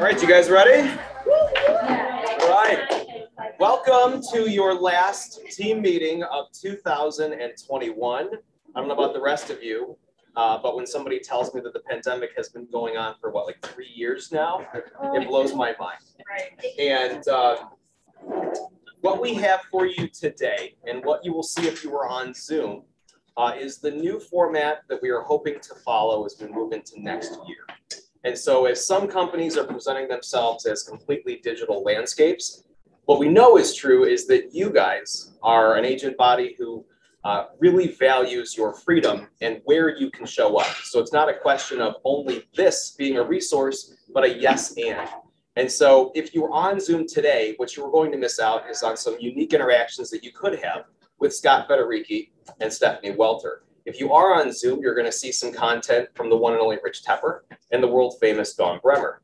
All right, you guys ready? All right. Welcome to your last team meeting of 2021. I don't know about the rest of you, uh, but when somebody tells me that the pandemic has been going on for what, like three years now, it blows my mind. And uh, what we have for you today, and what you will see if you were on Zoom, uh, is the new format that we are hoping to follow as we move into next year. And so, if some companies are presenting themselves as completely digital landscapes, what we know is true is that you guys are an agent body who uh, really values your freedom and where you can show up. So, it's not a question of only this being a resource, but a yes and. And so, if you're on Zoom today, what you're going to miss out is on some unique interactions that you could have with Scott Federighi and Stephanie Welter. If you are on Zoom, you're going to see some content from the one and only Rich Toepper and the world famous Dawn Bremer.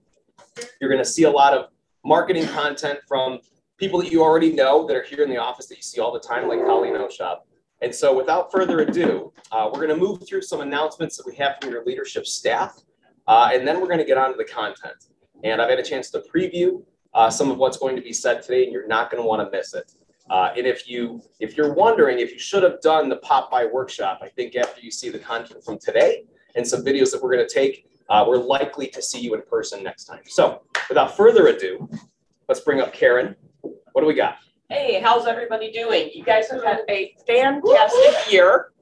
You're going to see a lot of marketing content from people that you already know that are here in the office that you see all the time, like Colleen Ochab. And so, without further ado, uh, we're going to move through some announcements that we have from your leadership staff, uh, and then we're going to get on to the content. And I've had a chance to preview uh, some of what's going to be said today, and you're not going to want to miss it. Uh, and if you if you're wondering if you should have done the pop by workshop, I think after you see the content from today and some videos that we're going to take, uh, we're likely to see you in person next time. So without further ado, let's bring up Karen. What do we got? Hey, how's everybody doing? You guys have had a fantastic year.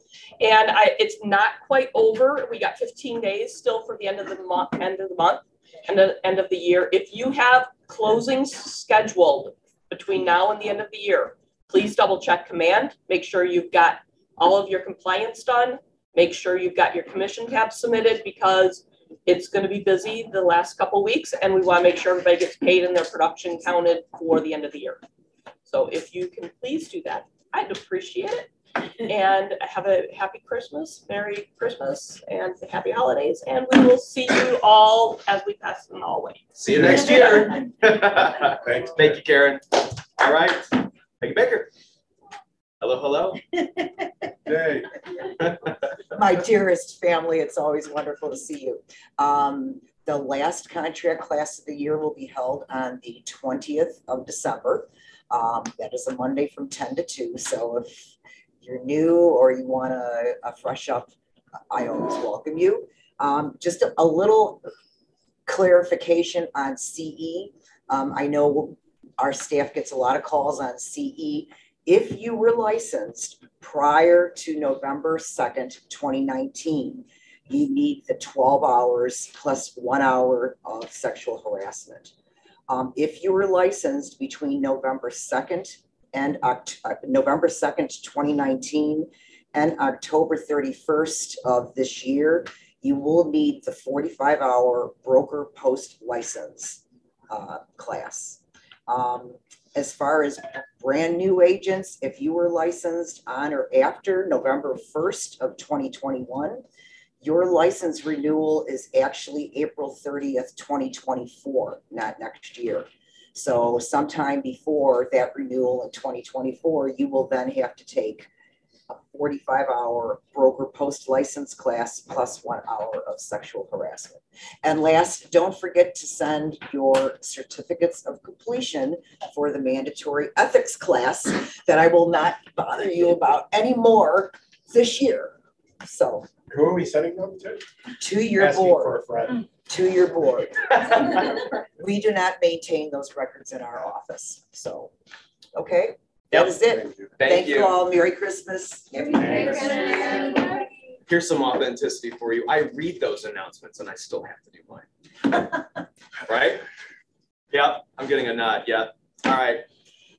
And I, it's not quite over. We got 15 days still for the end of the month, end of the month, and the end of the year. If you have closings scheduled between now and the end of the year, please double check command. Make sure you've got all of your compliance done. Make sure you've got your commission tab submitted because it's going to be busy the last couple weeks and we want to make sure everybody gets paid and their production counted for the end of the year. So if you can please do that, I'd appreciate it. And have a happy Christmas, Merry Christmas, and happy holidays. And we will see you all as we pass in the hallway. See you next year. Thanks. Thank you, Karen. All right. Thank you, Baker. Hello, hello. Hey, my dearest family, it's always wonderful to see you. Um, the last contract class of the year will be held on the twentieth of December. Um, that is a Monday from ten to two, so if you're new or you want a, uh, fresh up, I always welcome you. Um, just a, a little clarification on CE. Um, I know our staff gets a lot of calls on CE. If you were licensed prior to November 2nd, 2019, you need the 12 hours plus one hour of sexual harassment. Um, if you were licensed between November 2nd and uh, November 2nd, 2019 and October 31st of this year, you will need the 45 hour broker post license uh, class. Um, as far as brand new agents, if you were licensed on or after November 1st of 2021, your license renewal is actually April 30th, 2024, not next year. So sometime before that renewal in 2024, you will then have to take a 45 hour broker post license class plus one hour of sexual harassment. And last, don't forget to send your certificates of completion for the mandatory ethics class that I will not bother you about anymore this year. So who are we sending them to? to your Asking board, For a friend. Hmm. to your board. We do not maintain those records in our office. So, okay, that Yep. is it. Thank you. Thank you. all. Merry Christmas. Happy Thanks. Here's some authenticity for you. I read those announcements and I still have to do mine. Right? Yep. I'm getting a nod. Yep. All right.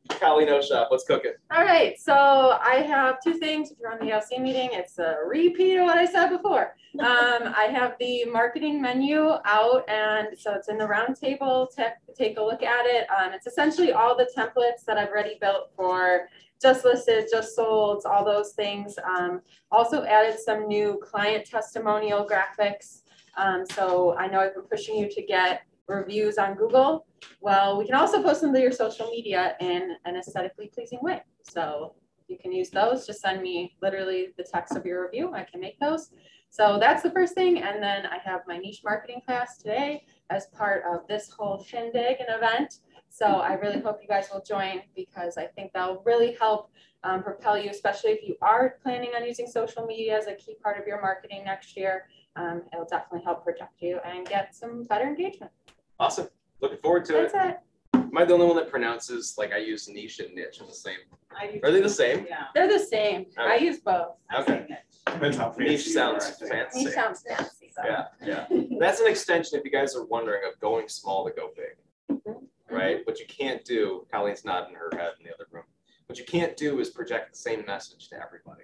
Colleen Ochab, let's cook it. All right, so I have two things. If you're on the LC meeting, it's a repeat of what I said before. Um, I have the marketing menu out and so it's in the round table. Take, take a look at it. Um, it's essentially all the templates that I've already built for just listed, just sold, all those things. Um, also added some new client testimonial graphics. Um, so I know I've been pushing you to get reviews on Google. Well, we can also post them to your social media in an aesthetically pleasing way. So you can use those. Just send me literally the text of your review. I can make those. So that's the first thing. And then I have my niche marketing class today as part of this whole shindig and event. So I really hope you guys will join because I think that'll really help um, propel you, especially if you are planning on using social media as a key part of your marketing next year. Um, it'll definitely help project you and get some better engagement. Awesome. Looking forward to it. That's it. Am I the only one that pronounces like I use niche and niche in the same? I Are they the same? Yeah. They're the same. I use both. I Okay. niche. Depends how fancy. Niche you are, sounds fancy. He sounds fancy. so. Yeah, yeah. That's an extension, if you guys are wondering, of going small to go big. Mm-hmm. Right? What you can't do, Colleen's nodding her head in the other room. What you can't do is project the same message to everybody.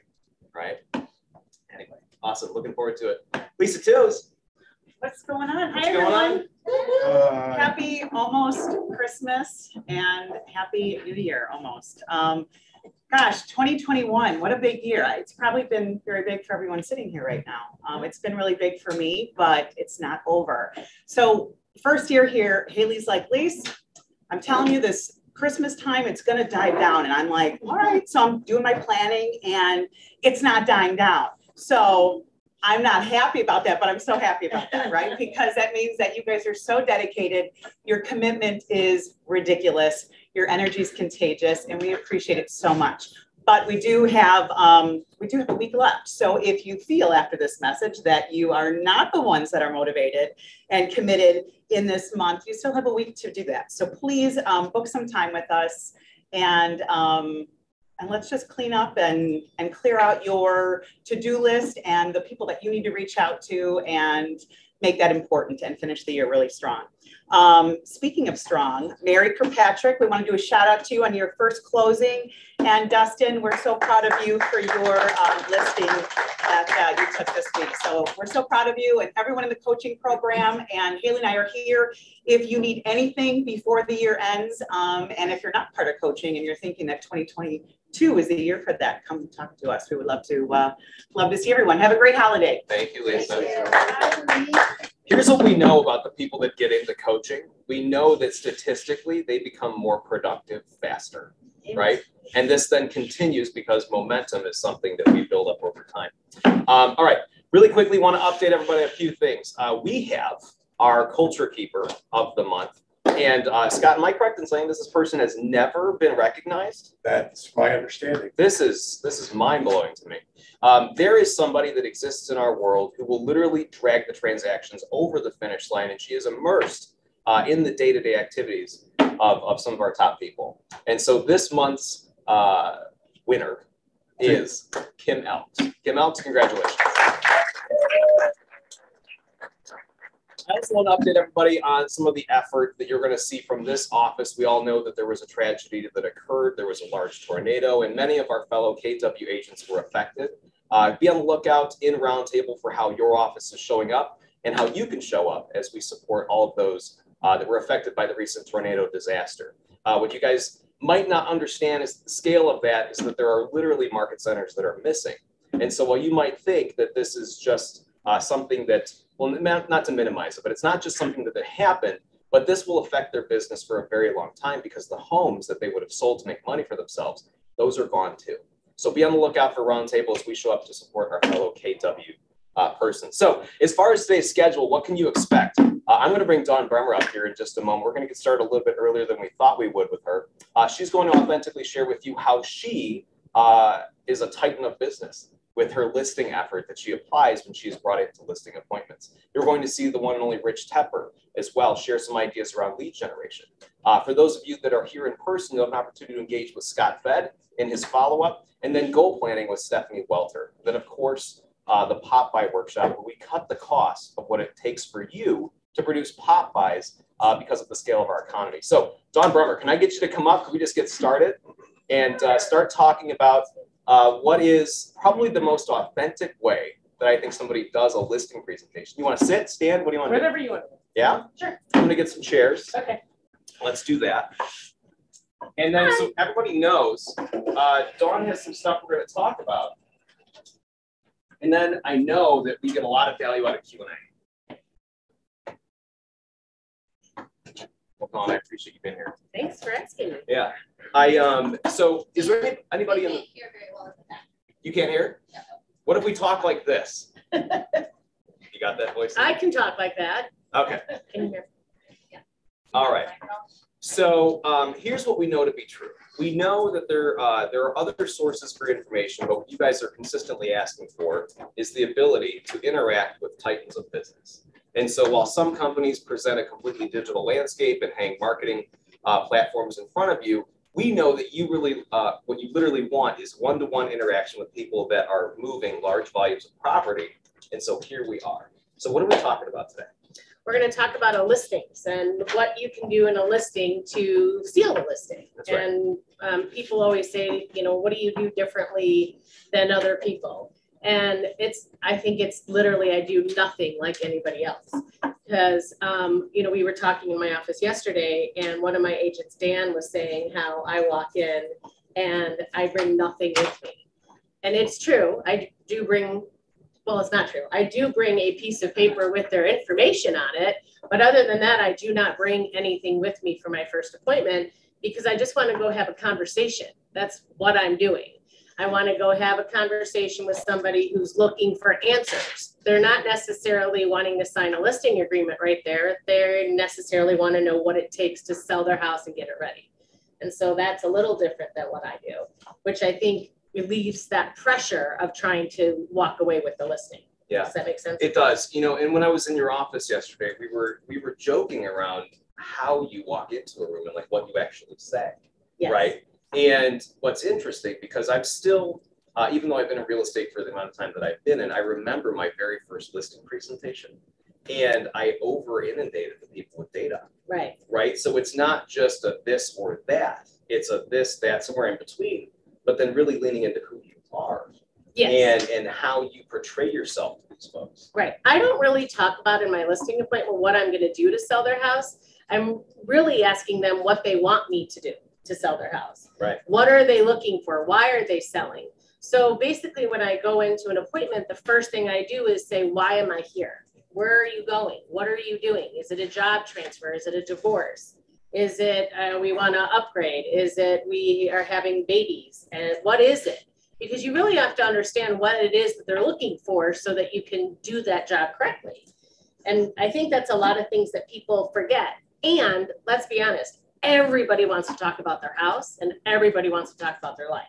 Right? Anyway, awesome. Looking forward to it. Lisa Tills. What's going on? What's Hi, going on? everyone. Uh, Happy almost Christmas and happy New Year almost. Um, gosh, 2021, what a big year. It's probably been very big for everyone sitting here right now. Um, it's been really big for me, but it's not over. So first year here, Haley's like, Lise, I'm telling you this Christmas time, it's gonna die down. And I'm like, all right, so I'm doing my planning and it's not dying down. So I'm not happy about that, but I'm so happy about that, right? Because that means that you guys are so dedicated. Your commitment is ridiculous. Your energy is contagious, and we appreciate it so much. But we do have um, we do have a week left. So if you feel after this message that you are not the ones that are motivated and committed in this month, you still have a week to do that. So please um, book some time with us and. Um, and let's just clean up and, and clear out your to-do list and the people that you need to reach out to and make that important and finish the year really strong. Um, speaking of strong, Mary Kirkpatrick, we want to do a shout out to you on your first closing. And Dustin, we're so proud of you for your um, listing that uh, you took this week. So we're so proud of you and everyone in the coaching program. And Haley and I are here if you need anything before the year ends. Um, and if you're not part of coaching and you're thinking that 2022 is the year for that, come talk to us. We would love to uh, love to see everyone. Have a great holiday. Thank you, Lisa. Thank Here's what we know about the people that get into coaching. We know that statistically they become more productive faster, right? And this then continues because momentum is something that we build up over time. Um, all right, really quickly want to update everybody a few things. Uh, we have our culture keeper of the month. And uh, Scott, am I correct in saying this, this person has never been recognized? That's my understanding. This is this is mind blowing to me. Um, there is somebody that exists in our world who will literally drag the transactions over the finish line, and she is immersed uh, in the day to day activities of, of some of our top people. And so this month's uh, winner is Kim Elks. Kim Elks, congratulations. I also want to update everybody on some of the effort that you're going to see from this office. We all know that there was a tragedy that occurred. There was a large tornado, and many of our fellow KW agents were affected. Uh, be on the lookout in Roundtable for how your office is showing up and how you can show up as we support all of those uh, that were affected by the recent tornado disaster. Uh, what you guys might not understand is the scale of that is that there are literally market centers that are missing. And so while you might think that this is just uh, something that, well, not, to minimize it, but it's not just something that, that happened, but this will affect their business for a very long time because the homes that they would have sold to make money for themselves, those are gone too. So be on the lookout for roundtables. we show up to support our fellow KW uh, person. So as far as today's schedule, what can you expect? Uh, I'm going to bring Dawn Bremer up here in just a moment. We're going to get started a little bit earlier than we thought we would with her. Uh, she's going to authentically share with you how she uh, is a titan of business with her listing effort that she applies when she is brought into listing appointments. You're going to see the one and only Rich Toepper as well share some ideas around lead generation. Uh, for those of you that are here in person, you'll have an opportunity to engage with Scott Fed in his follow-up, and then goal planning with Stephanie Welter. Then, of course, uh, the pop by workshop where we cut the cost of what it takes for you to produce pop bys uh, because of the scale of our economy. So, Dawn Bremer, can I get you to come up? Can we just get started and uh, start talking about uh, what is probably the most authentic way that I think somebody does a listing presentation? You want to sit, stand? What do you want to do? Whatever you want. Yeah? Sure. I'm going to get some chairs. Okay. Let's do that. And then, so everybody knows, uh, Dawn has some stuff we're going to talk about. And then I know that we get a lot of value out of Q Well, Dawn, I appreciate you being here. Thanks for asking me. Yeah. I um. So, is there any, anybody in the? You can't hear? What if we talk like this? You got that voice? I can talk like that. Okay, Can you hear? Yeah. all right. So um, here's what we know to be true. We know that there, uh, there are other sources for information, but what you guys are consistently asking for is the ability to interact with titans of business. And so while some companies present a completely digital landscape and hang marketing uh, platforms in front of you, we know that you really, uh, what you literally want is one-to-one interaction with people that are moving large volumes of property. And so here we are. So what are we talking about today? We're gonna talk about a listings and what you can do in a listing to seal the listing. That's right. And um, people always say, you know, what do you do differently than other people? And it's, I think it's literally, I do nothing like anybody else. Because, um, you know, we were talking in my office yesterday and one of my agents, Dan, was saying how I walk in and I bring nothing with me. And it's true, I do bring well, it's not true. I do bring a piece of paper with their information on it. But other than that, I do not bring anything with me for my first appointment because I just want to go have a conversation. That's what I'm doing. I want to go have a conversation with somebody who's looking for answers. They're not necessarily wanting to sign a listing agreement right there. They necessarily want to know what it takes to sell their house and get it ready. And so that's a little different than what I do, which I think relieves that pressure of trying to walk away with the listing. Yeah. Does that make sense? It does, you know, and when I was in your office yesterday, we were, we were joking around how you walk into a room and like what you actually say, Yes. right? And what's interesting, because I'm still, uh, even though I've been in real estate for the amount of time that I've been in, I remember my very first listing presentation. And I over inundated the people with data, Right. right? So it's not just a this or that, it's a this, that, somewhere in between, but then really leaning into who you are Yes. and, and how you portray yourself to these folks. Right. I don't really talk about in my listing appointment what I'm going to do to sell their house. I'm really asking them what they want me to do to sell their house. Right. What are they looking for? Why are they selling? So basically, when I go into an appointment, the first thing I do is say, Why am I here? Where are you going? What are you doing? Is it a job transfer? Is it a divorce? Is it uh, we want to upgrade? Is it we are having babies? And what is it? Because you really have to understand what it is that they're looking for so that you can do that job correctly. And I think that's a lot of things that people forget. And let's be honest, everybody wants to talk about their house and everybody wants to talk about their life.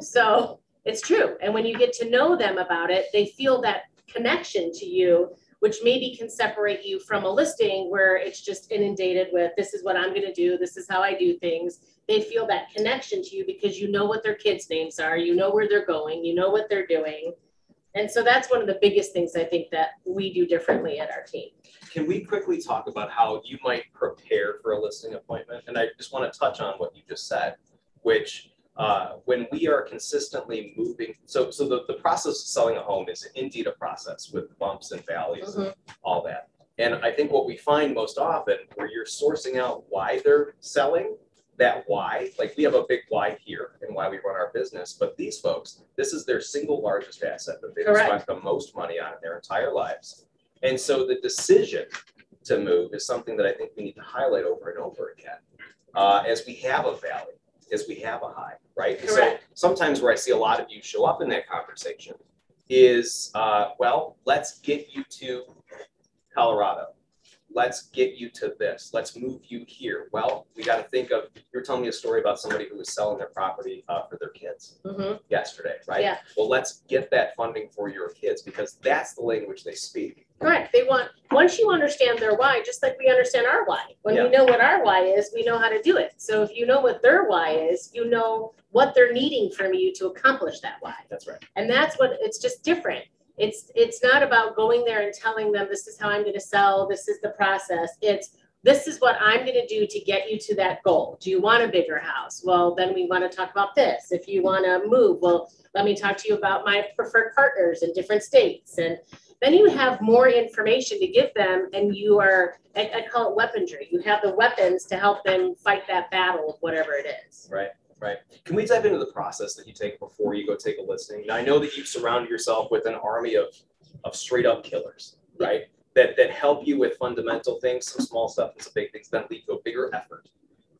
So it's true. And when you get to know them about it, they feel that connection to you, which maybe can separate you from a listing where it's just inundated with this is what I'm going to do, this is how I do things. They feel that connection to you because you know what their kids' names are, you know where they're going, you know what they're doing. And so that's one of the biggest things I think that we do differently at our team. Can we quickly talk about how you might prepare for a listing appointment? And I just want to touch on what you just said, which uh, when we are consistently moving, so so the, the process of selling a home is indeed a process with bumps and valleys and all that. And I think what we find most often where you're sourcing out why they're selling, that why, like we have a big why here and why we run our business, but these folks, this is their single largest asset that they've Correct. spent the most money on in their entire lives. And so the decision to move is something that I think we need to highlight over and over again. Uh, as we have a valley, as we have a high, right? So sometimes where I see a lot of you show up in that conversation is, uh, well, let's get you to Colorado. Let's get you to this. Let's move you here. Well, we got to think of, you were telling me a story about somebody who was selling their property uh, for their kids Mhm. yesterday, right? Yeah. Well, let's get that funding for your kids because that's the language they speak. Correct. They want, once you understand their why, just like we understand our why. When Yeah. we know what our why is, we know how to do it. So if you know what their why is, you know what they're needing from you to accomplish that why. That's right. And that's what, it's just different. It's, it's not about going there and telling them, this is how I'm gonna sell, this is the process. It's, this is what I'm gonna do to get you to that goal. Do you want a bigger house? Well, then we wanna talk about this. If you wanna move, well, let me talk to you about my preferred partners in different states. And then you have more information to give them and you are, I, I call it weaponry. You have the weapons to help them fight that battle of whatever it is. Right, right. Can we dive into the process that you take before you go take a listing? Now, I know that you've surrounded yourself with an army of, of straight up killers, right? That, that help you with fundamental things, some small stuff and some big things, then lead to a bigger effort.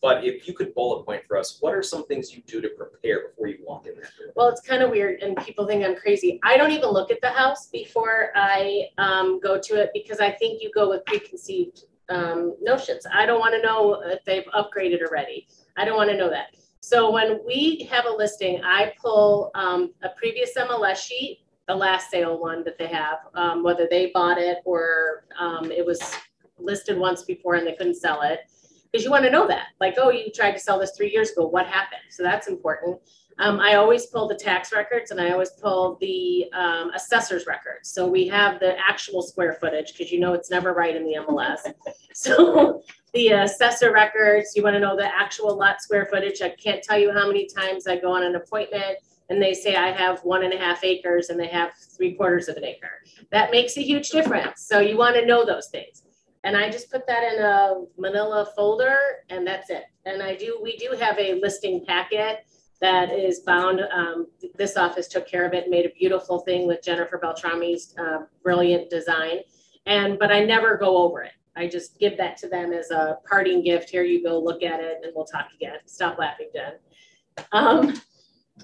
but if you could bullet point for us, what are some things you do to prepare before you walk in that door? Well, it's kind of weird and people think I'm crazy. I don't even look at the house before I um, go to it because I think you go with preconceived um, notions. I don't want to know if they've upgraded already. I don't want to know that. So when we have a listing, I pull um, a previous MLS sheet, the last sale one that they have, um, whether they bought it or um, it was listed once before and they couldn't sell it. Because you want to know that, like, oh, you tried to sell this three years ago, what happened? So that's important. Um, I always pull the tax records and I always pull the um, assessor's records. So we have the actual square footage because you know it's never right in the MLS. so the assessor records, you want to know the actual lot square footage. I can't tell you how many times I go on an appointment and they say I have one and a half acres and they have three quarters of an acre. That makes a huge difference. So you want to know those things. And I just put that in a manila folder and that's it. And I do, we do have a listing packet that is bound. Um, this office took care of it, made a beautiful thing with Jennifer Beltrami's uh, brilliant design. And, but I never go over it. I just give that to them as a parting gift. Here you go, look at it and we'll talk again. Stop laughing, Jen. Um,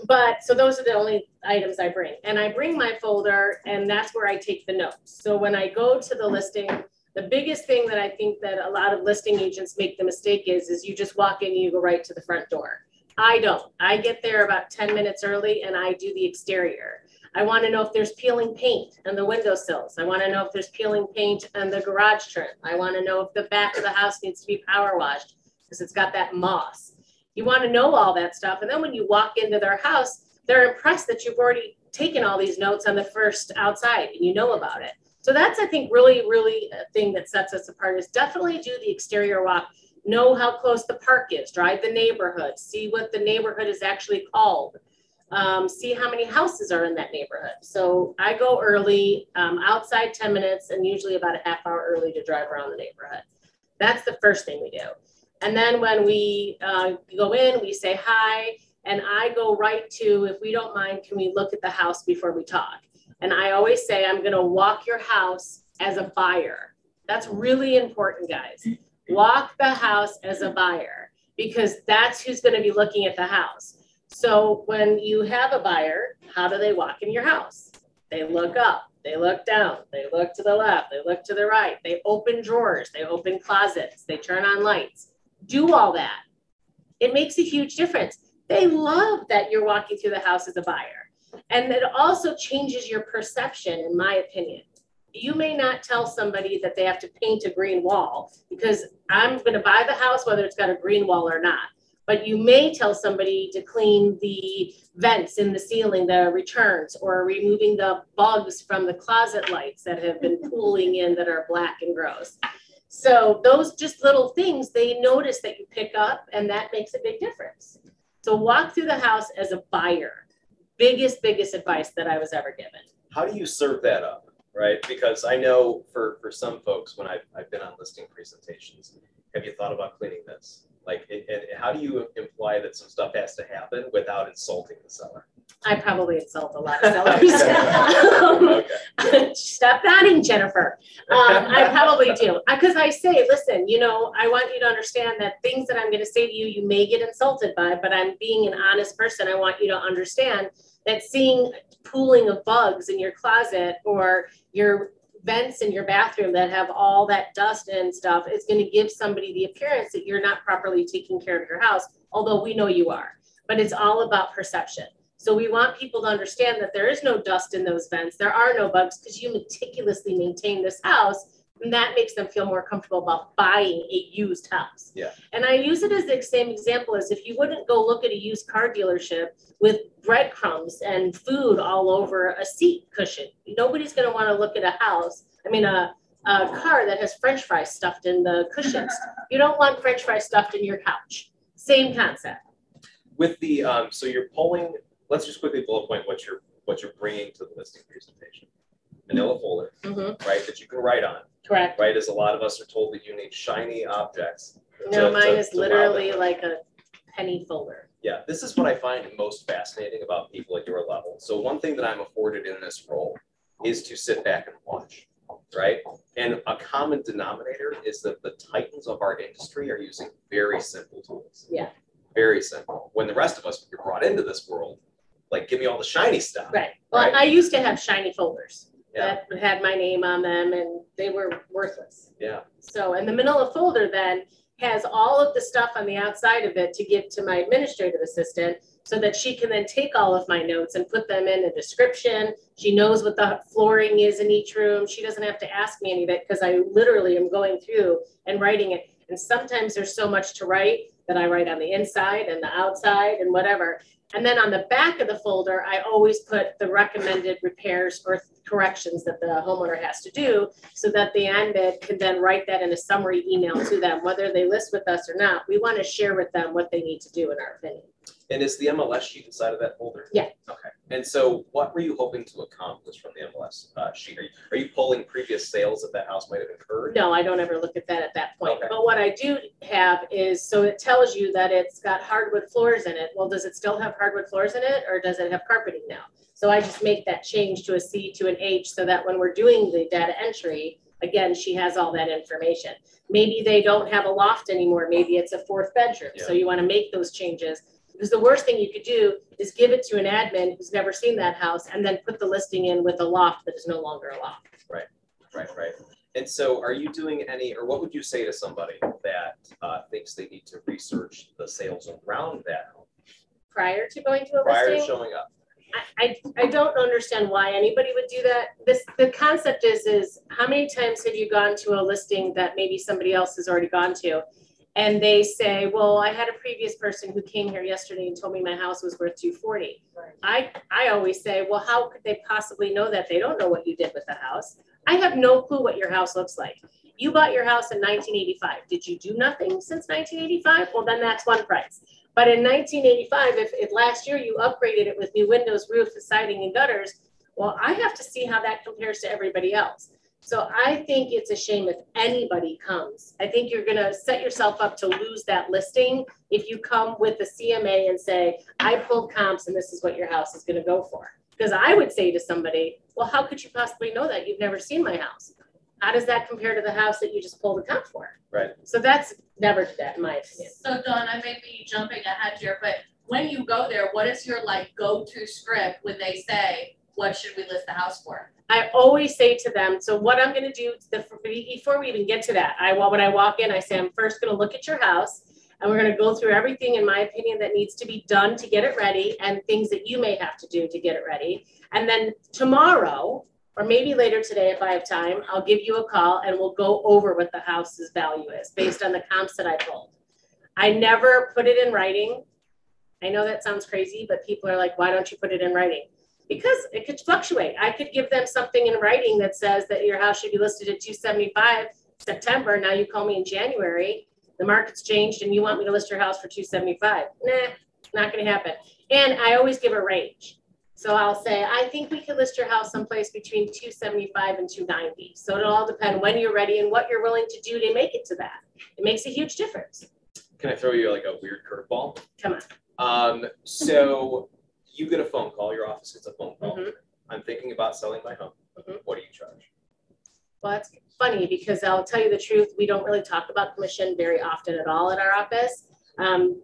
but so those are the only items I bring. And I bring my folder and that's where I take the notes. So when I go to the listing, the biggest thing that I think that a lot of listing agents make the mistake is, is you just walk in and you go right to the front door. I don't. I get there about 10 minutes early and I do the exterior. I want to know if there's peeling paint on the windowsills. I want to know if there's peeling paint on the garage trim. I want to know if the back of the house needs to be power washed because it's got that moss. You want to know all that stuff. And then when you walk into their house, they're impressed that you've already taken all these notes on the first outside and you know about it. So that's, I think, really, really a thing that sets us apart is definitely do the exterior walk. Know how close the park is, drive the neighborhood, see what the neighborhood is actually called, um, see how many houses are in that neighborhood. So I go early, um, outside 10 minutes, and usually about a half hour early to drive around the neighborhood. That's the first thing we do. And then when we uh, go in, we say hi, and I go right to, if we don't mind, can we look at the house before we talk? And I always say, I'm going to walk your house as a buyer. That's really important, guys. Walk the house as a buyer because that's who's going to be looking at the house. So when you have a buyer, how do they walk in your house? They look up, they look down, they look to the left, they look to the right, they open drawers, they open closets, they turn on lights. Do all that. It makes a huge difference. They love that you're walking through the house as a buyer. And it also changes your perception, in my opinion. You may not tell somebody that they have to paint a green wall because I'm going to buy the house whether it's got a green wall or not. But you may tell somebody to clean the vents in the ceiling, the returns, or removing the bugs from the closet lights that have been pooling in that are black and gross. So those just little things they notice that you pick up, and that makes a big difference. So walk through the house as a buyer biggest, biggest advice that I was ever given. How do you serve that up, right? Because I know for, for some folks, when I've, I've been on listing presentations, have you thought about cleaning this? Like, and how do you imply that some stuff has to happen without insulting the seller? I probably insult a lot of sellers. okay. Stop nodding, Jennifer. Um, I probably do. Because I say, listen, you know, I want you to understand that things that I'm going to say to you, you may get insulted by, but I'm being an honest person. I want you to understand that seeing pooling of bugs in your closet or your vents in your bathroom that have all that dust and stuff is going to give somebody the appearance that you're not properly taking care of your house, although we know you are. But it's all about perception. So we want people to understand that there is no dust in those vents. There are no bugs because you meticulously maintain this house and that makes them feel more comfortable about buying a used house. Yeah. And I use it as the same example as if you wouldn't go look at a used car dealership with breadcrumbs and food all over a seat cushion. Nobody's going to want to look at a house, I mean, a, a car that has french fries stuffed in the cushions. you don't want french fries stuffed in your couch. Same concept. With the, um, so you're pulling, let's just quickly bullet point what you're, what you're bringing to the listing presentation. Manila folder, Mhm. right, that you can write on. Correct. right? As a lot of us are told that you need shiny objects. No, to- mine to- is to literally like a penny folder. Yeah, this is what I find most fascinating about people at your level. So one thing that I'm afforded in this role is to sit back and watch. right? And a common denominator is that the titans of our industry are using very simple tools. Yeah. Very simple. When the rest of us were brought into this world, like, give me all the shiny stuff. Right, well, Right. I used to have shiny folders Yeah. that had my name on them and they were worthless. Yeah. So, and the manila folder then has all of the stuff on the outside of it to give to my administrative assistant so that she can then take all of my notes and put them in a description. She knows what the flooring is in each room. She doesn't have to ask me any of it because I literally am going through and writing it. And sometimes there's so much to write that I write on the inside and the outside and whatever. And then on the back of the folder, I always put the recommended repairs or corrections that the homeowner has to do so that the admin can then write that in a summary email to them, whether they list with us or not. We want to share with them what they need to do in our opinion. And is the MLS sheet inside of that folder? Yeah. Okay. And so what were you hoping to accomplish from the MLS uh, sheet? Are you, are you pulling previous sales that that house might have incurred? No, I don't ever look at that at that point. Okay. But what I do have is, so it tells you that it's got hardwood floors in it. Well, does it still have hardwood floors in it or does it have carpeting now? So I just make that change to a C to an H so that when we're doing the data entry, again, she has all that information. Maybe they don't have a loft anymore. Maybe it's a fourth bedroom. So you want to make those changes. Because the worst thing you could do is give it to an admin who's never seen that house and then put the listing in with a loft that is no longer a loft. Right, right. Right. And so are you doing any, or what would you say to somebody that uh, thinks they need to research the sales around that home Prior to going to a prior to listing, showing up? I, I, don't understand why anybody would do that. This, the concept is, is how many times have you gone to a listing that maybe somebody else has already gone to? And they say, well, I had a previous person who came here yesterday and told me my house was worth two forty. I, I always say, well, how could they possibly know that? They don't know what you did with the house. I have no clue what your house looks like. You bought your house in nineteen eighty-five. Did you do nothing since nineteen eighty-five? Well, then that's one price. But in nineteen eighty-five, if, if last year you upgraded it with new windows, roof, siding and gutters, well, I have to see how that compares to everybody else. So I think it's a shame if anybody comes. I think you're gonna set yourself up to lose that listing if you come with the CMA and say, I pulled comps and this is what your house is gonna go for. Because I would say to somebody, well, how could you possibly know that? You've never seen my house. How does that compare to the house that you just pulled a comp for? Right. So that's never do that, in my opinion. So Dawn, I may be jumping ahead here, but when you go there, what is your like go-to script when they say, what should we list the house for? I always say to them, so what I'm gonna do, the, before we even get to that, I, when I walk in, I say, I'm first gonna look at your house. And we're gonna go through everything, in my opinion, that needs to be done to get it ready and things that you may have to do to get it ready. And then tomorrow, or maybe later today, if I have time, I'll give you a call and we'll go over what the house's value is based on the comps that I pulled. I never put it in writing. I know that sounds crazy, but people are like, why don't you put it in writing? Because it could fluctuate. I could give them something in writing that says that your house should be listed at two seventy-five September. Now you call me in January, the market's changed and you want me to list your house for two seventy-five. Nah, not gonna happen. And I always give a range. So I'll say, I think we could list your house someplace between two seventy-five and two ninety. So it'll all depend when you're ready and what you're willing to do to make it to that. It makes a huge difference. Can I throw you like a weird curveball? Come on. Um, so you get a phone call, your office gets a phone call. Mhm. I'm thinking about selling my home. Mhm. What do you charge? Well, it's funny because I'll tell you the truth, we don't really talk about commission very often at all at our office. Um,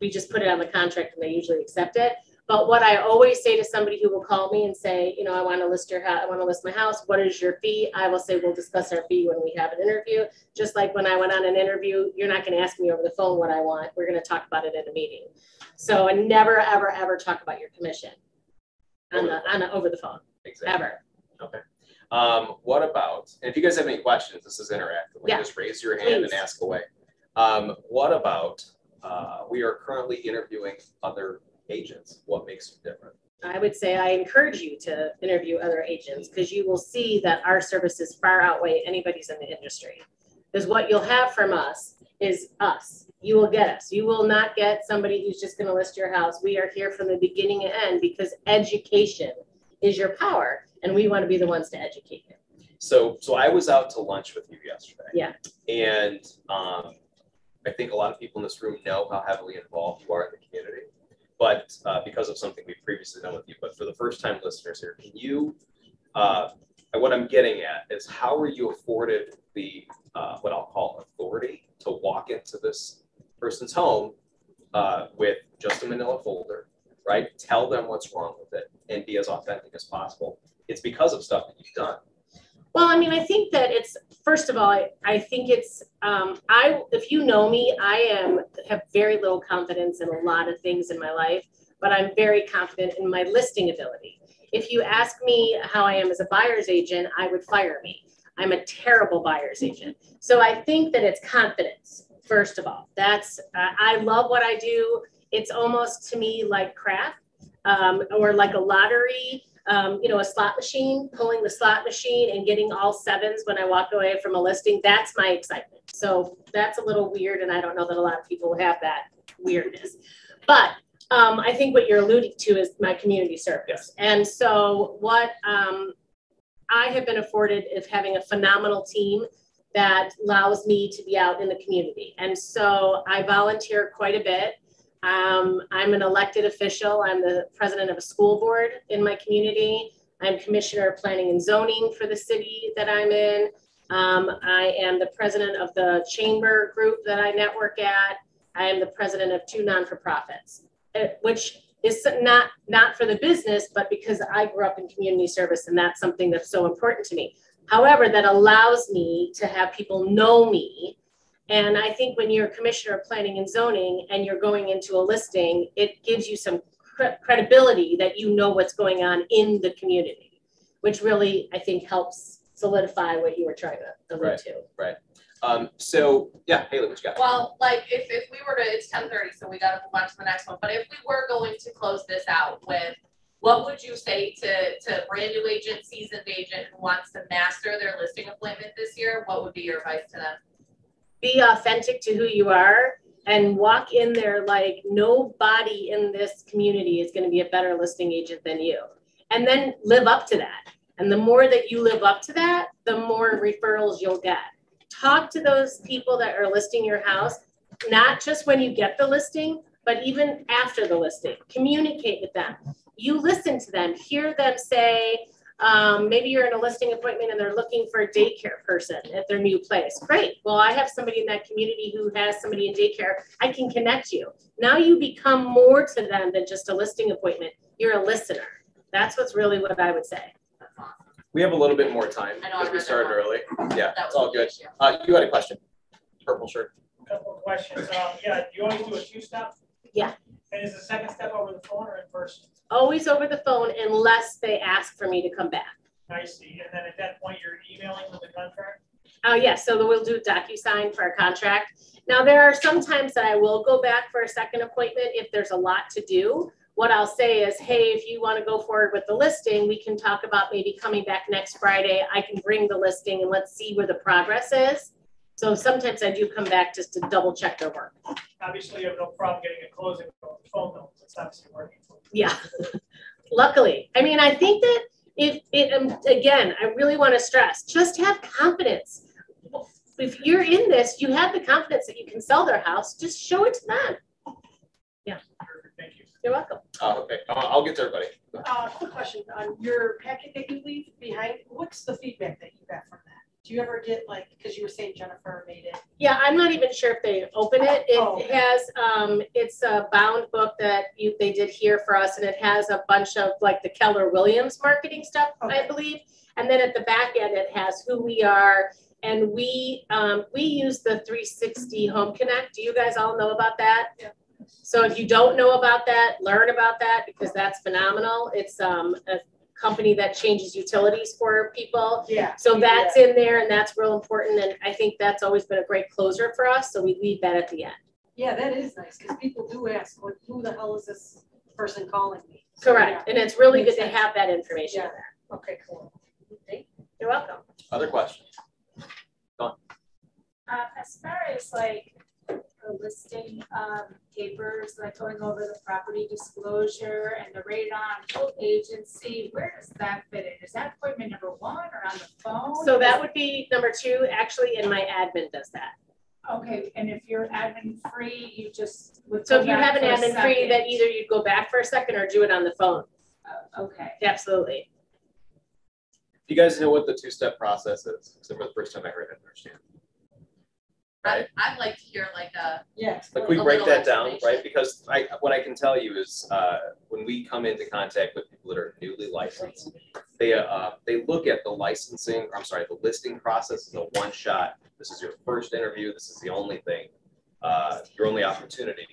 we just put it on the contract and they usually accept it. But what I always say to somebody who will call me and say, you know, I want to list your house, I want to list my house. What is your fee? I will say, we'll discuss our fee when we have an interview. Just like when I went on an interview, you're not going to ask me over the phone what I want. We're going to talk about it in a meeting. So, and never, ever, ever talk about your commission on the, on the, over the phone, Exactly. ever. Um, what about, and if you guys have any questions, this is interactive. Like Yeah. Just raise your hand and ask away. Um, what about, uh, we are currently interviewing other agents. What makes you different? I would say I encourage you to interview other agents because you will see that our services far outweigh anybody's in the industry. Because what you'll have from us is us. You will get us. You will not get somebody who's just going to list your house. We are here from the beginning and end because education is your power, and we want to be the ones to educate you. So, so I was out to lunch with you yesterday. Yeah. And, um, I think a lot of people in this room know how heavily involved you are in the community. But, uh, because of something we've previously done with you, but for the first time listeners here, can you, uh, what I'm getting at is how are you afforded the, uh, what I'll call authority to walk into this person's home uh, with just a manila folder, right? Tell them what's wrong with it and be as authentic as possible. It's because of stuff that you've done. Well, I mean, I think that it's, first of all, I, I think it's, um, I, if you know me, I am, have very little confidence in a lot of things in my life, but I'm very confident in my listing ability. If you ask me how I am as a buyer's agent, I would fire me. I'm a terrible buyer's agent. So I think that it's confidence, first of all. That's, I I love what I do. It's almost to me like craft um, or like a lottery um, you know, a slot machine, pulling the slot machine and getting all sevens when I walk away from a listing, that's my excitement. So that's a little weird, and I don't know that a lot of people have that weirdness. But um, I think what you're alluding to is my community service. And so what um, I have been afforded is having a phenomenal team that allows me to be out in the community. And so I volunteer quite a bit. Um, I'm an elected official. I'm the president of a school board in my community. I'm commissioner of planning and zoning for the city that I'm in. Um, I am the president of the chamber group that I network at. I am the president of two non-for-profits, eh, which is not not for the business, but because I grew up in community service and that's something that's so important to me. However, that allows me to have people know me and I think when you're a commissioner of planning and zoning and you're going into a listing, it gives you some cre- credibility that you know what's going on in the community, which really, I think, helps solidify what you were trying to allude Right. to. Um, so, yeah, Haley, what you got? Well, like if, if we were to, it's ten thirty, so we gotta move on to the next one, but if we were going to close this out with, what would you say to, to brand new agent, seasoned agent who wants to master their listing appointment this year? What would be your advice to them? Be authentic to who you are and walk in there like nobody in this community is going to be a better listing agent than you. And then live up to that. And the more that you live up to that, the more referrals you'll get. Talk to those people that are listing your house, not just when you get the listing, but even after the listing. Communicate with them. You listen to them, hear them say, um, maybe you're in a listing appointment and they're looking for a daycare person at their new place. Great. Well, I have somebody in that community who has somebody in daycare. I can connect you. Now you become more to them than just a listing appointment. You're a listener. That's what's really what I would say. We have a little bit more time I know, I because we started early. Yeah, That it's all good. Uh, you had a question? Purple shirt. A Couple of questions. Um, yeah, do you always do a two-step? Yeah. And is the second step over the phone or in person? Always over the phone unless they ask for me to come back. I see. And then at that point, you're emailing with the contract? Oh, yes, so we'll do DocuSign for a contract. Now, there are some times that I will go back for a second appointment if there's a lot to do. What I'll say is, hey, if you want to go forward with the listing, we can talk about maybe coming back next Friday. I can bring the listing and let's see where the progress is. So sometimes I do come back just to double check their work. Obviously, you have no problem getting a closing over the phone though. It's obviously working. Yeah. Luckily, I mean, I think that if it, um, again, I really want to stress, just have confidence. If you're in this, you have the confidence that you can sell their house, just show it to them. Yeah. Thank you. You're welcome. Oh, okay. I'll, I'll get to everybody. Uh, quick question, on your packet that you leave behind, what's the feedback that you got from that? Do you ever get like, because you were saying Jennifer made it, Yeah, I'm not even sure if they open it. Oh, It okay. has, um, it's a bound book that you, they did here for us, and it has a bunch of like the Keller Williams marketing stuff, I believe. And then at the back end, it has who we are, and we, um, we use the three sixty Home Connect. Do you guys all know about that? Yeah. So if you don't know about that, learn about that, because that's phenomenal. It's, um, a company that changes utilities for people. yeah. So that's in there and that's real important. And I think that's always been a great closer for us. So we leave that at the end. Yeah, that is nice, because people do ask, what, who the hell is this person calling me? So, Correct. And it's really good Makes to have that information Yeah. there. Okay, cool. Thank You're welcome. Other questions? Go Uh, as far as like the listing, um, papers, like going over the property disclosure and the radon full agency, where does that fit in? Is that appointment number one or on the phone? So that would be number two, actually, and my admin does that. Okay, and if you're admin free, you just would So go if you back have an for a admin free, second. that either you'd go back for a second or do it on the phone. Uh, Okay, Absolutely. Do You guys know what the two-step process is, except for the first time I heard it, understand. I'd, I'd like to hear like a, Yes. Like we A break that down, right? Because I, what I can tell you is, uh, when we come into contact with people that are newly licensed, they, uh, they look at the licensing, I'm sorry, the listing process as a one shot. This is your first interview. This is the only thing, uh, your only opportunity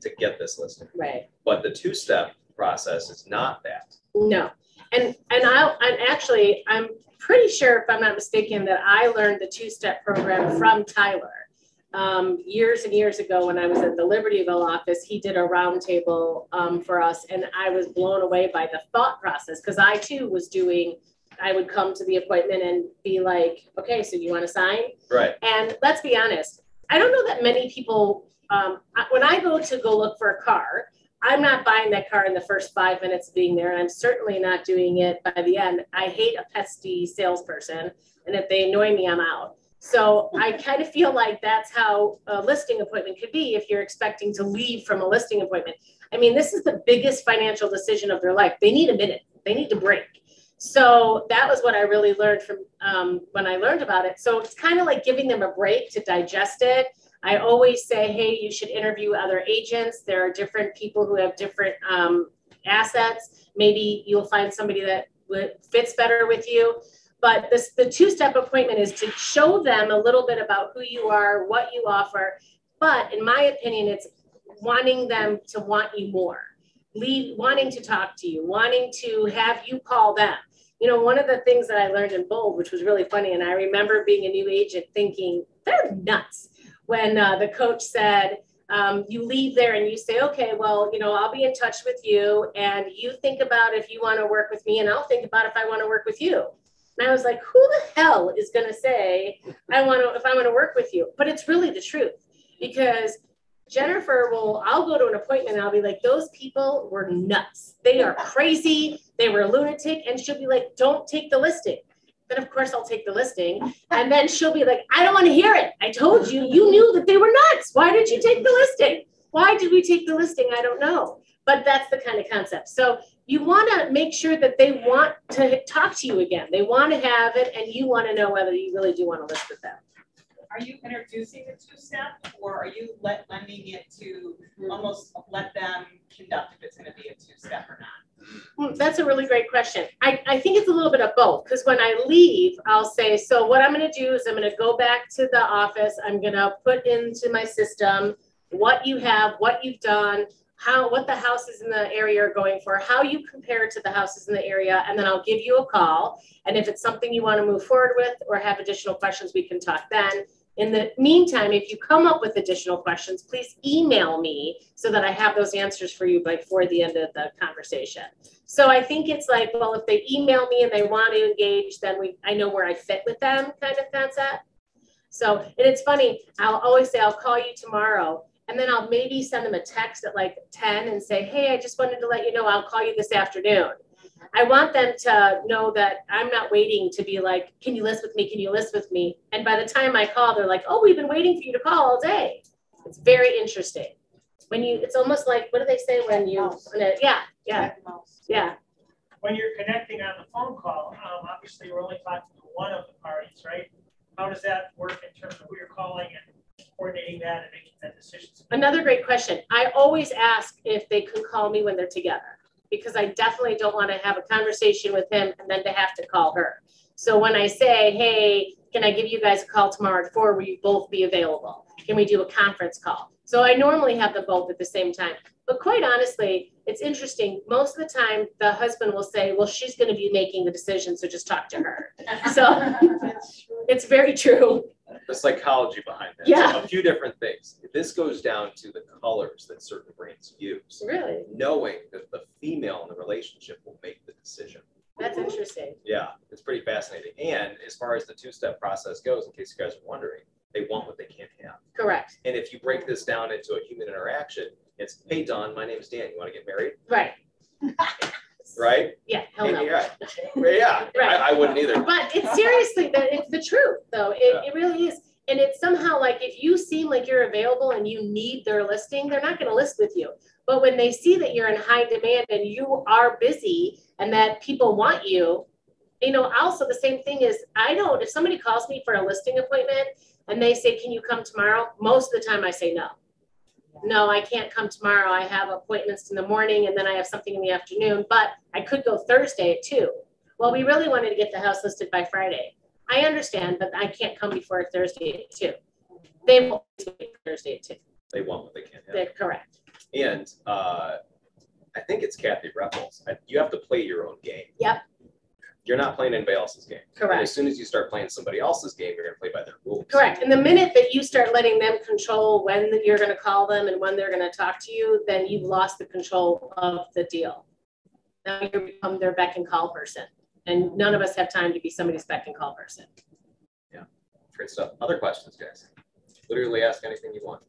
to get this listing. Right. But the two-step process is not that. No, and, and I, and actually, I'm pretty sure, if I'm not mistaken, that I learned the two-step program from Tyler. Um, years and years ago, when I was at the Libertyville office, he did a roundtable, um, for us, and I was blown away by the thought process, because I too was doing, I would come to the appointment and be like, okay, so you want to sign? Right. And let's be honest, I don't know that many people, um, when I go to go look for a car, I'm not buying that car in the first five minutes of being there, and I'm certainly not doing it by the end. I hate a pesky salesperson, and if they annoy me, I'm out. So I kind of feel like that's how a listing appointment could be if you're expecting to leave from a listing appointment. I mean, this is the biggest financial decision of their life. They need a minute. They need to break. So that was what I really learned from um, when I learned about it. So it's kind of like giving them a break to digest it. I always say, hey, you should interview other agents. There are different people who have different um, assets. Maybe you'll find somebody that fits better with you. But this, the two-step appointment is to show them a little bit about who you are, what you offer. But in my opinion, it's wanting them to want you more, wanting to talk to you, wanting to have you call them. You know, one of the things that I learned in Bold, which was really funny, and I remember being a new agent thinking, they're nuts. When uh, the coach said, um, you leave there and you say, okay, well, you know, I'll be in touch with you and you think about if you want to work with me and I'll think about if I want to work with you. And I was like, who the hell is going to say, I want to, if I want to work with you? But it's really the truth because Jennifer will, I'll go to an appointment and I'll be like, those people were nuts. They are crazy. They were a lunatic. And she'll be like, don't take the listing. Then of course I'll take the listing. And then she'll be like, I don't want to hear it. I told you, you knew that they were nuts. Why did you take the listing? Why did we take the listing? I don't know. But that's the kind of concept. So you want to make sure that they want to talk to you again. They want to have it and you want to know whether you really do want to list with them. Are you introducing the two-step or are you let, lending it to almost let them conduct if it's gonna be a two-step or not? Hmm, That's a really great question. I, I think it's a little bit of both, because when I leave, I'll say, so what I'm gonna do is I'm gonna go back to the office, I'm gonna put into my system what you have, what you've done, how, what the houses in the area are going for, how you compare to the houses in the area, and then I'll give you a call. And if it's something you wanna move forward with or have additional questions, we can talk then. In the meantime, if you come up with additional questions, please email me so that I have those answers for you before the end of the conversation. So I think it's like, well, if they email me and they want to engage, then we, I know where I fit with them kind of concept. So, and it's funny, I'll always say, I'll call you tomorrow. And then I'll maybe send them a text at like 10 and say, hey, I just wanted to let you know, I'll call you this afternoon. I want them to know that I'm not waiting to be like, can you list with me? Can you list with me? And by the time I call, they're like, oh, we've been waiting for you to call all day. It's very interesting. When you, it's almost like, what do they say when you, when it- yeah, yeah, yeah. When you're connecting on the phone call, um, obviously we're only talking to one of the parties, right? How does that work in terms of who you're calling and coordinating that and making that decision? Another great question. I always ask if they can call me when they're together because I definitely don't want to have a conversation with him and then to have to call her. So when I say, hey, can I give you guys a call tomorrow at four? Will you both be available? Can we do a conference call? So I normally have them both at the same time. But quite honestly, it's interesting. Most of the time, the husband will say, well, she's going to be making the decision, so just talk to her. So it's very true. The psychology behind that. Yeah. So A few different things. This goes down to the colors that certain brands use. Really? Knowing that the female in the relationship will make the decision. That's interesting. Yeah, it's pretty fascinating. And as far as the two-step process goes, in case you guys are wondering, they want what they can't have. Correct. And if you break this down into a human interaction, it's, hey, Don, my name is Dan. You want to get married? Right. Right? Yeah, hell no. Yeah, yeah. Right. I, I wouldn't either. But it's seriously that it's the truth though. It, it really is. And it's somehow like if you seem like you're available and you need their listing, they're not going to list with you. But when they see that you're in high demand and you are busy and that people want you, you know, also the same thing is, I don't, if somebody calls me for a listing appointment and they say, can you come tomorrow? Most of the time I say no. No, I can't come tomorrow. I have appointments in the morning and then I have something in the afternoon, but I could go Thursday at two. Well, we really wanted to get the house listed by Friday. I understand, but I can't come before Thursday at two. They won't wait Thursday at two. They want what they can't have. They're correct. And uh, I think it's Kathy. I- You have to play your own game. Yep. You're not playing anybody else's game. And Correct. as soon as you start playing somebody else's game, you're gonna play by their rules. Correct. And the minute that you start letting them control when you're gonna call them and when they're gonna talk to you, then you've lost the control of the deal. Now you become their beck and call person. And none of us have time to be somebody's beck and call person. Yeah. Great stuff. Other questions, guys? Literally ask anything you want.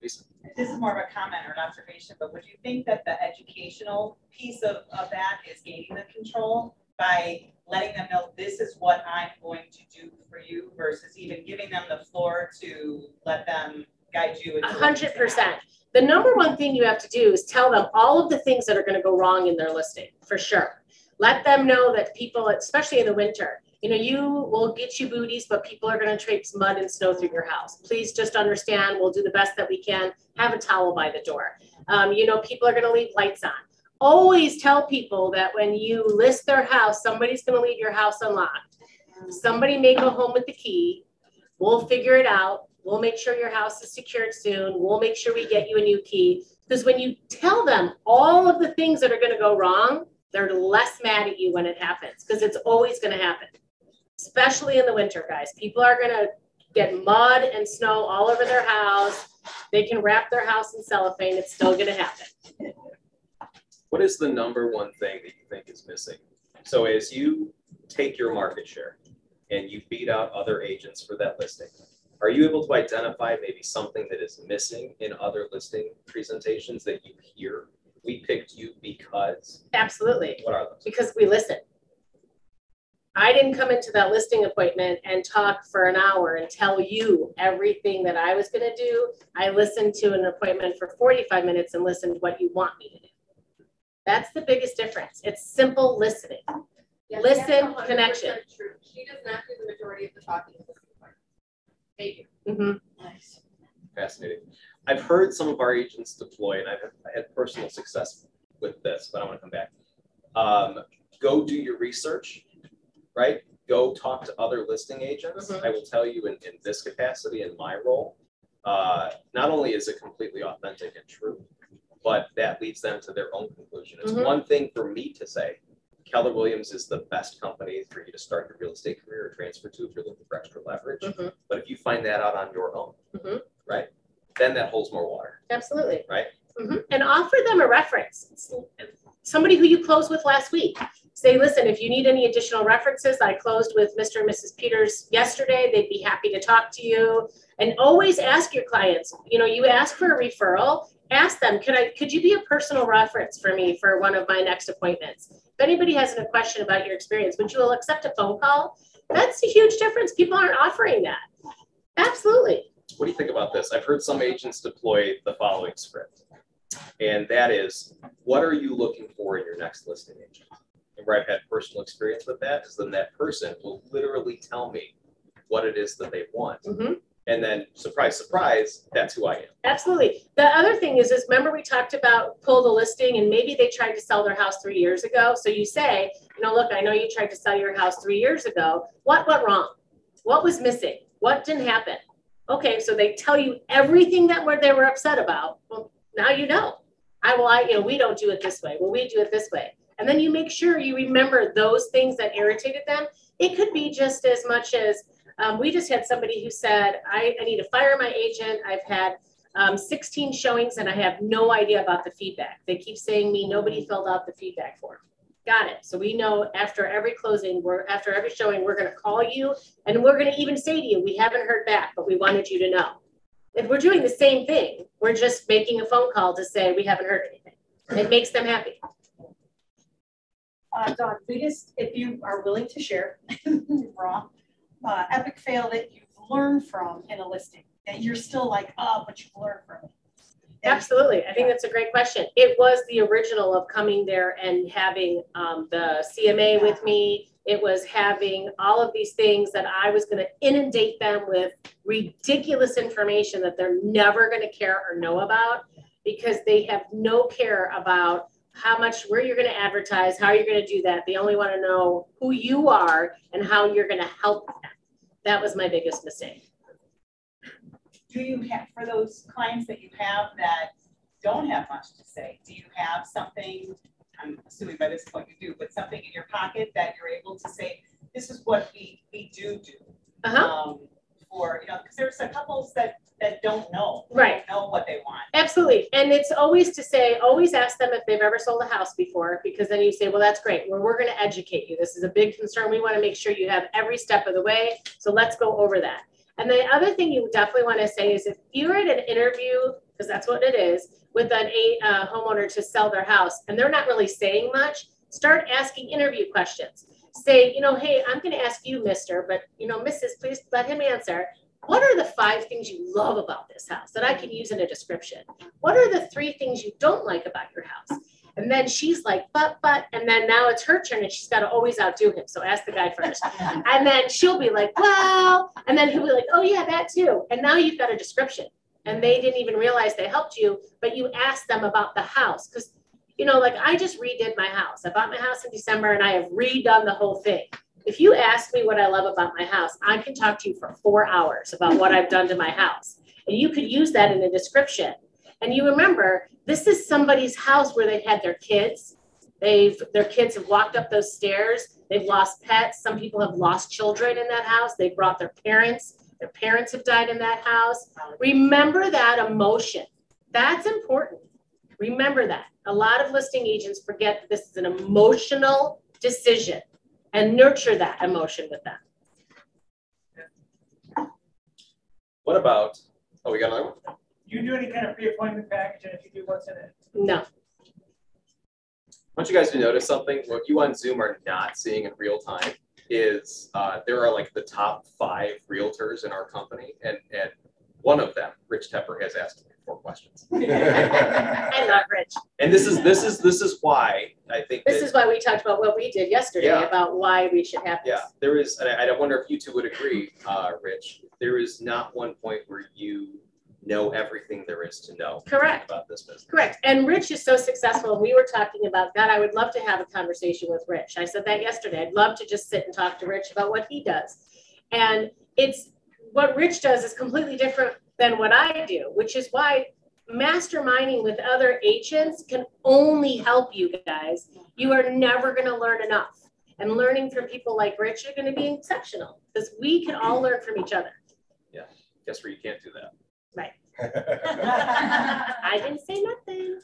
Lisa? This is more of a comment or an observation, but would you think that the educational piece of, of that is gaining the control by letting them know this is what I'm going to do for you versus even giving them the floor to let them guide you? A hundred to percent. The number one thing you have to do is tell them all of the things that are gonna go wrong in their listing, for sure. Let them know that people, especially in the winter, you know, you will get you booties, but people are gonna traipse mud and snow through your house. Please just understand, we'll do the best that we can. Have a towel by the door. Um, you know, people are gonna leave lights on. Always tell people that when you list their house, somebody's gonna leave your house unlocked. Somebody may go home with the key. We'll figure it out. We'll make sure your house is secured soon. We'll make sure we get you a new key. Because when you tell them all of the things that are gonna go wrong, they're less mad at you when it happens, because it's always gonna happen. Especially in the winter, guys. People are gonna get mud and snow all over their house. They can wrap their house in cellophane. It's still gonna happen. What is the number one thing that you think is missing? So as you take your market share and you beat out other agents for that listing, are you able to identify maybe something that is missing in other listing presentations that you hear? We picked you because, Absolutely. what are those? because we listen. I didn't come into that listing appointment and talk for an hour and tell you everything that I was gonna do. I listened to an appointment for forty-five minutes and listened what you want me to do. That's the biggest difference. It's simple listening. Yes, Listen, that's 100% connection. True. She does not do the majority of the talking at this point. They do. Mhm. Fascinating. I've heard some of our agents deploy, and I've I had personal success with this, but I want to come back. Um, go do your research, right? Go talk to other listing agents. Mhm. I will tell you in, in this capacity, in my role, uh, not only is it completely authentic and true, but that leads them to their own conclusion. It's Mhm. one thing for me to say, Keller Williams is the best company for you to start your real estate career or transfer to if you're looking for extra leverage. Mhm. But if you find that out on your own, Mhm. right, then that holds more water. Absolutely. Right. Mhm. And offer them a reference. Somebody who you closed with last week. Say, listen, if you need any additional references, I closed with Mr. and Mrs. Peters yesterday. They'd be happy to talk to you. And always ask your clients, you know, you ask for a referral, ask them, could I, could you be a personal reference for me for one of my next appointments? If anybody has a question about your experience, would you accept a phone call? That's a huge difference. People aren't offering that. Absolutely. What do you think about this? I've heard some agents deploy the following script. And that is, what are you looking for in your next listing agent? And where I've had personal experience with that is then that person will literally tell me what it is that they want. Mhm. And then, surprise, surprise, that's who I am. Absolutely. The other thing is, is remember we talked about pull the listing and maybe they tried to sell their house three years ago. So you say, you know, look, I know you tried to sell your house three years ago. What went wrong? What was missing? What didn't happen? Okay, so they tell you everything that were they were upset about. Well, now you know. I will, I, you know, we don't do it this way. Well, we do it this way. And then you make sure you remember those things that irritated them. It could be just as much as um, we just had somebody who said, I, I need to fire my agent. I've had um, 16 showings and I have no idea about the feedback. They keep saying me, nobody filled out the feedback form. Got it. So we know after every closing, we're after every showing, we're going to call you and we're going to even say to you, we haven't heard back, but we wanted you to know. If we're doing the same thing, we're just making a phone call to say we haven't heard anything. It makes them happy. Uh, Dawn, biggest, if you are willing to share, raw, uh, epic fail that you've learned from in a listing, that you're still like, oh, but you've learned from it. And- Absolutely. I think that's a great question. It was the original of coming there and having um, the CMA with me, It was having all of these things that I was gonna inundate them with ridiculous information that they're never gonna care or know about because they have no care about how much, where you're gonna advertise, how you're gonna do that. They only wanna know who you are and how you're gonna help them. That was my biggest mistake. Do you have, for those clients that you have that don't have much to say, do you have something, I'm assuming by this point you do, but something in your pocket that you're able to say, this is what we, we do do? Uh-huh. Um, for, you know, because there's a couples that, that don't know. Right. don't Know what they want. Absolutely. And it's always to say, always ask them if they've ever sold a house before, because then you say, well, that's great. Well, we're going to educate you. This is a big concern. We want to make sure you have every step of the way. So let's go over that. And the other thing you definitely want to say is if you're at an interview, because that's what it is, with an a uh, homeowner to sell their house and they're not really saying much, start asking interview questions. Say, you know, hey, I'm going to ask you, Mister, but you know, Mrs. Please let him answer. What are the five things you love about this house that I can use in a description? What are the three things you don't like about your house? And then she's like, but, but, and then now it's her turn and she's got to always outdo him. So ask the guy first. And then she'll be like, well, and then he'll be like, oh yeah, that too. And now you've got a description. And they didn't even realize they helped you, but you asked them about the house. Because, you know, like I just redid my house. I bought my house in December and I have redone the whole thing. If you ask me what I love about my house, I can talk to you for four hours about what I've done to my house. And you could use that in a description. And you remember, this is somebody's house where they've had their kids. They've their kids have walked up those stairs. They've lost pets. Some people have lost children in that house. They brought their parents. Their parents have died in that house. Remember that emotion. That's important. Remember that. A lot of listing agents forget that this is an emotional decision and nurture that emotion with them. What about, oh, we got another one? Do you do any kind of pre-appointment package, and if you do, what's in it? No. I want you guys to notice something, what you on Zoom are not seeing in real time is uh, there are like the top five realtors in our company, and, and one of them, Rich Toepper, has asked me four questions. I love Rich. And this is, this is, this is why I think This that- is why we talked about what we did yesterday Yeah. about why we should have this. Yeah, there is, and I, I wonder if you two would agree, uh, Rich, there is not one point where you know everything there is to know Correct. about this business. Correct. And Rich is so successful. And we were talking about that. I would love to have a conversation with Rich. I said that yesterday. I'd love to just sit and talk to Rich about what he does. And it's what Rich does is completely different than what I do, which is why masterminding with other agents can only help you guys. You are never going to learn enough. And learning from people like Rich are going to be exceptional because we can all learn from each other. Yeah. Guess where you can't do that. I didn't say nothing.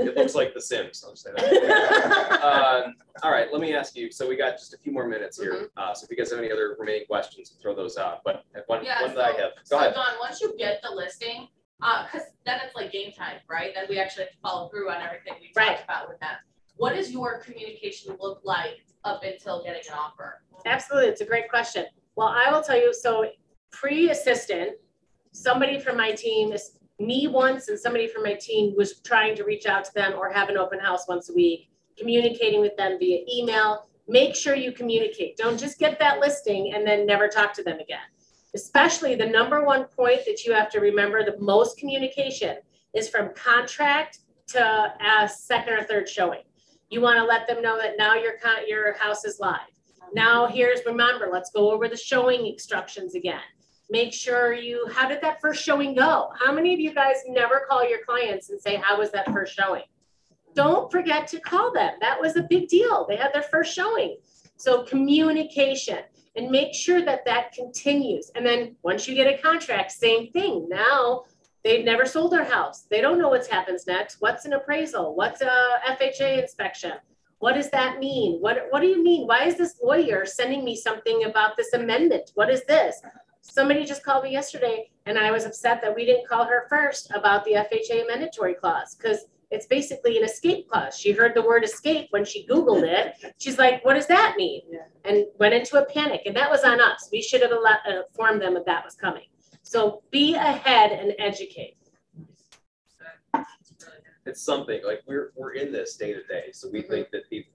It looks like The Sims, I'll just say that. Um, all right, let me ask you, so we got just a few more minutes Mm-hmm. here. Uh, so if you guys have any other remaining questions, throw those out, but one, Yeah, one that I have, go So ahead. Dawn, once you get the listing, uh, cause then it's like game time, right? Then we actually have to follow through on everything we Right. talked about with them. What does your communication look like up until getting an offer? Absolutely, it's a great question. Well, I will tell you, so pre-assistant, somebody from my team me once and somebody from my team was trying to reach out to them or have an open house once a week, communicating with them via email. Make sure you communicate. Don't just get that listing and then never talk to them again. Especially the number one point that you have to remember the most communication is from contract to a second or third showing. You want to let them know that now your your house is live. Now here's, remember, let's go over the showing instructions again. Make sure you, how did that first showing go? How many of you guys never call your clients and say, how was that first showing? Don't forget to call them. That was a big deal. They had their first showing. So communication and make sure that that continues. And then once you get a contract, same thing. Now they've never sold their house. They don't know what happens next. What's an appraisal? What's a FHA inspection? What does that mean? What, what do you mean? Why is this lawyer sending me something about this amendment? What is this? Somebody just called me yesterday and I was upset that we didn't call her first about the FHA mandatory clause because it's basically an escape clause. She heard the word escape when she Googled it. She's like, what does that mean? And went into a panic. And that was on us. We should have allowed, uh, informed them that that was coming. So be ahead and educate. It's something, like, we're, we're in this day to day, so we Mhm. think that people,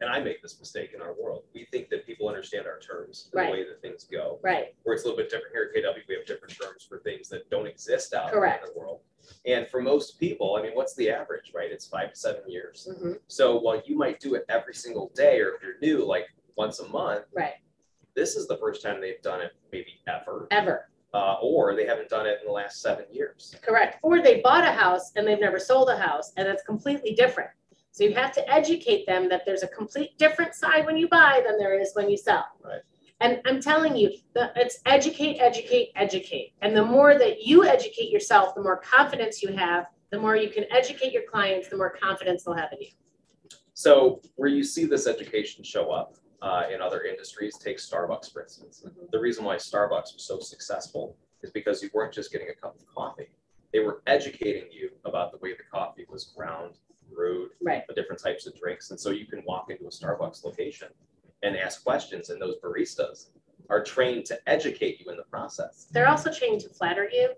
and I make this mistake in our world, we think that people understand our terms, the Right. way that things go. Right, Where it's a little bit different here at KW, we have different terms for things that don't exist out Correct. in the world. And for most people, I mean, what's the average, right? It's five to seven years. Mhm. So while you might do it every single day, or if you're new, like once a month, right, this is the first time they've done it maybe ever, ever, uh, or they haven't done it in the last seven years. correct. Or they bought a house and they've never sold a house and it's completely different. So you have to educate them that there's a complete different side when you buy than there is when you sell. Right. And I'm telling you, the, it's educate, educate, educate. And the more that you educate yourself, the more confidence you have, the more you can educate your clients, the more confidence they'll have in you. So where you see this education show up uh, in other industries, take Starbucks for instance. Mhm. The reason why Starbucks was so successful is because you weren't just getting a cup of coffee; they were educating you about the way the coffee was ground, brewed, Right. the different types of drinks, and so you can walk into a Starbucks location and ask questions, and those baristas are trained to educate you in the process. They're also trained to flatter you.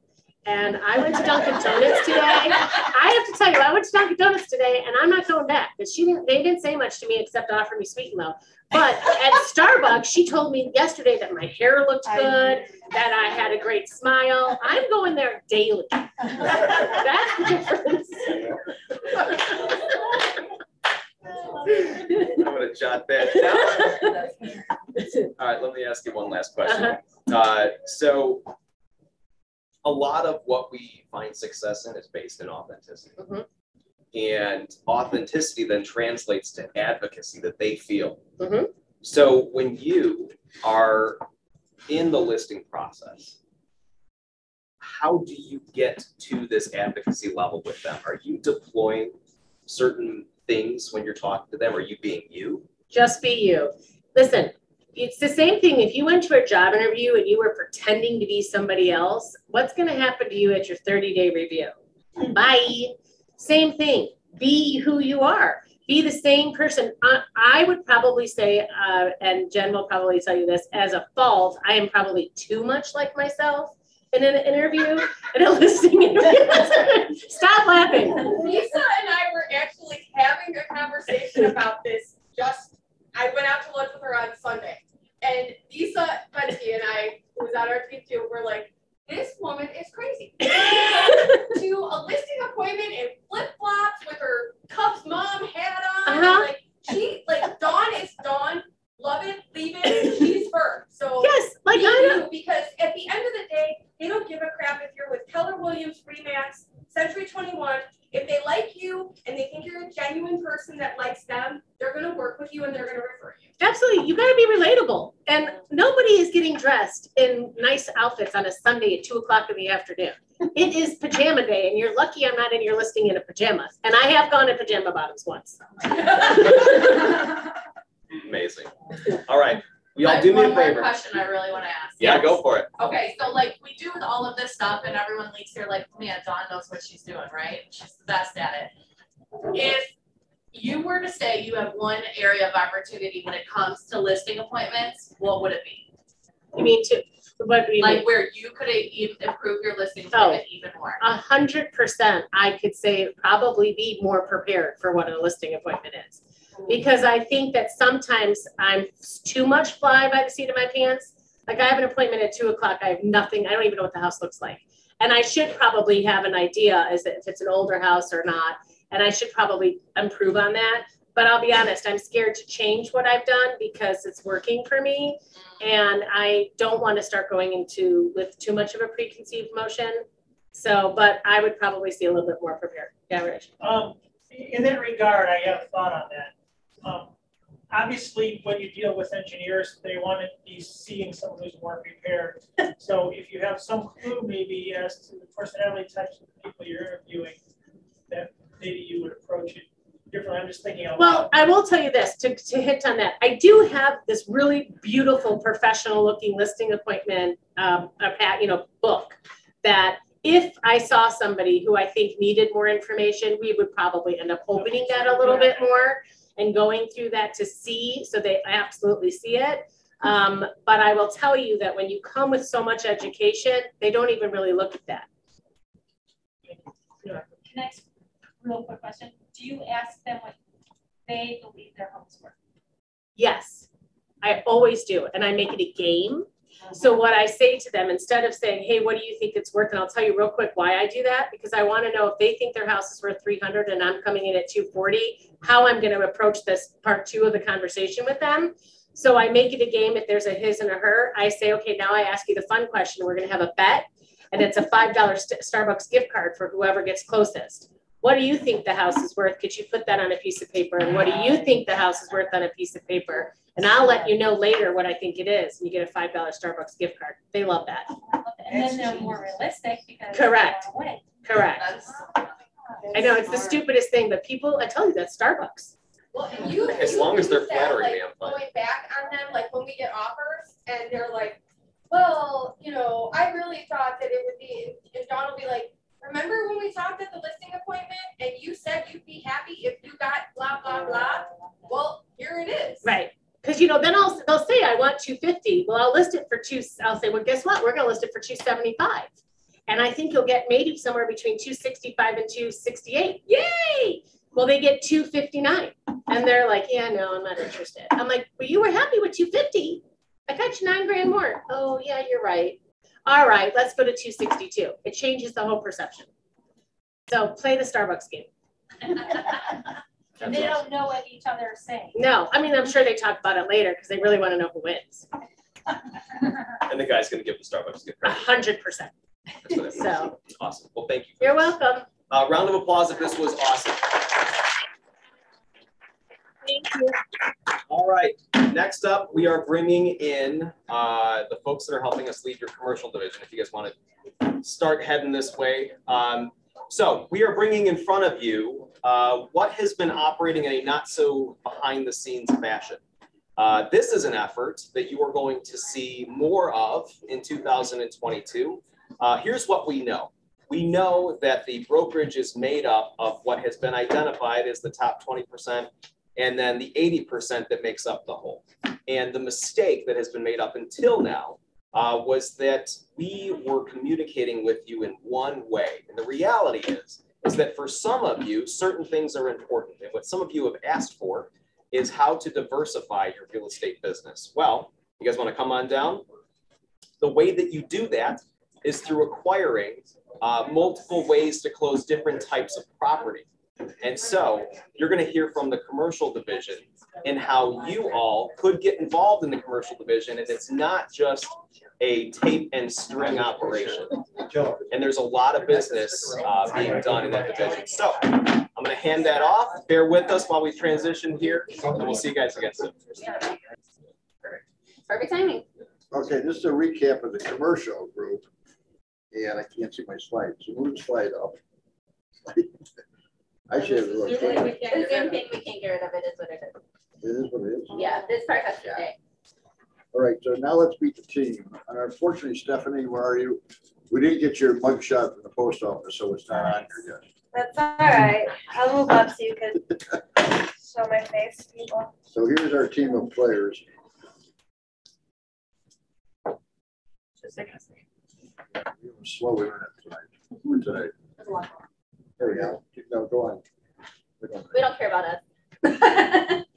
And I went to Dunkin' Donuts today. I have to tell you, I went to Dunkin' Donuts today and I'm not going back because she didn't, they didn't say much to me except offer me sweet and low. But at Starbucks, she told me yesterday that my hair looked good, that I had a great smile. I'm going there daily. That's the difference. I'm gonna jot that down. All right, let me ask you one last question. Uh, so a lot of what we find success in is based in authenticity. Mhm. And authenticity then translates to advocacy that they feel. Mhm. So when you are in the listing process, how do you get to this advocacy level with them? Are you deploying certain things when you're talking to them? Are you being you? Just be you. Listen, it's the same thing. If you went to a job interview and you were pretending to be somebody else, what's going to happen to you at your 30 day review? Bye. Same thing. Be who you are. Be the same person. I, I would probably say, uh, and Jen will probably tell you this as a fault, I am probably too much like myself in an interview, in a listing interview. Stop laughing. Lisa and I were actually having a conversation about this just, I went out to lunch with her on Sunday. And Lisa Fenske and I, who was on our team too, were like, this woman is crazy. to a listing appointment in flip flops with her Cubs mom hat on. Uh-huh. Like she, like Dawn is Dawn. Love it, leave it. She's her. So Yes, like I know. you, because at the end of the day, they don't give a crap if you're with Keller Williams, Remax, Century 21. If they like you and they think you're a genuine person that likes them, they're gonna work with you and they're gonna refer you. Absolutely. You got to be relatable. And nobody is getting dressed in nice outfits on a Sunday at two o'clock in the afternoon. It is pajama day, and you're lucky I'm not in your listing in a pajamas. And I have gone in pajama bottoms once. Amazing. All right, we all do me a One more favor. question I really wanna ask. Yeah, go for it. Okay, so like we do all of this stuff and everyone leaves here like, man, Dawn knows what she's doing, right? She's the best at it. If you were to say you have one area of opportunity when it comes to listing appointments, what would it be? You mean to, what do you mean? Like where you could improve your listing oh, appointment even more? A hundred percent, I could say probably be more prepared for what a listing appointment is. Because I think that sometimes I'm too much fly by the seat of my pants. Like I have an appointment at two o'clock, I have nothing, I don't even know what the house looks like. And I should probably have an idea as if it's an older house or not, and I should probably improve on that. But I'll be honest, I'm scared to change what I've done because it's working for me. And I don't want to start going into with too much of a preconceived motion. So, but I would probably see a little bit more prepared. Yeah, Rich. Um, in that regard, I have a thought on that. Um, obviously, when you deal with engineers, they want to be seeing someone who's more prepared. So if you have some clue maybe as to the personality types of the people you're interviewing, that maybe you would approach it differently. I'm just thinking Well. I will tell you this to, to hit on that. I do have this really beautiful professional looking listing appointment, um, a you know, book that if I saw somebody who I think needed more information, we would probably end up opening that a little bit more and going through that to see so they absolutely see it. Um, but I will tell you that when you come with so much education, they don't even really look at that. Can I ask a real quick question? Do you ask them what they believe their home's worth? Yes, I always do, and I make it a game. So what I say to them, instead of saying, hey, what do you think it's worth? And I'll tell you real quick why I do that, because I want to know if they think their house is worth three hundred and I'm coming in at two forty, how I'm going to approach this part two of the conversation with them. So I make it a game. If there's a his and a her, I say, okay, now I ask you the fun question. We're going to have a bet. And it's a five dollar Starbucks gift card for whoever gets closest. What do you think the house is worth? Could you put that on a piece of paper? And what do you think the house is worth on a piece of paper? And I'll let you know later what I think it is. And you get a five dollar Starbucks gift card. They love that. And then they're more realistic because. Correct. they wanna win. Correct. That's, I know it's the stupidest thing, but people, I tell you, that's Starbucks. well, and you. As you long as they're use that, flattering like, me, I'm fine. Going back on them, like when we get offers and they're like, well, you know, I really thought that it would be, and Dawn will be like, remember when we talked at the listing appointment and you said you'd be happy if you got blah, blah, blah? Well, here it is. Right. Cause you know, then I'll, they'll say, I want two fifty. Well, I'll list it for two, I'll say, well, guess what? We're gonna list it for two seventy-five. And I think you'll get maybe somewhere between two sixty-five and two sixty-eight. Yay! Well, they get two fifty-nine. And they're like, yeah, no, I'm not interested. I'm like, well, you were happy with two fifty. I got you nine grand more. Oh, yeah, you're right. All right, let's go to two sixty-two. It changes the whole perception. So play the Starbucks game. And they don't know what each other is saying. No, I mean, I'm sure they talk about it later because they really want to know who wins. And the guy's gonna give the Starbucks gift card. hundred percent. That's what I think. So Awesome. Well, thank you. for you're this. welcome. Uh, round of applause if this was awesome. Thank you. All right, next up, we are bringing in uh, the folks that are helping us lead your commercial division. If you guys want to start heading this way. Um, so we are bringing in front of you uh, what has been operating in a not so behind the scenes fashion. Uh, this is an effort that you are going to see more of in 2022. Uh, here's what we know. We know that the brokerage is made up of what has been identified as the top 20% and then the 80% that makes up the whole. And the mistake that has been made up until now uh, was that we were communicating with you in one way. And the reality is, is that for some of you, certain things are important. And what some of you have asked for is how to diversify your real estate business. Well, you guys want to come on down? The way that you do that is through acquiring uh, multiple ways to close different types of property. And so you're going to hear from the commercial division and how you all could get involved in the commercial division. And it's not just a tape and string operation. And there's a lot of business uh, being done in that division. So I'm going to hand that off. Bear with us while we transition here, and we'll see you guys again soon. Perfect timing. Okay, this is a recap of the commercial group. And I can't see my slide, so move the slide up. I should have a little. The clicker. Zoom thing, we can't get rid of it, is what it is. It is what it is. Yeah, this part has to stay. All right, so now let's beat the team. And Unfortunately, Stephanie, where are you? We didn't get your mug shot from the post office, so it's not on here yet. That's all right. I'll move up so you can show my face to people. So here's our team of players. Just We have a slow internet tonight, for today. There we go. No, go on. We don't- We don't care about us.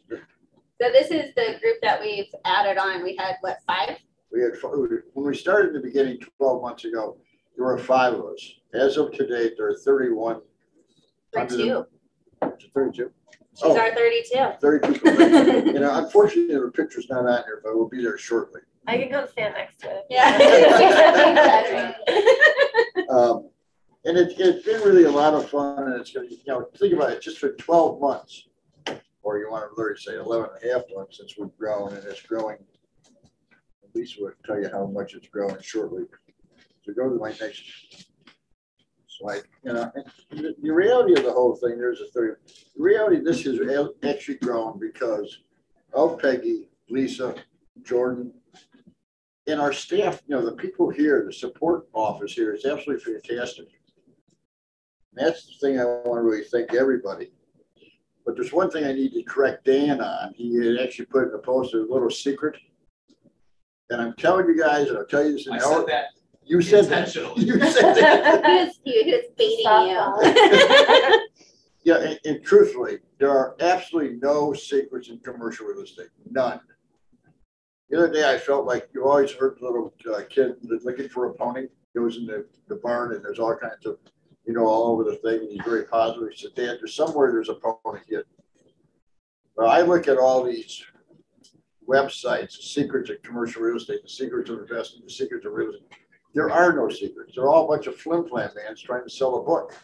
So this is the group that we've added on. We had, what, five? We had, when we started in the beginning twelve months ago, there were five of us. As of today, there are thirty-one. Thirty-two. Thirty-two? She's Oh. our thirty-two. Thirty-two. You know, unfortunately, the picture's not on here, but we'll be there shortly. I can come stand next to it. Yeah. Um, and it, it's been really a lot of fun and it's gonna, you know, think about it, just for twelve months. Or you want to literally say 11 and a half months since we've grown and it's growing. At least we'll tell you how much it's growing shortly. So go to my next slide, you know, the, reality of the whole thing, there's a third, the reality, this has al- actually grown because of Peggy, Lisa, Jordan, and our staff, you know, the people here, the support office here is absolutely fantastic. And that's the thing I want to really thank everybody. But there's one thing I need to correct Dan on. He had actually put in the post a little secret. And I'm telling you guys, and I'll tell you this in I our, said that you said that. intentionally. You said that. He was, he was baiting you. Yeah, and, and truthfully, there are absolutely no secrets in commercial real estate, none. The other day, I felt like you always heard the little uh, kid that's looking for a pony, goes in the, the barn and there's all kinds of, you know, all over the thing, and he's very positive. He said, Dad, there's somewhere there's a pony kid. Well, I look at all these websites, the secrets of commercial real estate, the secrets of investing, the secrets of real estate. There are no secrets. They're all a bunch of flim flam mans trying to sell a book,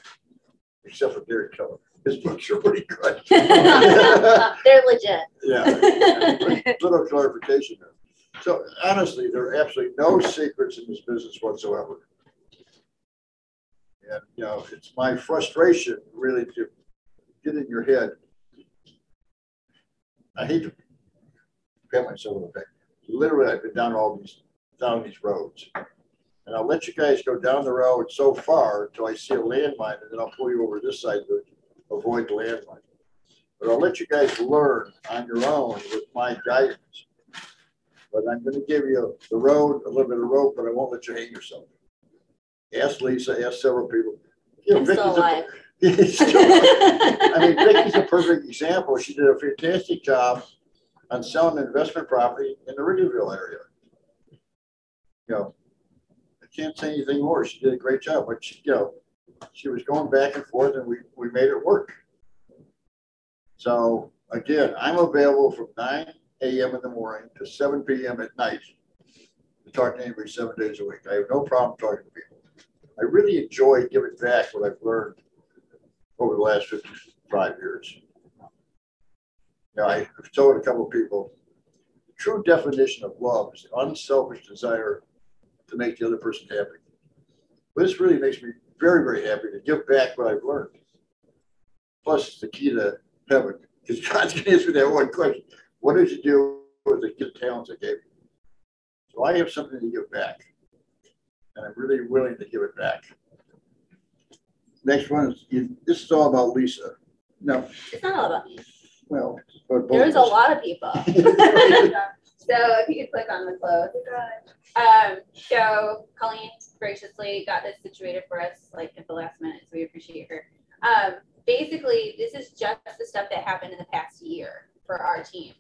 except for Derek Keller. His books are pretty good. They're legit. Yeah, little clarification there. So honestly, there are absolutely no secrets in this business whatsoever. And, you know, it's my frustration really to get in your head. I hate to pat myself on the back. Literally, I've been down all these, down these roads. And I'll let you guys go down the road so far until I see a landmine and then I'll pull you over this side to avoid the landmine. But I'll let you guys learn on your own with my guidance. But I'm gonna give you the road, a little bit of rope, but I won't let you hang yourself. Ask Lisa, asked several people. You know, still Vicky's a- alive. I mean, Vicky's a perfect example. She did a fantastic job on selling investment property in the Wrigleyville area. You know, I can't say anything more. She did a great job, but she, you know, she was going back and forth and we, we made it work. So again, I'm available from nine AM in the morning to seven PM at night to talk to anybody seven days a week. I have no problem talking to people. I really enjoy giving back what I've learned over the last 55 years. Now, I've told a couple of people, the true definition of love is the unselfish desire to make the other person happy. But this really makes me very, very happy to give back what I've learned. Plus, it's the key to heaven, because God's going to answer that one question. What did you do with the talents I gave you? So I have something to give back. And I'm really willing to give it back. Next one is, you- this is all about Lisa. No, It's not all about me. well. but both There's of a us. lot of people. So if you could click on the close. Um, so Colleen graciously got this situated for us like at the last minute, so we appreciate her. Um, basically, this is just the stuff that happened in the past year for our team.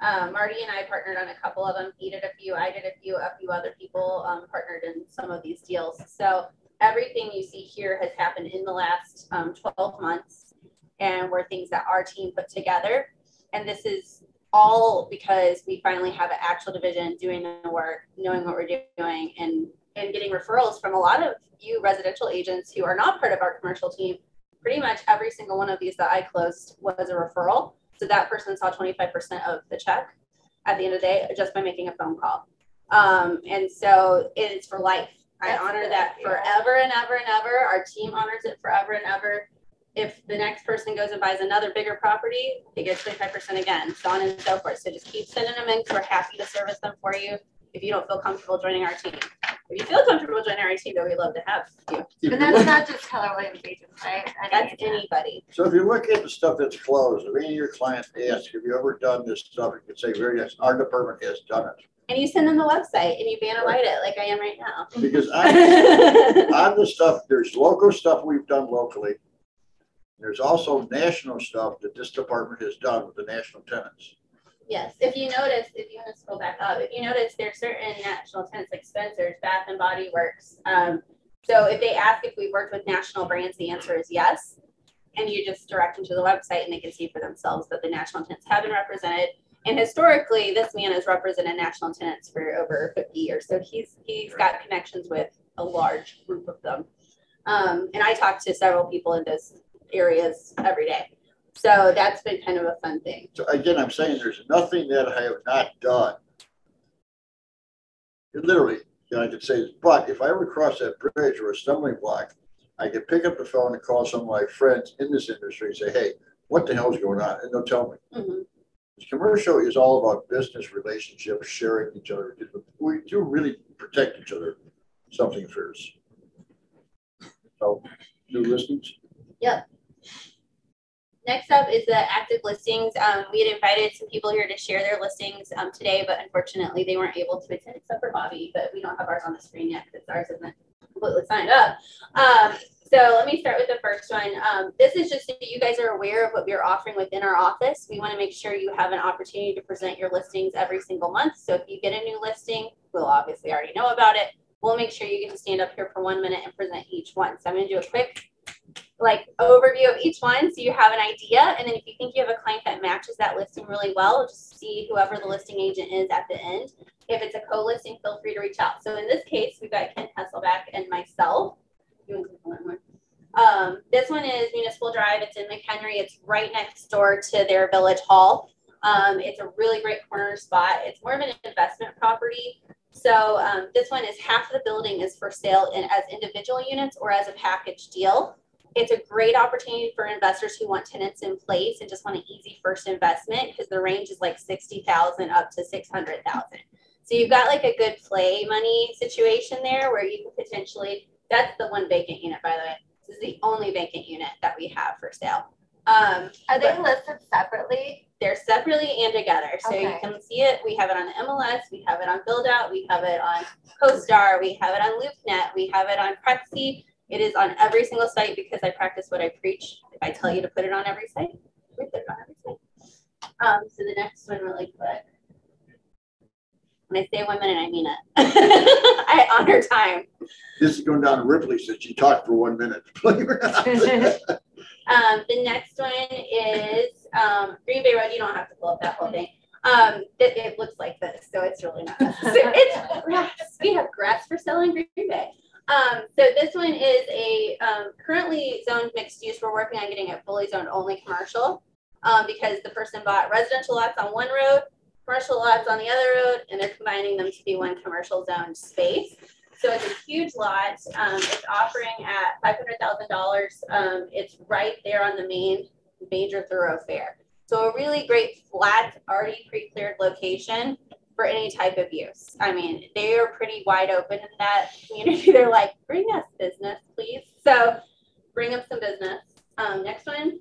Um, Marty and I partnered on a couple of them. He did a few, I did a few, a few other people um, partnered in some of these deals. So everything you see here has happened in the last um, 12 months and were things that our team put together. And this is all because we finally have an actual division doing the work, knowing what we're doing, and and getting referrals from a lot of you residential agents who are not part of our commercial team. Pretty much every single one of these that I closed was a referral. So that person saw 25% of the check at the end of the day just by making a phone call. Um, and so it is for life. I That's honor good, that yeah. forever and ever and ever. Our team honors it forever and ever if the next person goes and buys another bigger property, they get twenty-five percent again, so on and so forth. So just keep sending them in, we're happy to service them for you if you don't feel comfortable joining our team. If you feel comfortable joining our team, though, we'd love to have you. And that's not just Keller Williams agents, right? That's anybody. So if you look at the stuff that's closed, if any of your clients ask, have you ever done this stuff? You could say, very yes, our department has done it. And you send them the website and you banner light it like I am right now. Because on, on the stuff, there's local stuff we've done locally. There's also national stuff that this department has done with the national tenants. Yes, if you notice, if you want to scroll back up, if you notice, there's certain national tenants like Spencer's, Bath and Body Works. Um, so if they ask if we've worked with national brands, the answer is yes. And you just direct them to the website and they can see for themselves that the national tenants have been represented. And historically, this man has represented national tenants for over 50 years. So he's he's got connections with a large group of them. Um, and I talk to several people in those areas every day. So that's been kind of a fun thing. So again, I'm saying there's nothing that I have not done. Literally, you know, I could say this, but if I ever cross that bridge or a stumbling block, I could pick up the phone and call some of my friends in this industry and say, hey, what the hell's going on? And they'll tell me. Mhm. Commercial is all about business relationships, sharing each other. We do really protect each other, something fierce. So, new listings? Yep. Next up is the active listings. Um, we had invited some people here to share their listings um, today, but unfortunately they weren't able to attend except for Bobby, but we don't have ours on the screen yet because ours isn't completely signed up. Um, so let me start with the first one. Um, this is just so you guys are aware of what we're offering within our office. We want to make sure you have an opportunity to present your listings every single month. So if you get a new listing, we'll obviously already know about it. We'll make sure you get to stand up here for one minute and present each one. So I'm going to do a quick like overview of each one so you have an idea. And then if you think you have a client that matches that listing really well, just see whoever the listing agent is at the end. If it's a co-listing, feel free to reach out. So in this case, we've got Ken Hasselback and myself. Um, this one is Municipal Drive. It's in McHenry. It's right next door to their village hall. Um, it's a really great corner spot. It's more of an investment property. So um, this one is half the building is for sale in, as individual units or as a package deal. It's a great opportunity for investors who want tenants in place and just want an easy first investment because the range is like 60,000 up to 600,000. So you've got like a good play money situation there where you can potentially, that's the one vacant unit, by the way. This is the only vacant unit that we have for sale. Um, Are they listed separately? They're separately and together. So you can see it. We have it on MLS, we have it on BuildOut. We have it on CoStar, we have it on LoopNet, we have it on Crexi. It is on every single site because I practice what I preach. If I tell you to put it on every site, we put it on every site. Um, so the next one really quick. When I say one minute, I mean it. I honor time. This is going down to Ripley since you talked for one minute. Believe it or not. Um, the next one is um, Green Bay Road. You don't have to pull up that whole thing. Um, it, it looks like this, so it's really not necessary. it's grass. We have grass for sale in Green Bay. Um, so this one is a um, currently zoned mixed use. We're working on getting it fully zoned only commercial um, because the person bought residential lots on one road, commercial lots on the other road, and they're combining them to be one commercial zoned space. So it's a huge lot. Um, it's offering at five hundred thousand dollars. Um, it's right there on the main major thoroughfare. So a really great flat, already pre-cleared location for any type of use. I mean, they are pretty wide open in that community. They're like, bring us business, please. So bring them some business. Um, next one.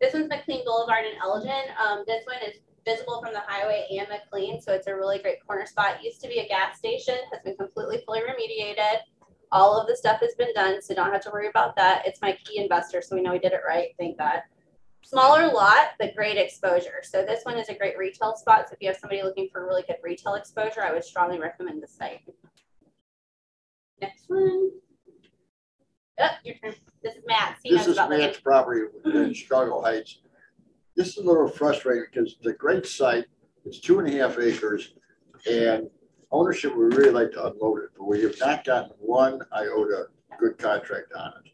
This one's McLean Boulevard in Elgin. Um, this one is visible from the highway and McLean, so it's a really great corner spot. Used to be a gas station, has been completely fully remediated. All of the stuff has been done, so don't have to worry about that. It's my key investor, so we know we did it right, thank God. Smaller lot, but great exposure. So this one is a great retail spot. So if you have somebody looking for really good retail exposure, I would strongly recommend this site. Next one. Oh, your turn. This is Matt. This is. Matt's property in Chicago Heights. This is a little frustrating because a great site. It's two and a half acres and ownership would really like to unload it, but we have not gotten one iota good contract on it.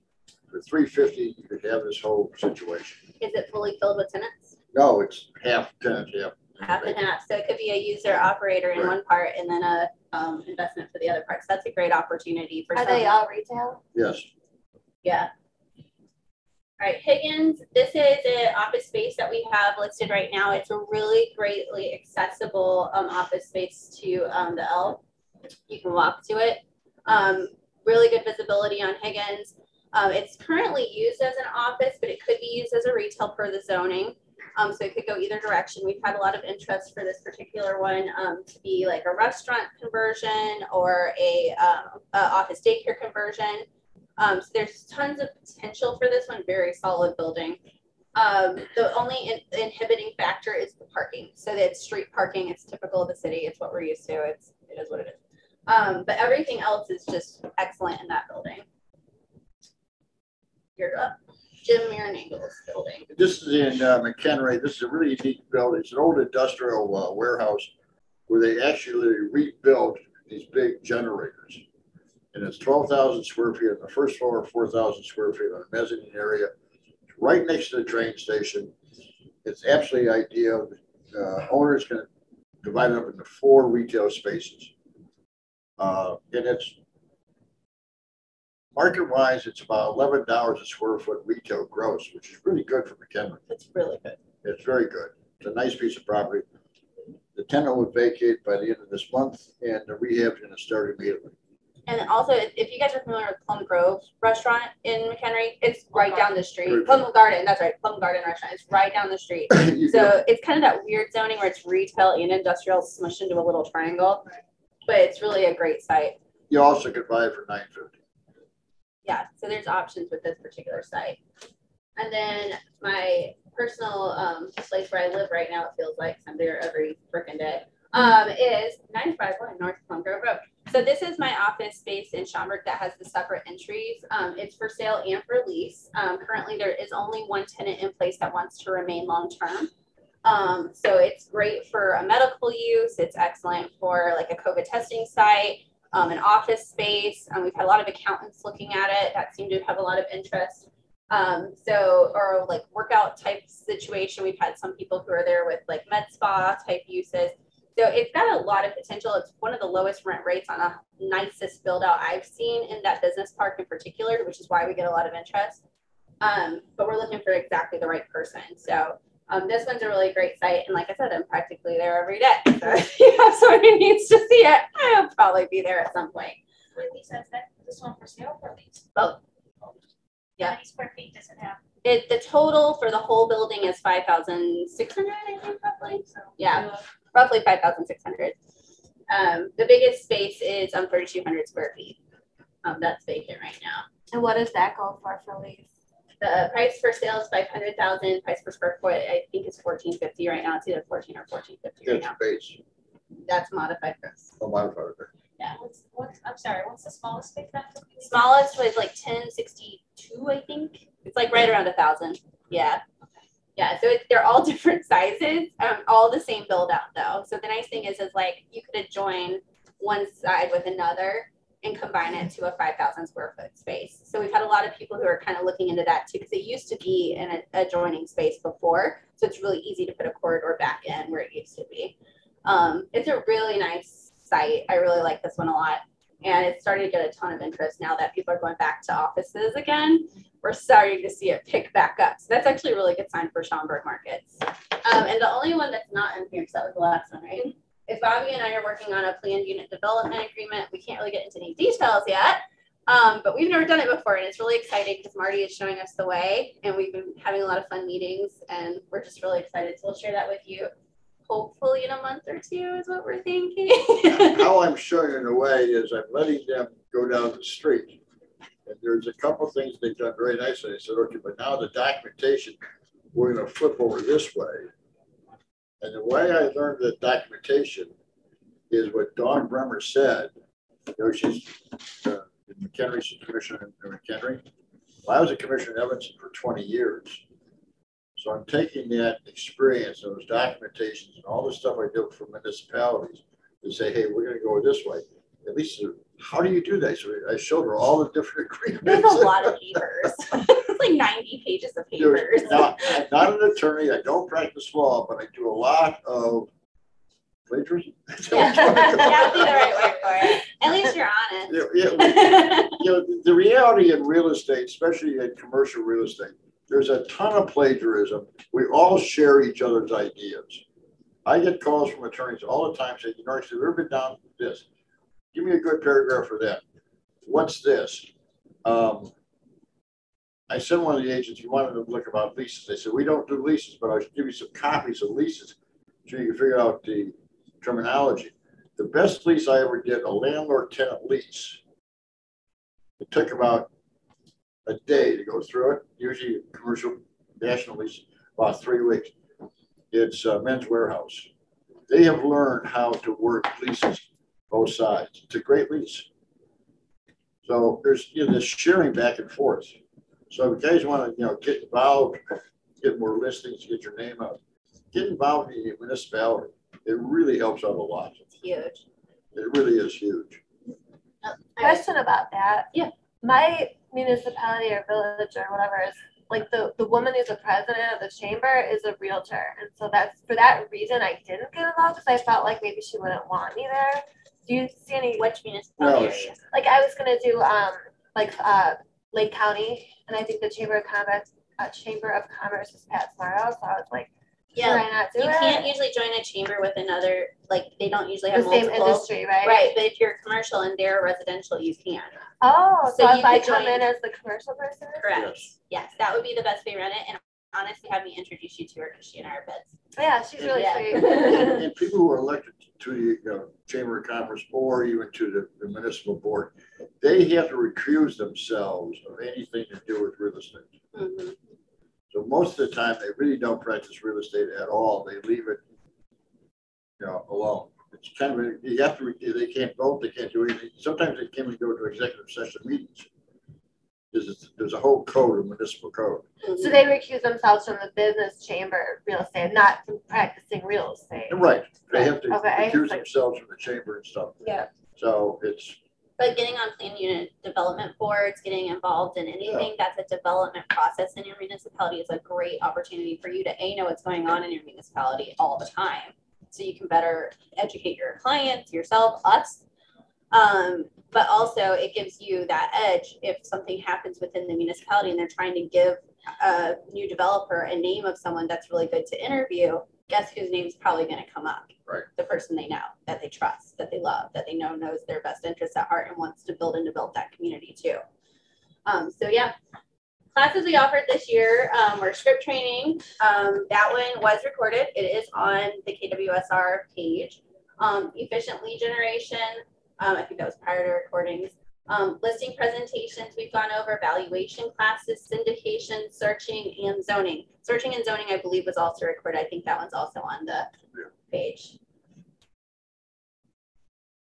For three fifty, you could have this whole situation. Is it fully filled with tenants? No, it's half tenants, half. Half and half. So it could be a user operator in Right. one part and then a um, investment for the other part. So that's a great opportunity for Are some. they all retail? Yes, Yeah. All right, Higgins, this is an office space that we have listed right now. It's a really greatly accessible um, office space to um, the L. You can walk to it. Um, really good visibility on Higgins. Um, it's currently used as an office, but it could be used as a retail per the zoning. Um, so it could go either direction. We've had a lot of interest for this particular one um, to be like a restaurant conversion or a, um, a office daycare conversion. Um, so there's tons of potential for this one, very solid building. Um, the only in- inhibiting factor is the parking. So it's street parking, it's typical of the city, it's what we're used to, it's, it is what it is. But everything else is just excellent in that building. Up. Jim Marinangle's building. this is in uh, McHenry. This is a really unique building. It's an old industrial uh, warehouse where they actually rebuilt these big generators. And it's twelve thousand square feet on the first floor, four thousand square feet on the mezzanine area. It's right next to the train station. It's absolutely ideal. The Uh, owner's gonna divide it up into four retail spaces. Uh, and it's market wise, it's about eleven dollars a square foot retail gross, which is really good for McHenry. It's really good. It's very good. It's a nice piece of property. The tenant would vacate by the end of this month and the rehab's gonna start immediately. And also, if you guys are familiar with Plum Grove Restaurant in McHenry, it's right down the street. Plum Garden, that's right, Plum Garden Restaurant, it's right down the street. So it's kind of that weird zoning where it's retail and industrial smushed into a little triangle. But it's really a great site. You also could buy it for nine fifty. Yeah, so there's options with this particular site. And then my personal um place where I live right now, it feels like I'm there every freaking day. Um, is 951 North Plum Grove Road. So this is my office space in Schaumburg that has the separate entries. Um, it's for sale and for lease. Um, currently there is only one tenant in place that wants to remain long-term. Um, so it's great for a medical use. It's excellent for like a COVID testing site, um, an office space. Um, we've had a lot of accountants looking at it that seem to have a lot of interest. Um, so, or like workout type situation. We've had some people who are there with like med spa type uses. So it's got a lot of potential. It's one of the lowest rent rates on a nicest build out I've seen in that business park in particular, which is why we get a lot of interest. Um, but we're looking for exactly the right person. So um, this one's a really great site. And like I said, I'm practically there every day. So if you have someone who needs to see it, I'll probably be there at some point. Wait, Lisa, is that this one for sale or lease? Both. Yeah. How many square feet does it have? It, the total for the whole building is five thousand six hundred, I think, roughly. Yeah, roughly five thousand six hundred. Um, the biggest space is um thirty-two hundred square feet. Um, that's vacant right now. And what does that go for for lease? The price for sale is five hundred thousand, price per square foot, I think is fourteen fifty right now. It's either fourteen or fourteen fifty right now. base, That's modified gross. no modifier there. Yeah. What's, what's, I'm sorry, what's the smallest space that? Smallest was like ten sixty-two, I think. It's like right around a thousand. Yeah. Yeah, so they're all different sizes, um, all the same build out though. So the nice thing is, is like you could join one side with another and combine it to a five thousand square foot space. So we've had a lot of people who are kind of looking into that too, because it used to be in a adjoining space before. So it's really easy to put a corridor back in where it used to be. Um, it's a really nice site. I really like this one a lot. And it's starting to get a ton of interest now that people are going back to offices again. We're starting to see it pick back up. So that's actually a really good sign for Schaumburg markets. Um, and the only one that's not in here, because that was the last one, right? Is Bobby and I are working on a planned unit development agreement. We can't really get into any details yet. Um, but we've never done it before and it's really exciting because Marty is showing us the way and we've been having a lot of fun meetings and we're just really excited. So we'll share that with you hopefully in a month or two is what we're thinking. How I'm showing it away is I'm letting them go down the street. And there's a couple things they've done very nicely. I said, okay, but now the documentation, we're gonna flip over this way. And the way I learned the documentation is what Dawn Bremer said. You know, she's, uh, McHenry, she's commissioner in McHenry. Well, I was a commissioner in Evanston for twenty years. So I'm taking that experience, those documentations and all the stuff I do for municipalities to say, hey, we're gonna go this way. At least, how do you do that? So I showed her all the different agreements. There's a lot of papers. it's like 90 pages of papers. Now, I'm not an attorney, I don't practice law, but I do a lot of plagiarism. Yeah, that would be the right word for it. At least you're honest. Yeah, yeah. You know, the reality in real estate, especially in commercial real estate, there's a ton of plagiarism. We all share each other's ideas. I get calls from attorneys all the time saying, you know, have you ever been down this? Give me a good paragraph for that. What's this? Um, I sent one of the agents, he wanted to look about leases. They said, we don't do leases, but I'll give you some copies of leases so you can figure out the terminology. The best lease I ever did, a landlord tenant lease. It took about a day to go through it, usually commercial national lease, about three weeks. It's uh, Men's Wearhouse. They have learned how to work leases both sides. It's a great lease. So there's you know, this sharing back and forth. So if you guys want to, you know, get involved, get more listings, get your name out, get involved in the municipality. It really helps out a lot. It's huge. It really is huge. Question about that. Yeah. My municipality or village or whatever is like the, the woman who's the president of the chamber is a realtor. And so that's for that reason I didn't get involved because I felt like maybe she wouldn't want me there. Do you see any Which municipality No, like I was gonna do um like uh Lake County and I think the Chamber of Commerce uh, Chamber of Commerce is Pat Smarto, so I was like, Yeah, I not do You it? can't usually join a chamber with another, like, they don't usually have the have same multiple. industry, right? Right, but if you're commercial and they're residential, you can. Oh, So so if I could come join- in as the commercial person? Correct. Yes, that would be the best way to run it. And honestly have me introduce you to her because she and I are beds. Yeah, she's really Yeah. sweet. And people who are elected to the, you know, Chamber of Commerce or even to the- the municipal board, they have to recuse themselves of anything to do with real estate. Mhm. So most of the time, they really don't practice real estate at all. They leave it, you know, alone. It's kind of, a- you have to, they can't vote, they can't do anything. Sometimes they can't even go to executive session meetings. There's, there's a whole code, a municipal code. So they recuse themselves from the business chamber real estate, not from practicing real estate. Right, they have to Okay, recuse themselves from the chamber and stuff. Yeah. So it's, But getting on plan unit development boards, getting involved in anything that's a development process in your municipality is a great opportunity for you to A, know what's going on in your municipality all the time. So you can better educate your clients, yourself, us. Um, but also it gives you that edge if something happens within the municipality and they're trying to give a new developer a name of someone that's really good to interview, guess whose name's probably gonna come up? Right. The person they know, that they trust, that they love, that they know knows their best interests at heart and wants to build and develop that community too. Um, so yeah, classes we offered this year um, were script training. Um, that one was recorded. It is on the KWSR page. Um, efficient lead generation. Um, I think that was prior to recordings. Um, listing presentations we've gone over, valuation classes, syndication, searching, and zoning. Searching and zoning, I believe, was also recorded. I think that one's also on the page.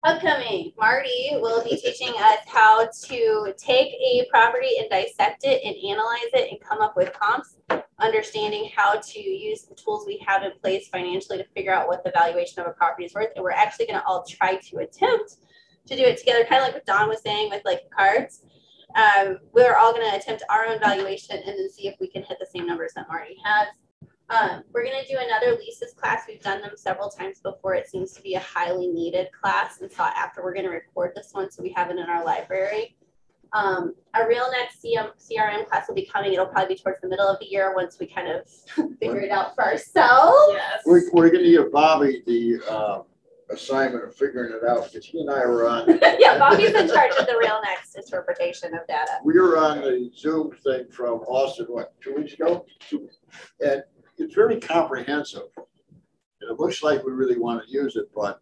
Upcoming, Marty will be teaching us how to take a property and dissect it and analyze it and come up with comps, understanding how to use the tools we have in place financially to figure out what the valuation of a property is worth. And we're actually going to all try to attempt to do it together, kind of like what Dawn was saying with like cards. Um, we're all going to attempt our own valuation and then see if we can hit the same numbers that Marty has. Um, we're going to do another leases class. We've done them several times before. It seems to be a highly needed class and sought after. We're going to record this one so we have it in our library. Um, a RealNext CM, CRM class will be coming. It'll probably be towards the middle of the year once we kind of figure it out for ourselves. Yes. we're, we're gonna give Bobby the, uh, assignment of figuring it out, because he and I were on, yeah, Bobby's in charge of the RealNext interpretation of data. we were on the Zoom thing from Austin, what, two weeks ago? And it's very comprehensive. And it looks like we really want to use it, but,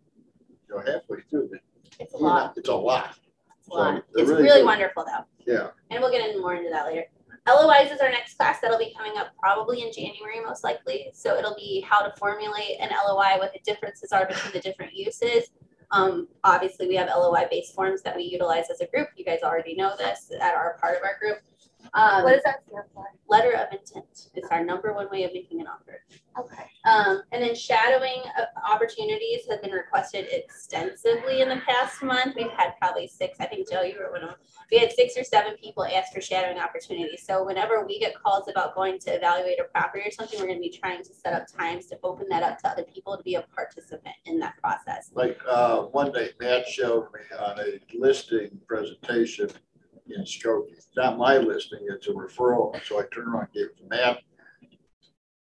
you know, halfway through, it- It's a lot. it's a lot. It's a lot. So It's really really wonderful though. Yeah, And we'll get into more into that later. LOIs is our next class that'll be coming up probably in January, most likely. So it'll be how to formulate an LOI, what the differences are between the different uses. Um, obviously, we have LOI based forms that we utilize as a group. You guys already know this that are part of our group. Um, What does that stand for? letter of intent It's our number one way of making an offer. Okay. Um, and then shadowing opportunities have been requested extensively in the past month. We've had probably six, I think Joe, you were one of them. We had six or seven people ask for shadowing opportunities. So whenever we get calls about going to evaluate a property or something, we're gonna be trying to set up times to open that up to other people to be a participant in that process. like, uh, one day Matt showed me on a listing presentation in Skokie. It's not my listing, it's a referral, so I turned around and gave it to Matt.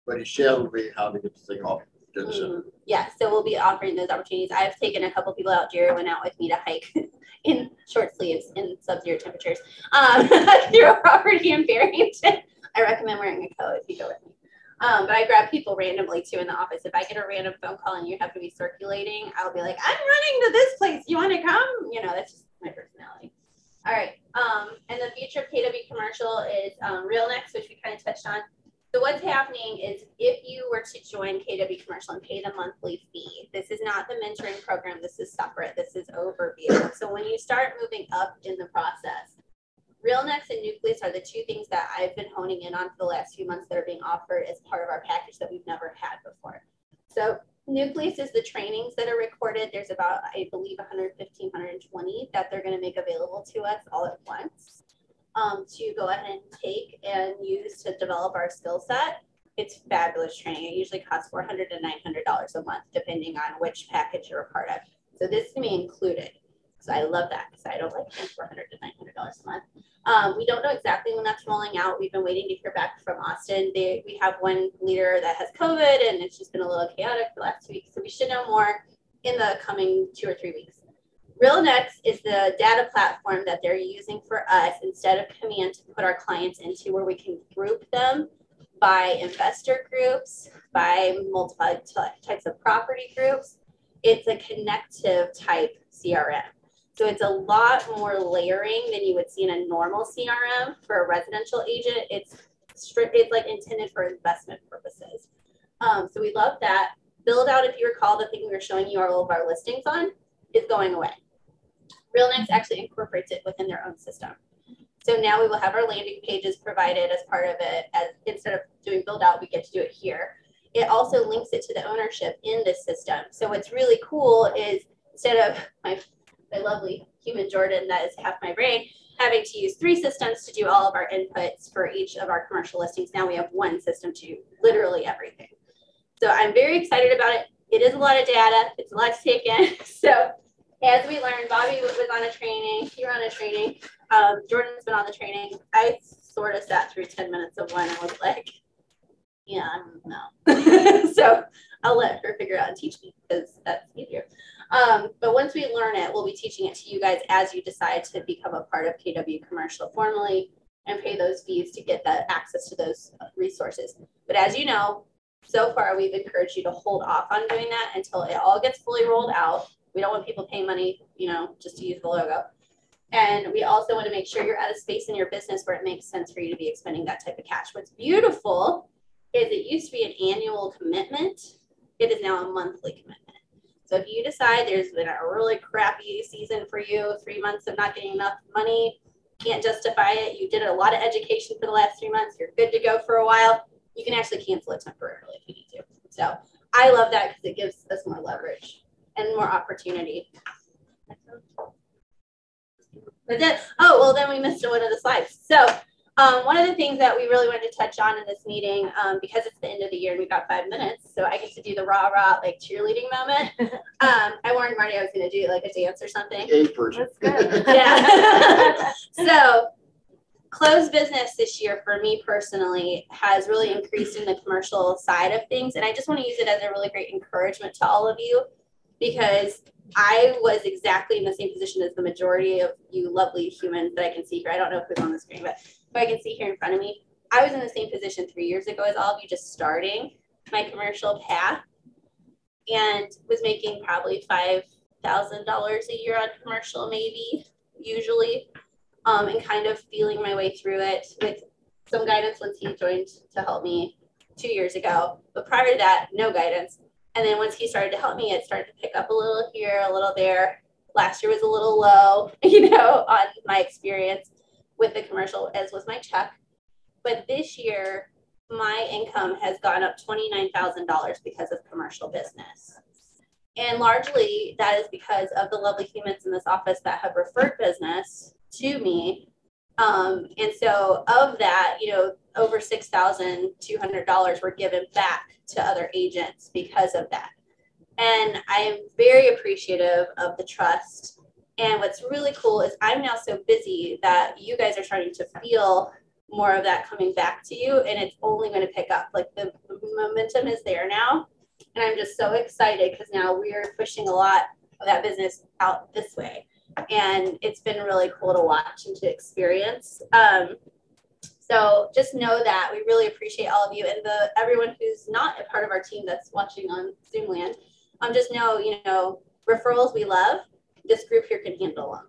But he showed me how to get the thing off. Mhm. Yeah, so we'll be offering those opportunities. I've taken a couple people out. Jerry went out with me to hike in short sleeves in sub-zero temperatures um, through a property in Barrington. I recommend wearing a coat if you go with me. Um, but I grab people randomly too in the office. If I get a random phone call and you have to be circulating, I'll be like, I'm running to this place. You want to come? You know, that's just my personality. All right. Um, and the future of KW commercial is um, RealNext, which we kind of touched on. So what's happening is if you were to join KW Commercial and pay the monthly fee, this is not the mentoring program. This is separate. This is overview. So when you start moving up in the process, RealNext and Nucleus are the two things that I've been honing in on for the last few months that are being offered as part of our package that we've never had before. So Nucleus is the trainings that are recorded. There's about, I believe, 115, 120 that they're going to make available to us all at once um, to go ahead and take and use to develop our skill set. It's fabulous training. It usually costs 400 to $900 a month, depending on which package you're a part of. So this can be included. So I love that because I don't like paying 400 to $900 a month. Um, we don't know exactly when that's rolling out. We've been waiting to hear back from Austin. They, we have one leader that has COVID and it's just been a little chaotic the last two weeks. So we should know more in the coming two or three weeks. RealNext is the data platform that they're using for us instead of Command to put our clients into where we can group them by investor groups, by multiple types of property groups. It's a connective type CRM. So it's a lot more layering than you would see in a normal CRM for a residential agent. It's strict, it's like intended for investment purposes. Um, so we love that. Build out, if you recall, the thing we were showing you all of our listings on is going away. RealNext actually incorporates it within their own system. So now we will have our landing pages provided as part of it. As instead of doing build out, we get to do it here. It also links it to the ownership in this system. So what's really cool is instead of my, my lovely human Jordan that is half my brain having to use three systems to do all of our inputs for each of our commercial listings, now we have one system to literally everything. So I'm very excited about it. It is a lot of data. It's a lot to take in. So as we learned, Bobby was on a training, you're on a training, um, Jordan's been on the training. I sort of sat through 10 minutes of one and was like, yeah, I don't know. so I'll let her figure out and teach me because that's easier. Um, but once we learn it, we'll be teaching it to you guys as you decide to become a part of KW Commercial formally and pay those fees to get that access to those resources. But as you know, so far we've encouraged you to hold off on doing that until it all gets fully rolled out. We don't want people paying money, you know, just to use the logo. And we also want to make sure you're at a space in your business where it makes sense for you to be expending that type of cash. What's beautiful is it used to be an annual commitment. It is now a monthly commitment. So if you decide there's been a really crappy season for you, three months of not getting enough money, can't justify it, you did a lot of education for the last three months, you're good to go for a while, you can actually cancel it temporarily if you need to. So I love that because it gives us more leverage and more opportunity. That's it. Oh, well, then we missed one of the slides. So um, one of the things that we really wanted to touch on in this meeting, um, because it's the end of the year and we've got five minutes, so I get to do the rah rah like cheerleading moment. Um, I warned Marty I was going to do like a dance or something. A person. Yeah. so closed business this year for me personally has really increased in the commercial side of things, and I just want to use it as a really great encouragement to all of you because I was exactly in the same position as the majority of you lovely humans that I can see here. I don't know if who's on the screen, but if I can see here in front of me, I was in the same position three years ago as all of you, just starting my commercial path and was making probably $5,000 a year on commercial, maybe, usually, um, and kind of feeling my way through it with some guidance once he joined to help me two years ago. But prior to that, no guidance. And then once he started to help me, it started to pick up a little here, a little there. Last year was a little low, you know, on my experience with the commercial, as was my check. But this year, my income has gone up $29,000 because of commercial business. And largely that is because of the lovely humans in this office that have referred business to me. Um, and so of that, you know, over $6,200 were given back to other agents because of that. And I am very appreciative of the trust. And what's really cool is I'm now so busy that you guys are starting to feel more of that coming back to you and it's only going to pick up. Like the momentum is there now and i'm just so excited because now we're pushing a lot of that business out this way. And it's been really cool to watch and to experience. Um, so just know that we really appreciate all of you and the everyone who's not a part of our team that's watching on zoomland. Um, just know you know referrals we love this group here can handle them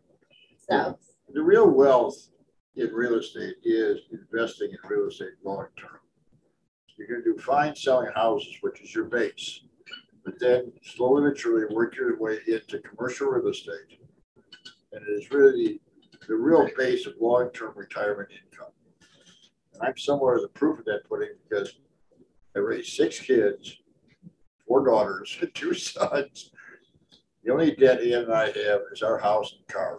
so the real wealth in real estate is investing in real estate long term. You're going to do fine selling houses, which is your base, but then slowly but surely work your way into commercial real estate. And it is really the real base of long term retirement income. And I'm somewhere as a proof of that pudding because I raised six kids, four daughters, two sons. The only debt Ian and I have is our house and car.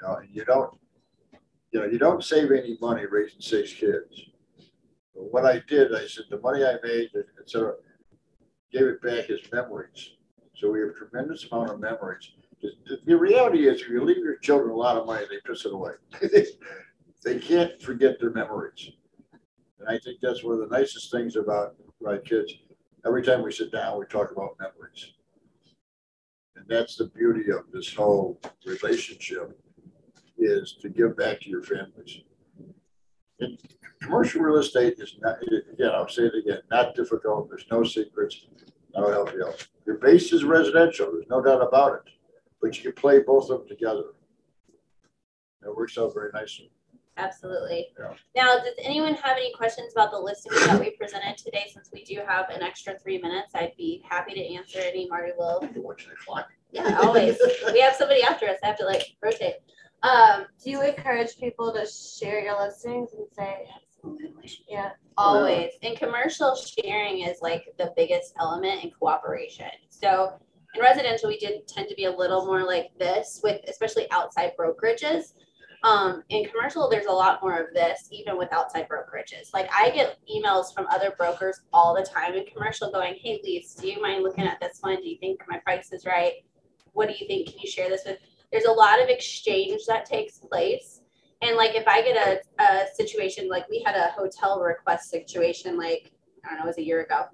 You know, you don't, you know, you don't save any money raising six kids. But what I did, I said the money I made, and so gave it back as memories. So we have a tremendous amount of memories. The, the reality is, if you leave your children a lot of money, they piss it away. they can't forget their memories. And I think that's one of the nicest things about my kids. Every time we sit down, we talk about memories. And that's the beauty of this whole relationship is to give back to your families. in commercial real estate is not, again, I'll say it again, not difficult. There's no secrets. I'll help you out. Your base is residential. There's no doubt about it. But you can play both of them together. It works out very nicely. Absolutely. Yeah. Now, does anyone have any questions about the listings that we presented today? Since we do have an extra three minutes, I'd be happy to answer any. Marty will. Watching the clock. Yeah, always. we have somebody after us. I have to like rotate. Um, Do you encourage people to share your listings and say, absolutely. yeah, always. And commercial sharing is like the biggest element in cooperation. So in residential, we did tend to be a little more like this with especially outside brokerages. Um, in commercial, there's a lot more of this, even with outside brokerages. Like I get emails from other brokers all the time in commercial going, Hey Lise, do you mind looking at this one? Do you think my price is right? What do you think? Can you share this with? There's a lot of exchange that takes place. And like if I get a, a situation like we had a hotel request situation like I don't know, it was a year ago.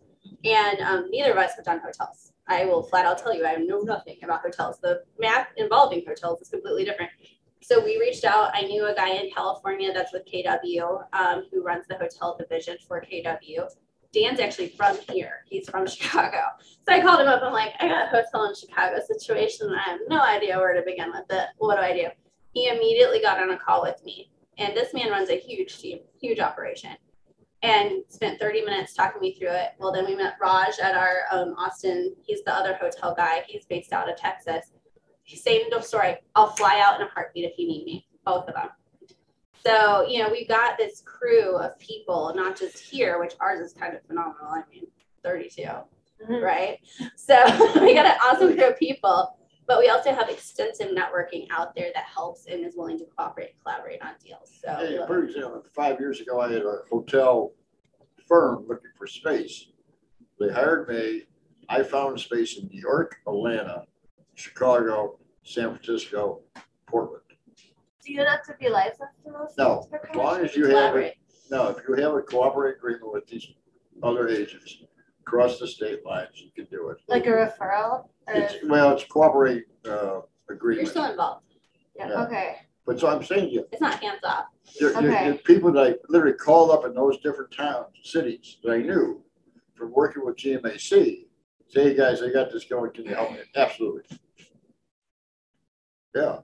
And um, neither of us have done hotels. I will flat out tell you, I know nothing about hotels. The math involving hotels is completely different. So we reached out. I knew a guy in California that's with KW um, who runs the hotel division for KW. Dan's actually from here. He's from Chicago. So I called him up. I'm like, I got a hotel in Chicago situation. I have no idea where to begin with it. What do I do? He immediately got on a call with me. And this man runs a huge team, huge operation, and spent 30 minutes talking me through it. Well, then we met Raj at our um, Austin. He's the other hotel guy. He's based out of Texas. Same story. I'll fly out in a heartbeat if you need me, both of them. So, you know, we've got this crew of people, not just here, which ours is kind of phenomenal. I mean, 32, mm-hmm. right? So we got an awesome crew of people, but we also have extensive networking out there that helps and is willing to cooperate and collaborate on deals. So, Hey, for example, five years ago, I had a hotel firm looking for space. They hired me. I found space in New York, Atlanta, Chicago, San Francisco, Portland. do you have to be licensed in those? No, as long as you have it, no, if you have a cooperative agreement with these other agents across the state lines, you can do it. Like a referral? It's, well, it's cooperating, uh, you're still involved. yeah, yeah. okay, But so I'm saying you, It's not hands off. There- Okay. there- people that I literally called up in those different towns, cities that I knew from working with GMAC. Say, hey guys, I got this going. Can you help me? Absolutely. Yeah.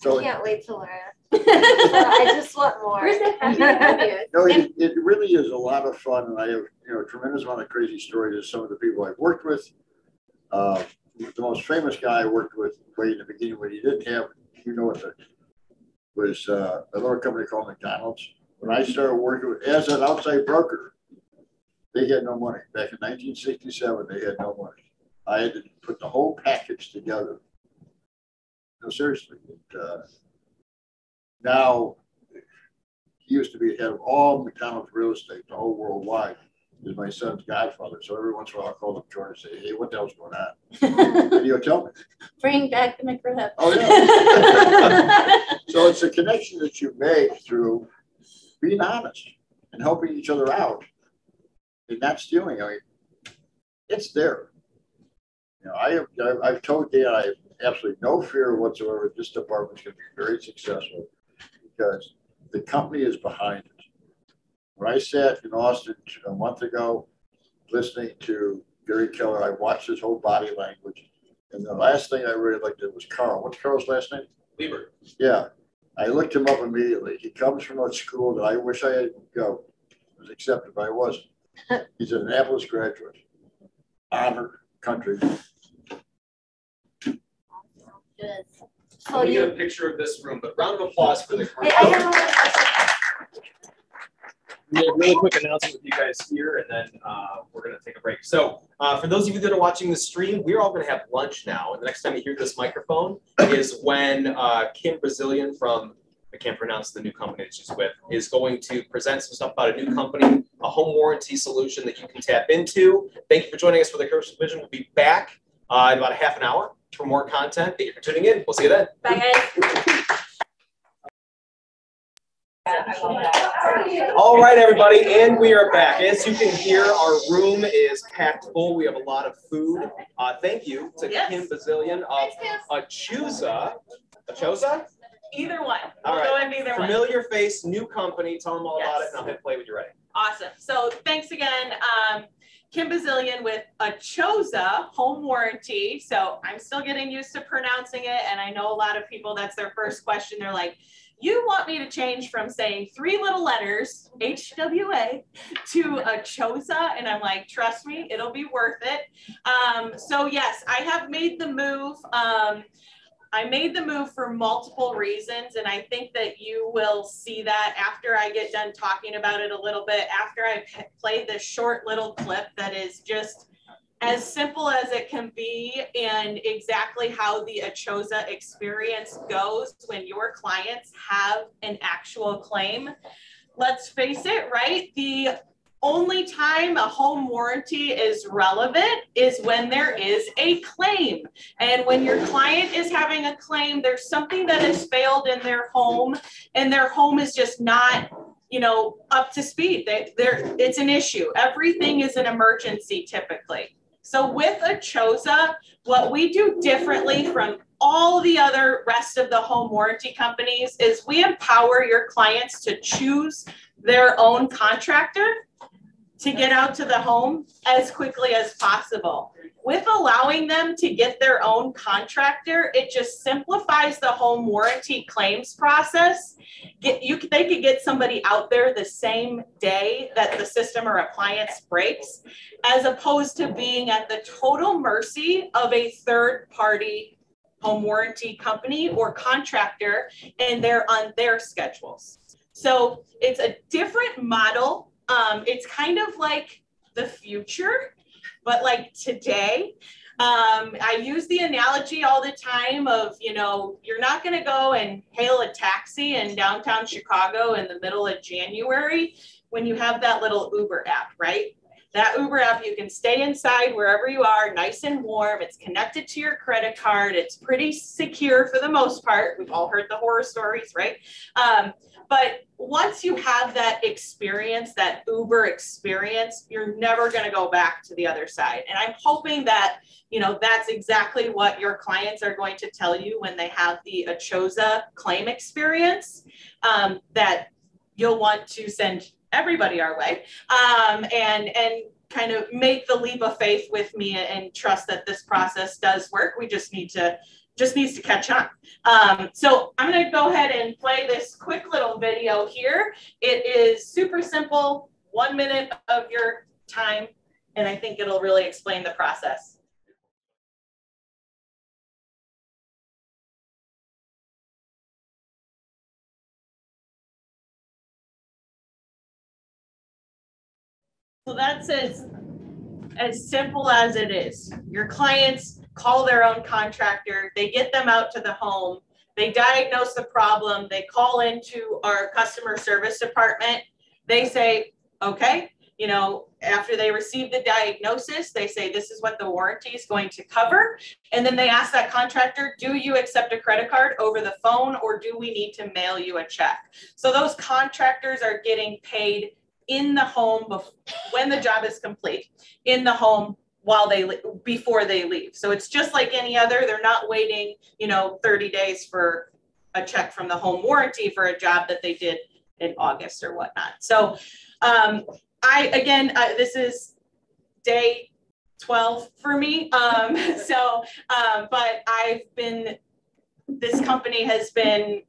So, I can't wait to learn. I just want more. We're so happy to have you. no, it, it really is a lot of fun and I have, you know, a tremendous amount of crazy stories of some of the people I've worked with. Uh, the most famous guy I worked with way in the beginning when he didn't have, you know what the, was, uh, a little company called McDonald's. When I started working with, as an outside broker, they had no money. Back in nineteen sixty-seven, they had no money. I had to put the whole package together. No, seriously, it, uh, now, he used to be head of all McDonald's real estate, the whole worldwide. Is my son's godfather, so every once in a while I'll call him Jordan and say, hey, what the hell's going on? And he'll tell me. Bring back the McRib. Oh, yeah. So it's a connection that you make through being honest and helping each other out and not stealing. I mean, it's there. You know, I have, I've- I've told Dan, I have absolutely no fear whatsoever. This department's gonna be very successful because the company is behind it. When I sat in Austin a month ago, listening to Gary Keller, I watched his whole body language. And the last thing I really liked it was Carl. What's Carl's last name? Liebert. Yeah, I looked him up immediately. He comes from a school that I wish I had go. Was accepted, but I wasn't. He's an Annapolis graduate. Honor country. Good. I'm get a picture of this room, but round of applause for the Hey, I have. Really, really quick announcement with you guys here, and then uh, we're gonna take a break. So, uh, for those of you that are watching the stream, we're all gonna have lunch now. And the next time you hear this microphone is when uh, Kim Bisaillon from I can't pronounce the new company that she's with is going to present some stuff about a new company, a home warranty solution that you can tap into. Thank you for joining us for the Commercial Vision. We'll be back uh, in about a half an hour for more content. Thank you for tuning in. We'll see you then. Bye, guys. All right, everybody, and we are back. As you can hear, our room is packed full. We have a lot of food. Uh, thank you to Yes. Kim Bisaillon of Achusa. Achosa? Either one. All right. either one. Familiar face, new company, tell them all about it, and I'll hit play when you're ready. Awesome. So thanks again. Um, Kim Bisaillon with Achosa Home Warranty. So I'm still getting used to pronouncing it. And I know a lot of people, that's their first question. They're like, you want me to change from saying three little letters, HWA, to Achosa? And I'm like, trust me, it'll be worth it. Um, so yes, I have made the move. Um, I made the move for multiple reasons, and I think that you will see that after I get done talking about it a little bit, after I play this short little clip that is just as simple as it can be and exactly how the Achosa experience goes when your clients have an actual claim. Let's face it, right? The only time a home warranty is relevant is when there is a claim. And when your client is having a claim, there's something that has failed in their home and their home is just not, you know, up to speed. They, it's an issue. Everything is an emergency typically. So with Achosa, what we do differently from all the other rest of the home warranty companies is we empower your clients to choose their own contractor to get out to the home as quickly as possible. With allowing them to get their own contractor, it just simplifies the home warranty claims process. Get you they could get somebody out there the same day that the system or appliance breaks, as opposed to being at the total mercy of a third party home warranty company or contractor and they're on their schedules. So it's a different model um, it's kind of like the future, but like today. Um, I use the analogy all the time of, you know, you're not going to go and hail a taxi in downtown Chicago in the middle of January when you have that little Uber app, right? That Uber app, you can stay inside wherever you are, nice and warm. It's connected to your credit card. It's pretty secure for the most part. We've all heard the horror stories, right? Um, but once you have that experience, that Uber experience, you're never going to go back to the other side. And I'm hoping that, you know, that's exactly what your clients are going to tell you when they have the Achosa claim experience, um, that you'll want to send everybody our way um, and, and kind of make the leap of faith with me and trust that this process does work. We just need to just needs to catch on. Um, so I'm going to go ahead and play this quick little video here. It is super simple, one minute of your time, and I think it'll really explain the process. So that's as, as simple as it is. Your clients call their own contractor, they get them out to the home, they diagnose the problem, they call into our customer service department. They say, okay, you know, after they receive the diagnosis, they say, this is what the warranty is going to cover. And then they ask that contractor, do you accept a credit card over the phone or do we need to mail you a check? So those contractors are getting paid in the home when the job is complete, in the home while they before they leave. So it's just like any other. They're not waiting, you know, 30 days for a check from the home warranty for a job that they did in August or whatnot. So um, I again, uh, this is day 12 for me. Um, so, um, but I've been. This company has been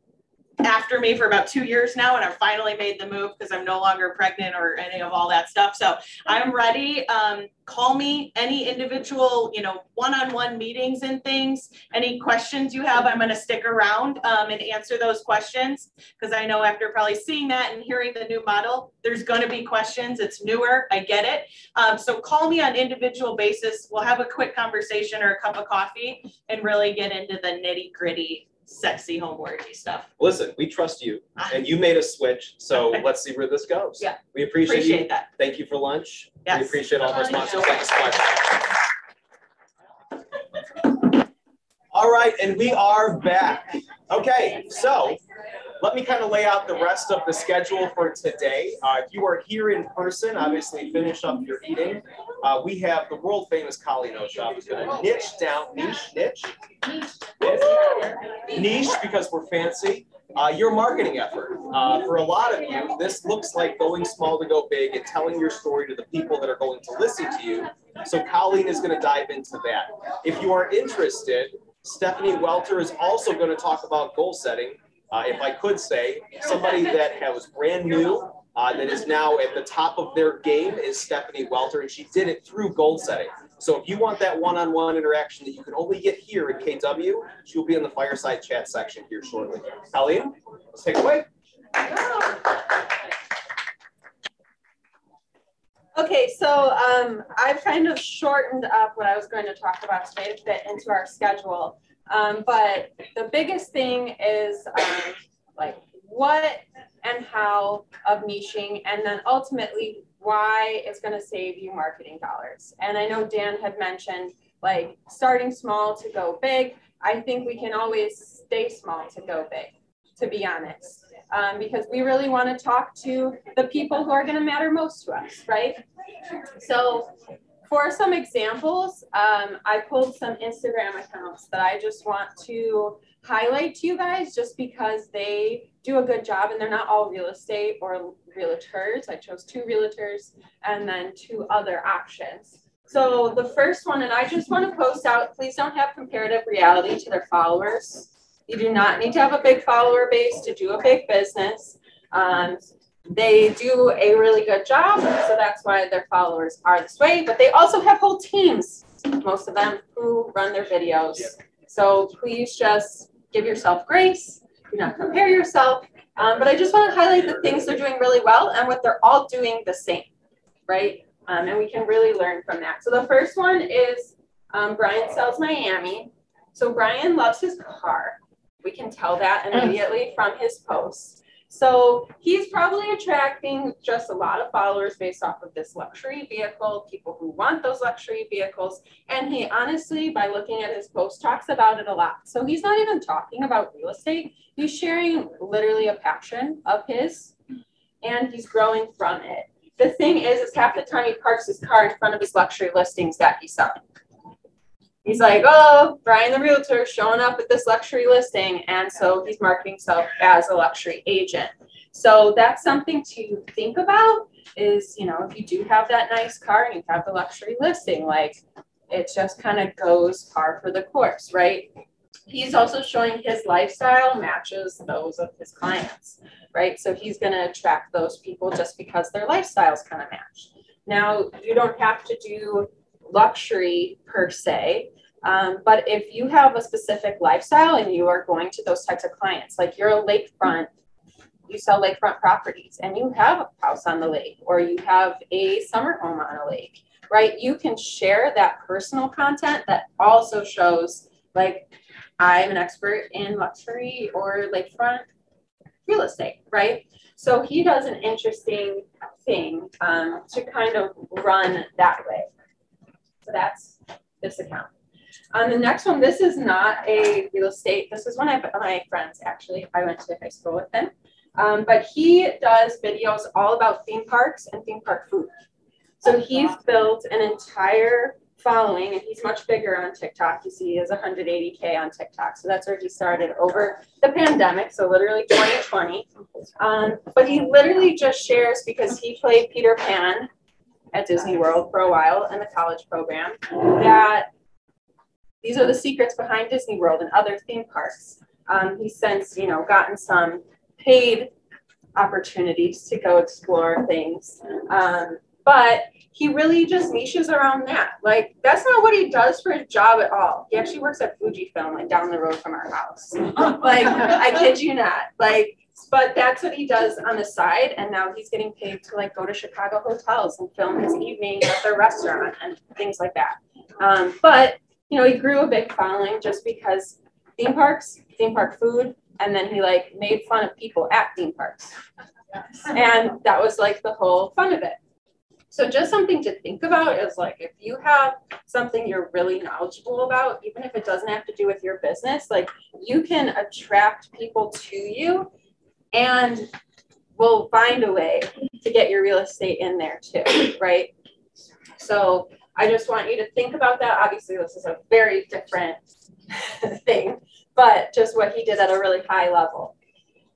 after me for about two years now, and I've finally made the move because I'm no longer pregnant or any of all that stuff. So I'm ready. Um, call me any individual, you know, one-on-one meetings and things. Any questions you have, I'm going to stick around um, and answer those questions because I know after probably seeing that and hearing the new model, there's going to be questions. It's newer. I get it. Um, so call me on individual basis. We'll have a quick conversation or a cup of coffee and really get into the nitty-gritty sexy home warranty stuff. Listen, we trust you, and you made a switch, so let's see where this goes. Yeah. We appreciate you. That. Thank you for lunch. We appreciate all of our yeah. sponsors. Thank you so much. All right, and we are back. Okay, so let me kind of lay out the rest of the schedule for today. Uh, if you are here in person, obviously finish up your eating. Uh, we have the world famous Colleen Ochab. It's going to niche down, niche, niche, niche, niche, because we're fancy. uh, your marketing effort. Uh, for a lot of you, this looks like going small to go big and telling your story to the people that are going to listen to you. So Colleen is going to dive into that. If you are interested, Stephanie Welter is also going to talk about goal setting. Uh, if I could say, somebody that was brand new, uh, that is now at the top of their game is Stephanie Welter, and she did it through goal setting. So if you want that one-on-one interaction that you can only get here at KW, she'll be in the fireside chat section here shortly. Colleen, let's take it away. Okay, so um, I've kind of shortened up what I was going to talk about today to fit into our schedule. Um, but the biggest thing is um, like what and how of niching, and then ultimately why it's going to save you marketing dollars. And I know Dan had mentioned like starting small to go big. I think we can always stay small to go big, to be honest, um, because we really want to talk to the people who are going to matter most to us, right? So for some examples, um, I pulled some Instagram accounts that I just want to highlight to you guys just because they do a good job and they're not all real estate or realtors. I chose two realtors and then two other options. So the first one, and I just want to post out, please don't have comparative reality to their followers. You do not need to have a big follower base to do a big business. Um, they do a really good job, so that's why their followers are this way, but they also have whole teams, most of them, who run their videos. So please just give yourself grace do not compare yourself. Um, but I just want to highlight the things they're doing really well and what they're all doing the same, right? Um, and we can really learn from that. So the first one is um, Brian Sells Miami. So Brian loves his car. We can tell that immediately from his posts. So he's probably attracting just a lot of followers based off of this luxury vehicle, people who want those luxury vehicles. And he honestly, by looking at his post, talks about it a lot. So he's not even talking about real estate. He's sharing literally a passion of his and he's growing from it. The thing is, is half the time he parks his car in front of his luxury listings that he's selling. He's like, oh, Brian the realtor showing up at this luxury listing. And so he's marketing himself as a luxury agent. So that's something to think about is, you know, if you do have that nice car and you have the luxury listing, like it just kind of goes par for the course, right? He's also showing his lifestyle matches those of his clients, right? So he's going to attract those people just because their lifestyles kind of match. Now, you don't have to do luxury per se. Um, but if you have a specific lifestyle and you are going to those types of clients, like you're a lakefront, you sell lakefront properties and you have a house on the lake or you have a summer home on a lake, right? You can share that personal content that also shows like I'm an expert in luxury or lakefront real estate, right? So he does an interesting thing um, to kind of run that way. So that's this account. On the next one, this is not a real estate. This is one of my friends, actually. I went to high school with him. Um, but he does videos all about theme parks and theme park food. So he's built an entire following, and he's much bigger on TikTok. You see, he has 180K on TikTok. So that's where he started over the pandemic, so literally 2020. Um, but he literally just shares because he played Peter Pan at Disney World for a while in the college program that these are the secrets behind Disney World and other theme parks. Um, he's since, you know, gotten some paid opportunities to go explore things. Um, but he really just niches around that. Like, that's not what he does for his job at all. He actually works at Fujifilm, like down the road from our house. like, I kid you not. Like, but that's what he does on the side. And now he's getting paid to like go to Chicago hotels and film his evening at their restaurant and things like that. Um, but, you know, he grew a big following just because theme parks, theme park food, and then he like made fun of people at theme parks. And that was like the whole fun of it. So just something to think about is like if you have something you're really knowledgeable about, even if it doesn't have to do with your business, like you can attract people to you and we'll find a way to get your real estate in there too, right? So I just want you to think about that. Obviously, this is a very different thing, but just what he did at a really high level.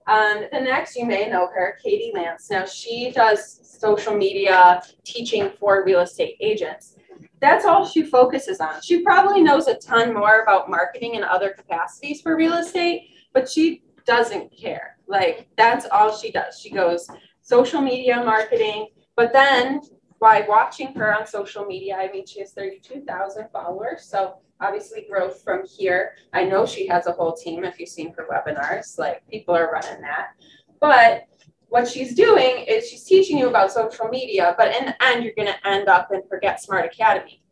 Um, the next, you may know her, Katie Lance. Now she does social media teaching for real estate agents. That's all she focuses on. She probably knows a ton more about marketing and other capacities for real estate, but she doesn't care. Like that's all she does. She goes social media marketing, but then by watching her on social media, I mean, she has 32,000 followers. So obviously growth from here. I know she has a whole team. If you've seen her webinars, like people are running that. But what she's doing is she's teaching you about social media, but in the end, you're going to end up in Forget Smart Academy,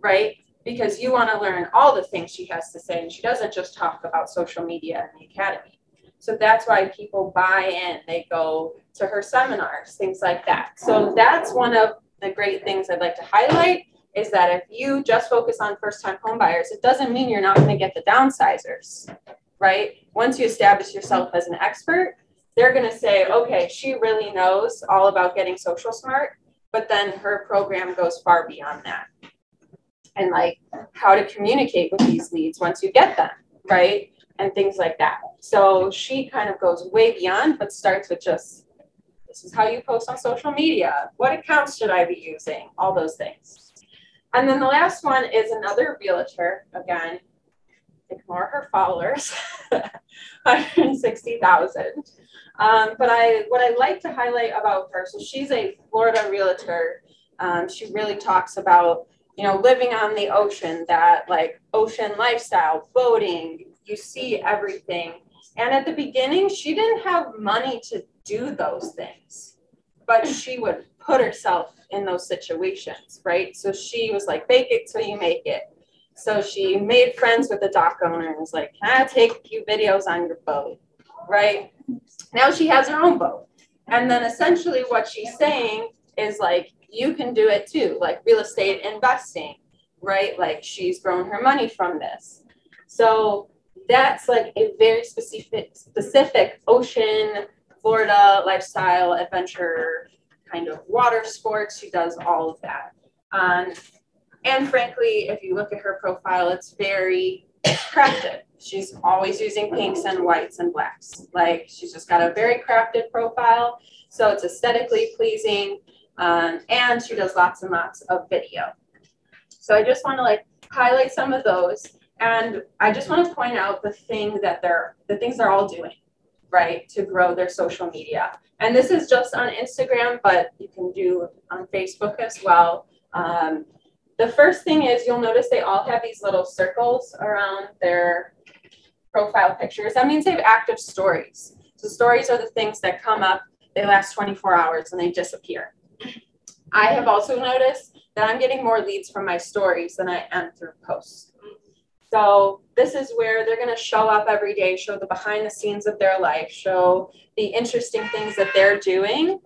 right? Because you want to learn all the things she has to say, and she doesn't just talk about social media in the academy. So that's why people buy in, they go to her seminars, things like that. So that's one of the great things I'd like to highlight is that if you just focus on first time homebuyers, it doesn't mean you're not going to get the downsizers, right? Once you establish yourself as an expert, they're going to say, okay, she really knows all about getting social smart, but then her program goes far beyond that. And like how to communicate with these leads once you get them, right? And things like that. So she kind of goes way beyond, but starts with just this is how you post on social media. What accounts should I be using? All those things. And then the last one is another realtor. Again, ignore her followers, 160,000. Um, but I, what I like to highlight about her, so she's a Florida realtor. Um, she really talks about, you know, living on the ocean, that like ocean lifestyle, boating, you see everything. And at the beginning, she didn't have money to do those things, but she would put herself in those situations, right? So she was like, fake it till you make it. So she made friends with the dock owner and was like, Can I take a few videos on your boat? Right? Now she has her own boat. And then essentially what she's saying is like, you can do it too, like real estate investing, right? Like she's grown her money from this. So that's like a very specific specific ocean Florida lifestyle adventure kind of water sports. She does all of that. Um, and frankly, if you look at her profile, it's very crafted. She's always using pinks and whites and blacks. Like she's just got a very crafted profile. So it's aesthetically pleasing. Um, and she does lots and lots of video. So I just want to like highlight some of those. And I just want to point out the thing that they're, the things they're all doing, right, to grow their social media. And this is just on Instagram, but you can do on Facebook as well. Um, the first thing is you'll notice they all have these little circles around their profile pictures. That means they have active stories. So stories are the things that come up, they last 24 hours and they disappear. I have also noticed that I'm getting more leads from my stories than I am through posts. So this is where they're going to show up every day, show the behind the scenes of their life, show the interesting things that they're doing.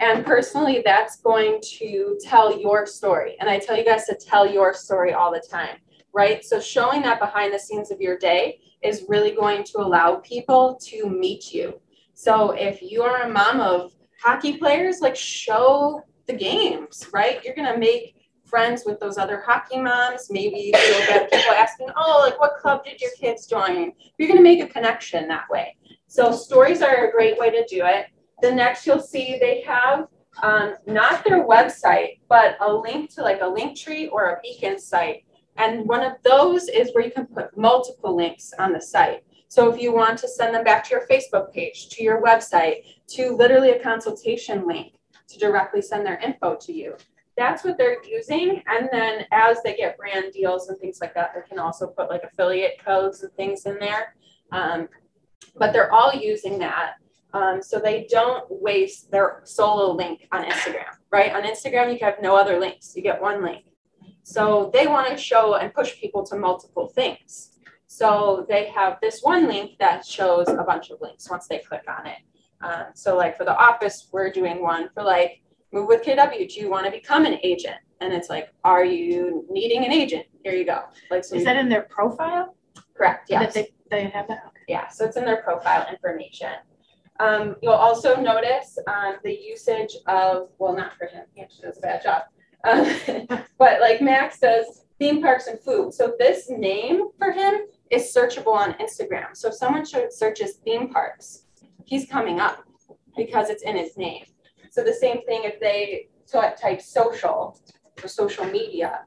And personally, that's going to tell your story. And I tell you guys to tell your story all the time, right? So showing that behind the scenes of your day is really going to allow people to meet you. So if you are a mom of hockey players, like show the games, right? You're going to make friends with those other hockey moms. Maybe you'll get people asking, oh, like what club did your kids join? You're going to make a connection that way. So stories are a great way to do it. The next you'll see they have um, not their website, but a link to like a Linktree or a beacon site. And one of those is where you can put multiple links on the site. So if you want to send them back to your Facebook page, to your website, to literally a consultation link to directly send their info to you. That's what they're using. And then as they get brand deals and things like that, they can also put like affiliate codes and things in there. Um, but they're all using that. Um, so they don't waste their solo link on Instagram, right? On Instagram, you have no other links. You get one link. So they want to show and push people to multiple things. So they have this one link that shows a bunch of links once they click on it. Um, so like for the office, we're doing one for like move with KW. Do you want to become an agent? And it's like, are you needing an agent? Here you go. Like, so Is that in their profile? correct? That Yes. they, they have that? Okay. Yeah, so it's in their profile information. Um, you'll also notice um, the usage of, well, not for him, he actually does a bad job. Um, but like Max does theme parks and food. So this name for him is searchable on Instagram. So if someone searches theme parks, he's coming up because it's in his name. So the same thing if they type social or social media,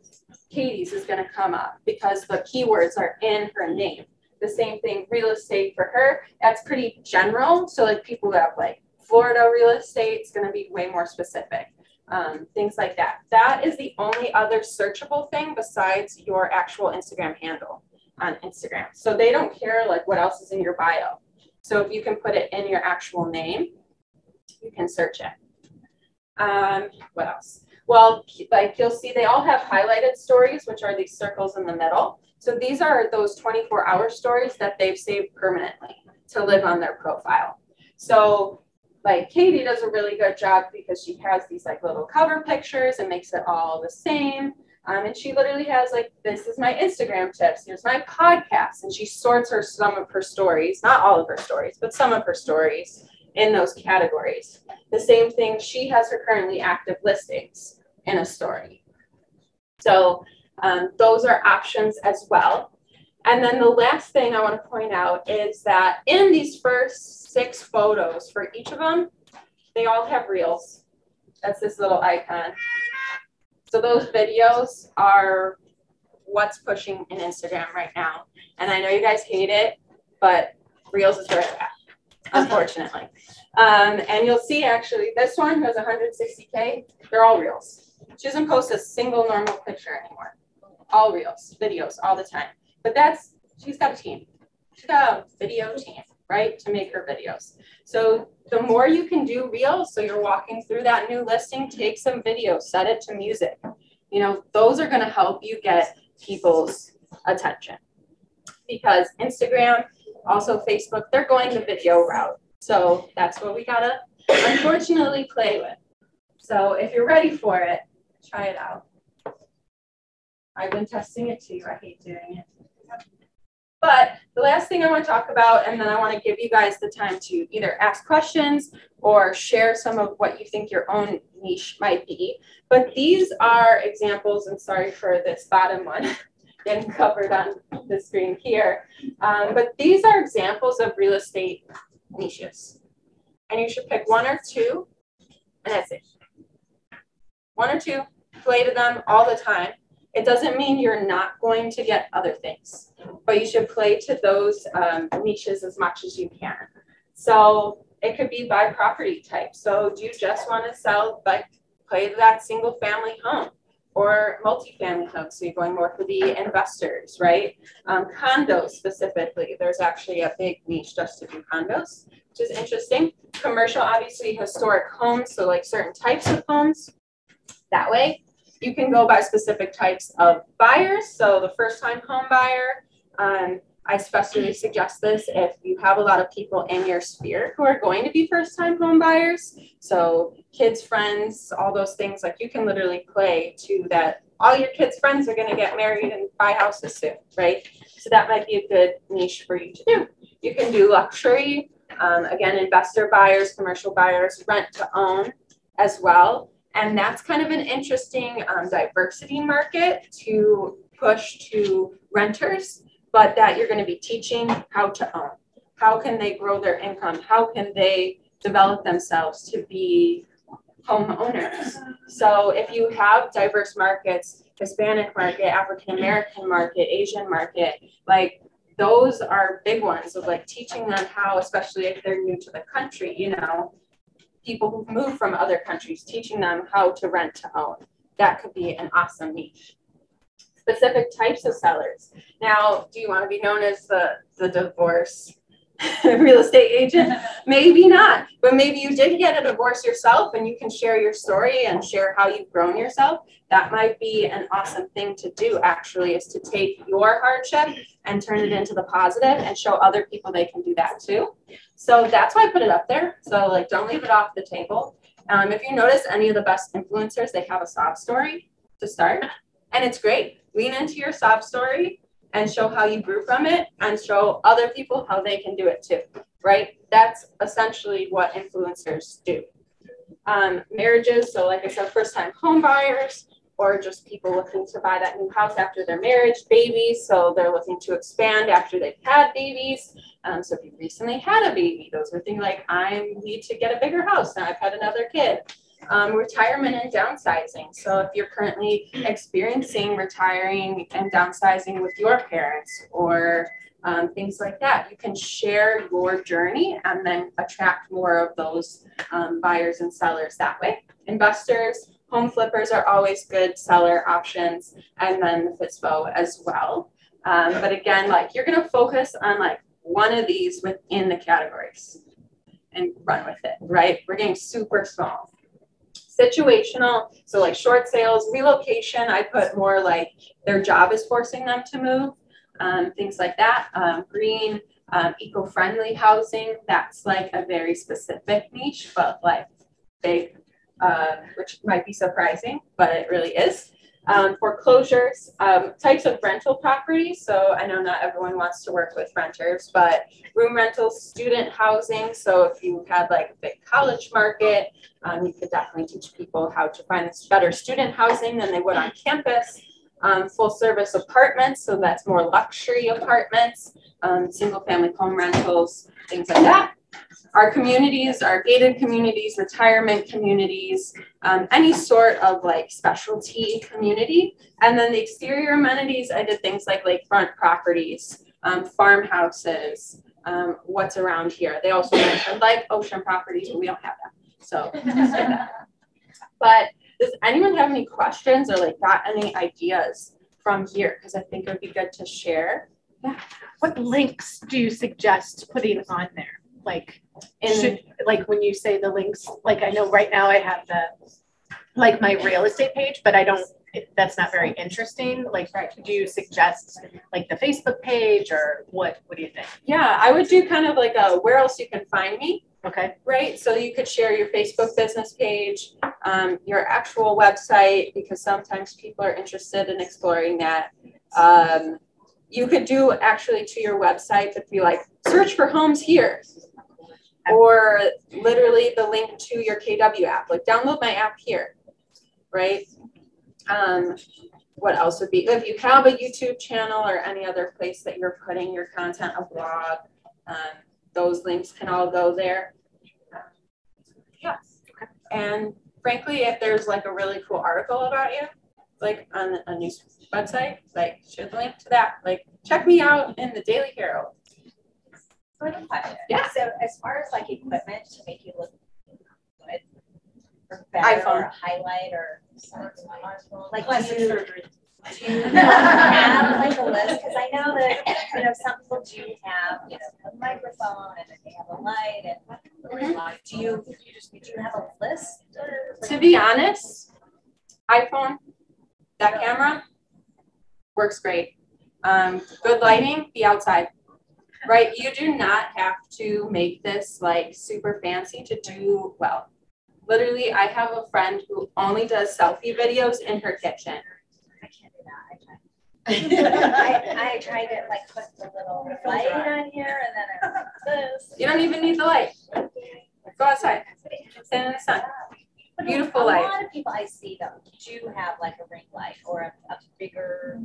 Katie's is going to come up because the keywords are in her name. The same thing, real estate for her, that's pretty general. So like people that have like Florida real estate, it's going to be way more specific. Um, things like that. That is the only other searchable thing besides your actual Instagram handle on Instagram. So they don't care like what else is in your bio. So if you can put it in your actual name, you can search it. Um, what else? Well, like you'll see, they all have highlighted stories, which are these circles in the middle. So these are those 24 hour stories that they've saved permanently to live on their profile. So like Katie does a really good job because she has these like little cover pictures and makes it all the same. Um, and she literally has like, this is my Instagram tips, here's my podcast. And she sorts her some of her stories, not all of her stories, but some of her stories in those categories. The same thing, she has her currently active listings in a story. So um, those are options as well. And then the last thing I want to point out is that in these first six photos for each of them, they all have reels. That's this little icon. So those videos are what's pushing in Instagram right now. And I know you guys hate it, but Reels is where it's at, unfortunately. Um, and you'll see actually this one who has 160K. They're all Reels. She doesn't post a single normal picture anymore. All Reels, videos, all the time. But that's, she's got a team. She's got a video team, right, to make her videos. So the more you can do reels, so you're walking through that new listing, take some videos, set it to music. You know, those are going to help you get people's attention. Because Instagram, also Facebook, they're going the video route. So that's what we got to unfortunately play with. So if you're ready for it, try it out. I've been testing it too. I hate doing it. But the last thing I want to talk about, and then I want to give you guys the time to either ask questions or share some of what you think your own niche might be. But these are examples, and sorry for this bottom one getting covered on the screen here. Um, but these are examples of real estate niches. And you should pick one or two, and that's it. One or two, play to them all the time. It doesn't mean you're not going to get other things, but you should play to those um, niches as much as you can. So it could be by property type. So do you just want to sell, like, play to that single family home or multifamily home? So you're going more for the investors, right? Um, condos specifically, there's actually a big niche just to do condos, which is interesting. Commercial, obviously, historic homes, so like certain types of homes that way. You can go by specific types of buyers. So the first time home buyer, um, I especially suggest this if you have a lot of people in your sphere who are going to be first time home buyers. So kids, friends, all those things, like you can literally play to that all your kids' friends are going to get married and buy houses soon, right? So that might be a good niche for you to do. You can do luxury, um, again, investor buyers, commercial buyers, rent to own as well. And that's kind of an interesting um, diversity market to push to renters, but that you're going to be teaching how to own. How can they grow their income? How can they develop themselves to be homeowners? So if you have diverse markets, Hispanic market, African American market, Asian market, like those are big ones of like teaching them how, especially if they're new to the country, you know, people who've moved from other countries, teaching them how to rent to own. That could be an awesome niche. Specific types of sellers. Now, do you want to be known as the, the divorce real estate agent? Maybe not, but maybe you did get a divorce yourself and you can share your story and share how you've grown yourself. That might be an awesome thing to do, actually, is to take your hardship and turn it into the positive and show other people they can do that too. So that's why I put it up there. So like, don't leave it off the table. Um, if you notice any of the best influencers, they have a sob story to start and it's great. Lean into your sob story and show how you grew from it and show other people how they can do it too, right? That's essentially what influencers do. Um, marriages, so like I said, first time home buyers, or just people looking to buy that new house after their marriage, babies, so they're looking to expand after they've had babies. Um, so if you recently had a baby, those are things like I need to get a bigger house now I've had another kid. Um, retirement and downsizing. So if you're currently experiencing retiring and downsizing with your parents or um, things like that, you can share your journey and then attract more of those um, buyers and sellers that way. Investors, home flippers are always good seller options, and then the FSBO as well. Um, but again, like you're gonna focus on like one of these within the categories and run with it, right? We're getting super small. Situational, so like short sales, relocation, I put more like their job is forcing them to move, um, things like that. Um, green, um, eco-friendly housing, that's like a very specific niche, but like big, uh, which might be surprising, but it really is. Um, foreclosures, um, types of rental properties. So I know not everyone wants to work with renters, but room rentals, student housing. So if you had like a big college market, um, you could definitely teach people how to find better student housing than they would on campus. Um, full service apartments, so that's more luxury apartments, um, single family home rentals, things like that. Our communities, our gated communities, retirement communities, um, any sort of like specialty community. And then the exterior amenities, I did things like lakefront properties, um, farmhouses, um, what's around here. They also mentioned like ocean properties, but we don't have that. So, but does anyone have any questions or like got any ideas from here? Because I think it would be good to share. Yeah. What links do you suggest putting on there? Like, In- should, like when you say the links, like I know right now I have the, like my real estate page, but I don't, that's not very interesting. Like, do you suggest like the Facebook page or what, what do you think? Yeah, I would do kind of like a where else you can find me. Okay. Right, so you could share your Facebook business page, um, your actual website, because sometimes people are interested in exploring that. Um, you could do actually to your website, but be like, search for homes here. Or literally the link to your KW app, like download my app here, right? Um, what else would be, if you have a YouTube channel or any other place that you're putting your content, a blog, um, those links can all go there. Yeah. And frankly, if there's like a really cool article about you, like on a news website, like share the link to that. Like check me out in the Daily Herald. I have question. Yeah. So as far as like equipment to make you look good or better or iPhone. highlight or like Plastic do you, surgery. do you have like a list? Because I know that, you know, some people do have, you know, a microphone and then they have a light and do you, you just, do you have a list? or- To be honest, iPhone, that camera works great. Um, good lighting, be outside. Right? You do not have to make this like super fancy to do well. Literally, I have a friend who only does selfie videos in her kitchen. I can't do that. I tried. I, I tried to like put the little light on here and then I was like this. You don't even need the light. Go outside, stand in the sun. But Beautiful a light. A lot of people I see though do have like a ring light or a, a bigger.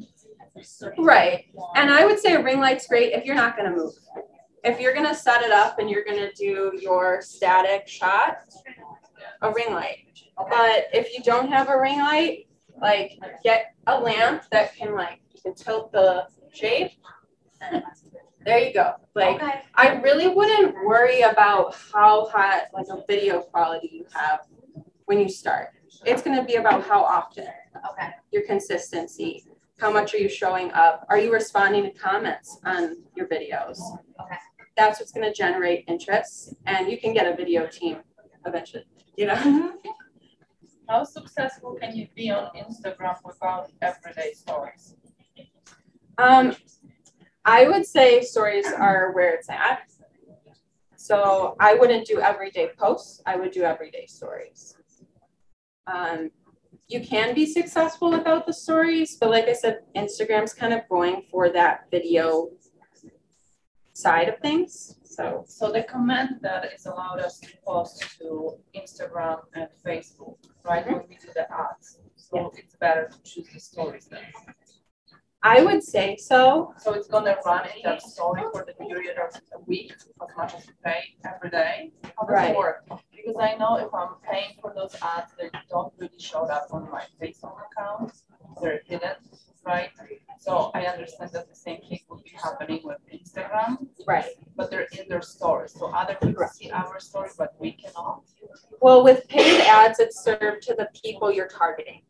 Right. And I would say a ring light's great if you're not gonna move. If you're gonna set it up and you're gonna do your static shot, a ring light. But if you don't have a ring light, like get a lamp that can like, you can tilt the shade. There you go. Like, Okay. I really wouldn't worry about how hot, like a video quality you have when you start. It's gonna be about how often, Okay. your consistency, how much are you showing up? Are you responding to comments on your videos? Okay. That's what's gonna generate interest and you can get a video team eventually, you know? How successful can you be on Instagram without everyday stories? Um, I would say stories are where it's at. So I wouldn't do everyday posts. I would do everyday stories. Um, you can be successful without the stories, but like I said, Instagram's kind of going for that video side of things. So So the comment that is allowed us to post to Instagram and Facebook, right, when we do the ads. So it's better to choose the stories then. I would say so. So it's gonna run in that story for the period of a week, as much as you pay every day? How does Right. it work? Because I know if I'm paying for those ads, they don't really show up on my Facebook account, they're hidden, right? So I understand that the same thing will be happening with Instagram. Right. But they're in their stories, so other people see our story, but we cannot. Well, with paid ads, it's served to the people you're targeting.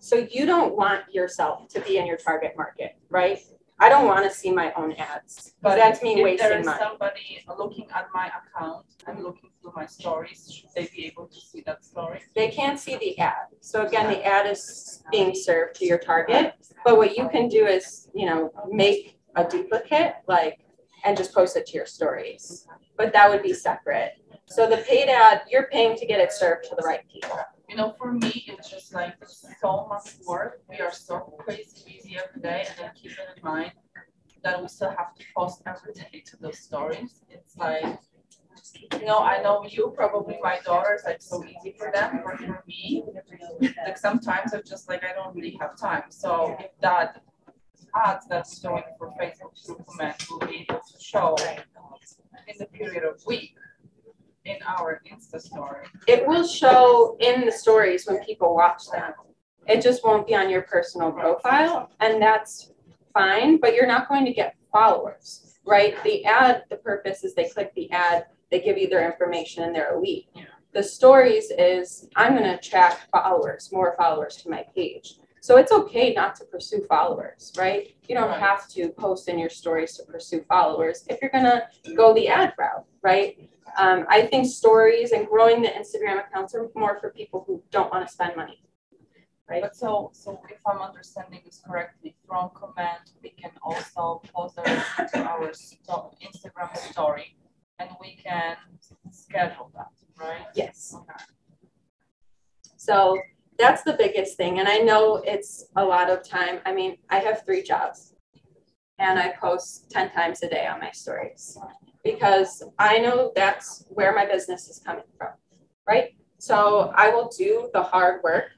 So you don't want yourself to be in your target market, right? I don't want to see my own ads. But That's me if wasting there is money. somebody looking at my account and looking through my stories, should they be able to see that story? They can't see the ad. So again, the ad is being served to your target. But what you can do is, you know, make a duplicate, like, and just post it to your stories. But that would be separate. So the paid ad, you're paying to get it served to the right people. You know, for me, it's just like so much work. We are so crazy busy every day, and then keeping in mind that we still have to post every day to those stories. It's like, you know, I know you, probably my daughters, like so easy for them, but for me, like sometimes I'm just like, I don't really have time. So if that ads that's showing for Facebook comment will be able to show in the period of week in our Insta story. It will show in the stories when people watch them. It just won't be on your personal profile, and that's fine, but you're not going to get followers, right? The ad, the purpose is they click the ad, they give you their information and they're a elite. The stories is I'm going to attract followers, more followers to my page. So it's okay not to pursue followers, right? You don't have to post in your stories to pursue followers if you're going to go the ad route, right? Um, I think stories and growing the Instagram accounts are more for people who don't want to spend money. Right. But so, so if I'm understanding this correctly, from Command, we can also post them to our sto- Instagram story and we can schedule that, right? Yes. Okay. So that's the biggest thing. And I know it's a lot of time. I mean, I have three jobs and I post 10 times a day on my stories because I know that's where my business is coming from, right? So I will do the hard work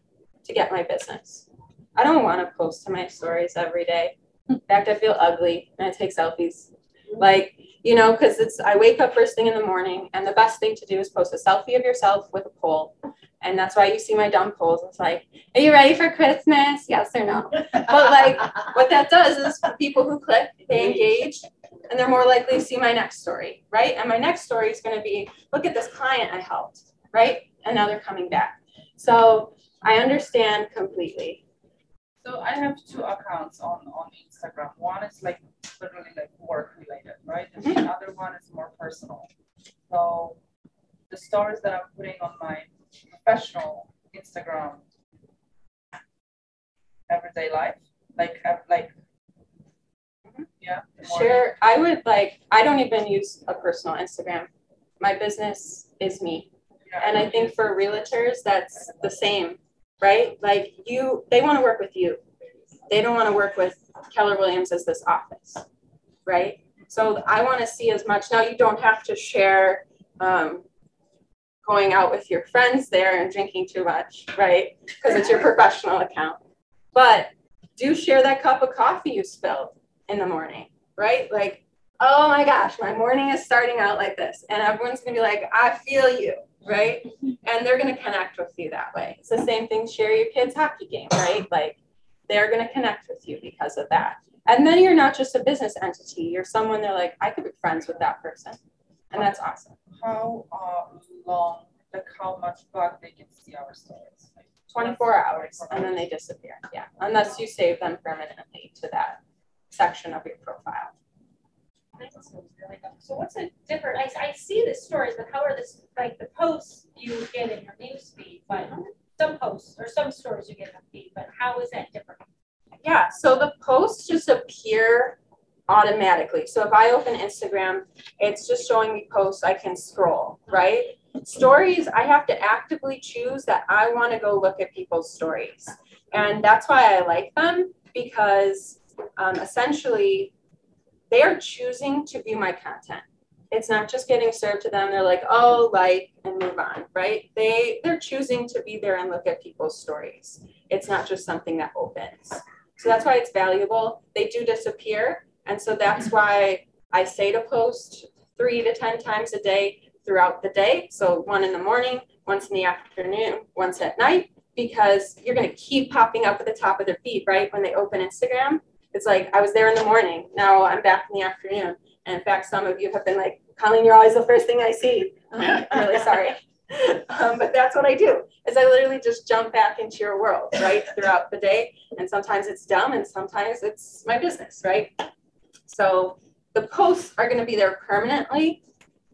to get my business. I don't want to post to my stories every day. In fact, I feel ugly and I take selfies. Like, you know, because it's I wake up first thing in the morning and the best thing to do is post a selfie of yourself with a poll. And that's why you see my dumb polls. It's like, are you ready for Christmas? Yes or no? But like what that does is people who click, they engage and they're more likely to see my next story, right? And my next story is going to be, look at this client I helped, right? And now they're coming back. So I understand completely. So I have two accounts on, on Instagram. One is like literally like work related, right? And mm-hmm. the other one is more personal. So the stories that I'm putting on my professional Instagram everyday life, like like yeah. Sure. I would like, I don't even use a personal Instagram. My business is me. And I think for realtors, that's the same, right? Like you, they want to work with you. They don't want to work with Keller Williams as this office, right? So I want to see as much. Now you don't have to share um, going out with your friends there and drinking too much, right? Because it's your professional account. But do share that cup of coffee you spilled in the morning, right? Like, oh my gosh, my morning is starting out like this. And everyone's gonna be like, I feel you, right? And they're gonna connect with you that way. It's the same thing, share your kids' hockey game, right? Like, they're gonna connect with you because of that. And then you're not just a business entity, you're someone they're like, I could be friends with that person. And that's awesome. How uh, long, like how much back they can see our stories? 24 hours and then they disappear. Yeah. Unless you save them permanently to that section of your profile. So what's the different, I, I see the stories, but how are this, like the posts you get in your news feed, but some posts or some stories you get in the feed, but how is that different? Yeah, so the posts just appear automatically. So if I open Instagram, it's just showing me posts I can scroll, right? Stories, I have to actively choose that I want to go look at people's stories. And that's why I like them because um, essentially they are choosing to view my content. It's not just getting served to them. They're like, oh, like, and move on, right? They they're choosing to be there and look at people's stories. It's not just something that opens. So that's why it's valuable. They do disappear. And so that's why I say to post three to 10 times a day throughout the day. So one in the morning, once in the afternoon, once at night, because you're going to keep popping up at the top of their feed, right? When they open Instagram, it's like, I was there in the morning. Now I'm back in the afternoon. And in fact, some of you have been like, Colleen, you're always the first thing I see. I'm really sorry. Um, but that's what I do is I literally just jump back into your world, right? Throughout the day. And sometimes it's dumb and sometimes it's my business, right? So the posts are going to be there permanently,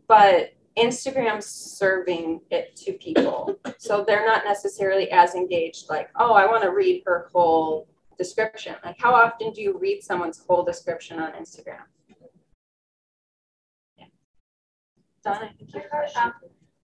but Instagram's serving it to people. So they're not necessarily as engaged, like, oh, I want to read her whole description. Like, how often do you read someone's whole description on Instagram? Yeah. Donna, I think you Um,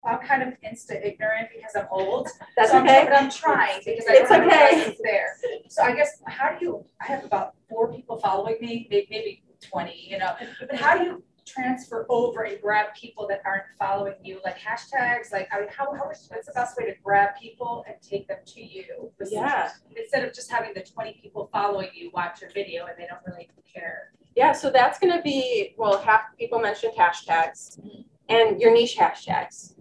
I'm kind of insta ignorant because I'm old. That's so I'm- okay. But I'm trying because I It's don't have a okay. there. So I guess, how do you, I have about four people following me, maybe twenty, you know, but how do you transfer over and grab people that aren't following you, like hashtags, like, I mean, how, how, what's the best way to grab people and take them to you? Yeah. Instead of just having the twenty people following you watch your video and they don't really care. Yeah, so that's going to be, well, half people mentioned hashtags mm-hmm. and your niche hashtags.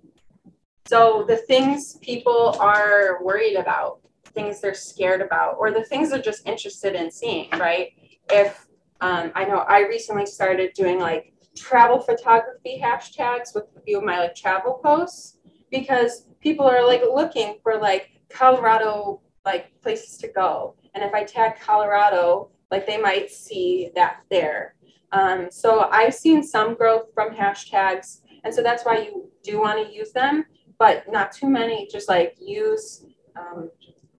So the things people are worried about, things they're scared about, or the things they're just interested in seeing, right? If um, I know I recently started doing like travel photography hashtags with a few of my like travel posts because people are like looking for like Colorado like places to go. And if I tag Colorado, like they might see that there. Um, so I've seen some growth from hashtags. And so that's why you do want to use them, but not too many. Just like use um,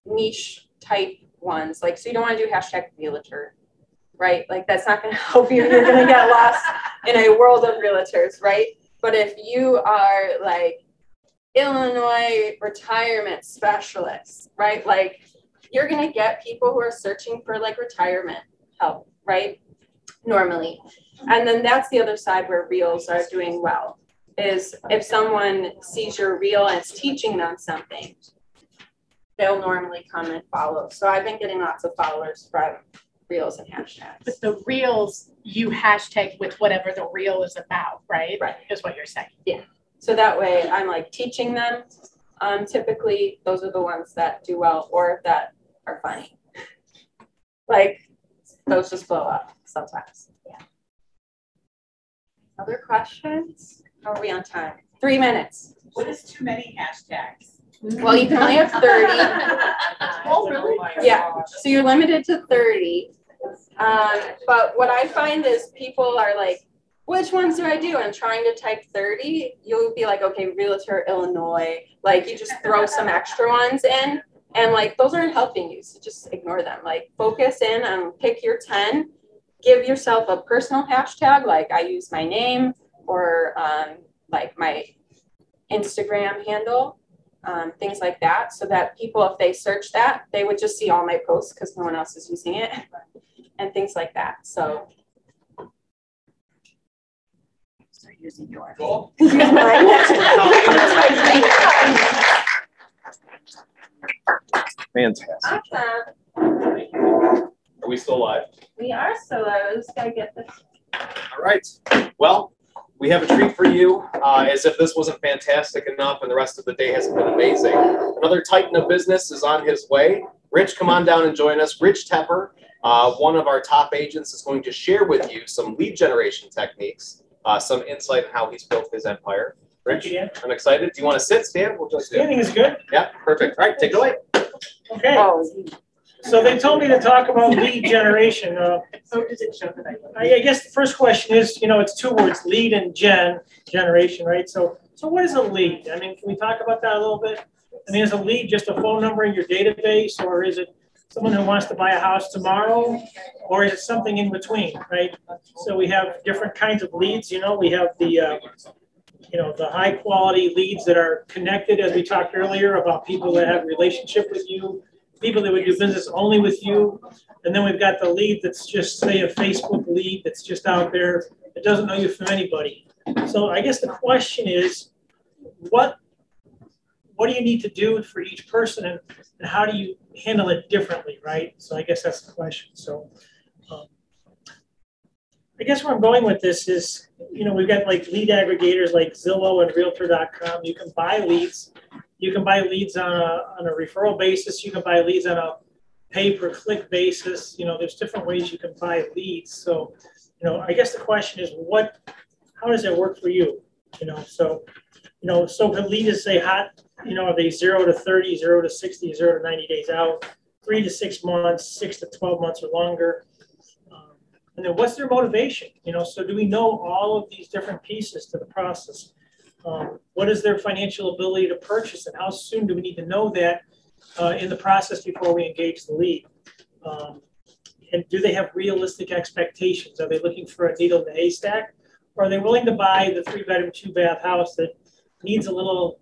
niche type ones. Like, so you don't want to do hashtag realtor, right? Like, that's not going to help you. You're going to get lost in a world of realtors, right? But if you are like Illinois retirement specialist, right? Like, you're going to get people who are searching for like retirement help, right? Normally. And then that's the other side where reels are doing well is if someone sees your reel and it's teaching them something, they'll normally come and follow. So I've been getting lots of followers from reels and hashtags. But the reels, you hashtag with whatever the reel is about, right? Right. Is what you're saying. Yeah. So that way I'm like teaching them. Um, typically, those are the ones that do well or that are funny. like those just blow up sometimes. Yeah. Other questions? How are we on time? Three minutes. What is too many hashtags? Well, you can only have 30. Oh, really? Yeah, so you're limited to 30. Um, but what I find is people are like, which ones do I do? And trying to type 30, you'll be like, okay, Realtor Illinois. Like you just throw some extra ones in. And like those aren't helping you. So just ignore them. Like focus in and pick your 10. Give yourself a personal hashtag, like I use my name or um, like my Instagram handle um, things like that, so that people, if they search that, they would just see all my posts because no one else is using it, and things like that. So. Start using yours. Cool. Use mine. Fantastic. Awesome. Are we still live? We are still. I just gotta get this. All right. Well, we have a treat for you. Uh, as if this wasn't fantastic enough and the rest of the day hasn't been amazing. Another titan of business is on his way. Rich, come on down and join us. Rich Toepper, uh, one of our top agents, is going to share with you some lead generation techniques, uh, some insight on how he's built his empire. Rich, Thank you, Dan. I'm excited. Do you want to sit, stand? We'll just Standing is good. Yeah, perfect. All right, take it away. Okay. So they told me to talk about lead generation. Uh, So does it show that I? I, I guess the first question is, you know, it's two words, lead and gen, generation, right? So, so what is a lead? I mean, can we talk about that a little bit? I mean, is a lead just a phone number in your database, or is it someone who wants to buy a house tomorrow? Or is it something in between, right? So we have different kinds of leads, you know, we have the, uh, you know, the high quality leads that are connected, as we talked earlier, about people that have relationship with you, people that would do business only with you. And then we've got the lead that's just, say, a Facebook lead that's just out there, that doesn't know you from anybody. So I guess the question is, what, what do you need to do for each person and, and how do you handle it differently, right? So I guess that's the question. So um, I guess where I'm going with this is, you know, we've got like lead aggregators like Zillow and Realtor.com. You can buy leads. You can buy leads on a, on a referral basis. You can buy leads on a pay per click basis. You know, there's different ways you can buy leads. So, you know, I guess the question is what, how does it work for you? You know, so, you know, so the lead is say hot, you know, are they zero to 30, zero to 60, zero to 90 days out, three to six months, six to 12 months or longer? Um, and then what's their motivation? You know, so do we know all of these different pieces to the process? Um, what is their financial ability to purchase and how soon do we need to know that uh, in the process before we engage the lead? Um, and do they have realistic expectations? Are they looking for a needle in the haystack? Or are they willing to buy the three bedroom, two bath house that needs a little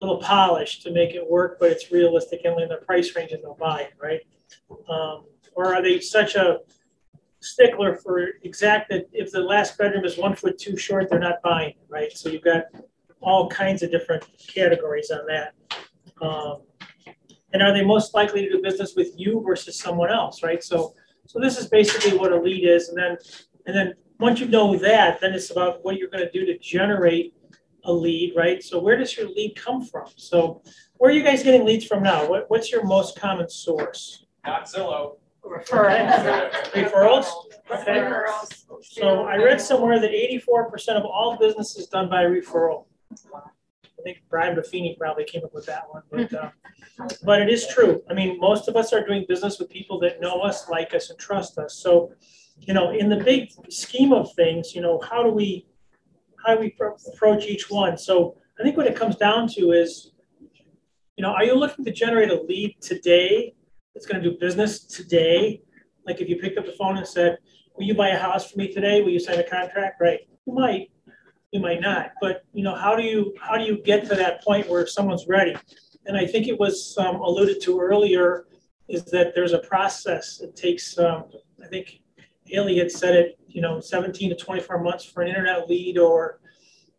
little polish to make it work, but it's realistic and in the price range and they'll buy it, right? Um, or are they such a stickler for exact that if the last bedroom is one foot too short, they're not buying it, right? So you've got all kinds of different categories on that. Um, and are they most likely to do business with you versus someone else, right? So, so this is basically what a lead is, and then, and then once you know that, then it's about what you're going to do to generate a lead, right? So where does your lead come from? So where are you guys getting leads from now? What, what's your most common source? Not Zillow. Referrals. Referrals? Okay. So I read somewhere that 84% of all business is done by referral. I think Brian Buffini probably came up with that one, but uh, but it is true. I mean, most of us are doing business with people that know us, like us, and trust us. So, you know, in the big scheme of things, you know, how do we how we approach each one? So I think what it comes down to is, you know, are you looking to generate a lead today that's going to do business today? Like if you picked up the phone and said, "Will you buy a house for me today? Will you sign a contract?" Right? You might, you might not. But you know, how do you how do you get to that point where someone's ready? And I think it was um, alluded to earlier is that there's a process. It takes, um, I think Haley had said it, you know, 17 to 24 months for an internet lead or,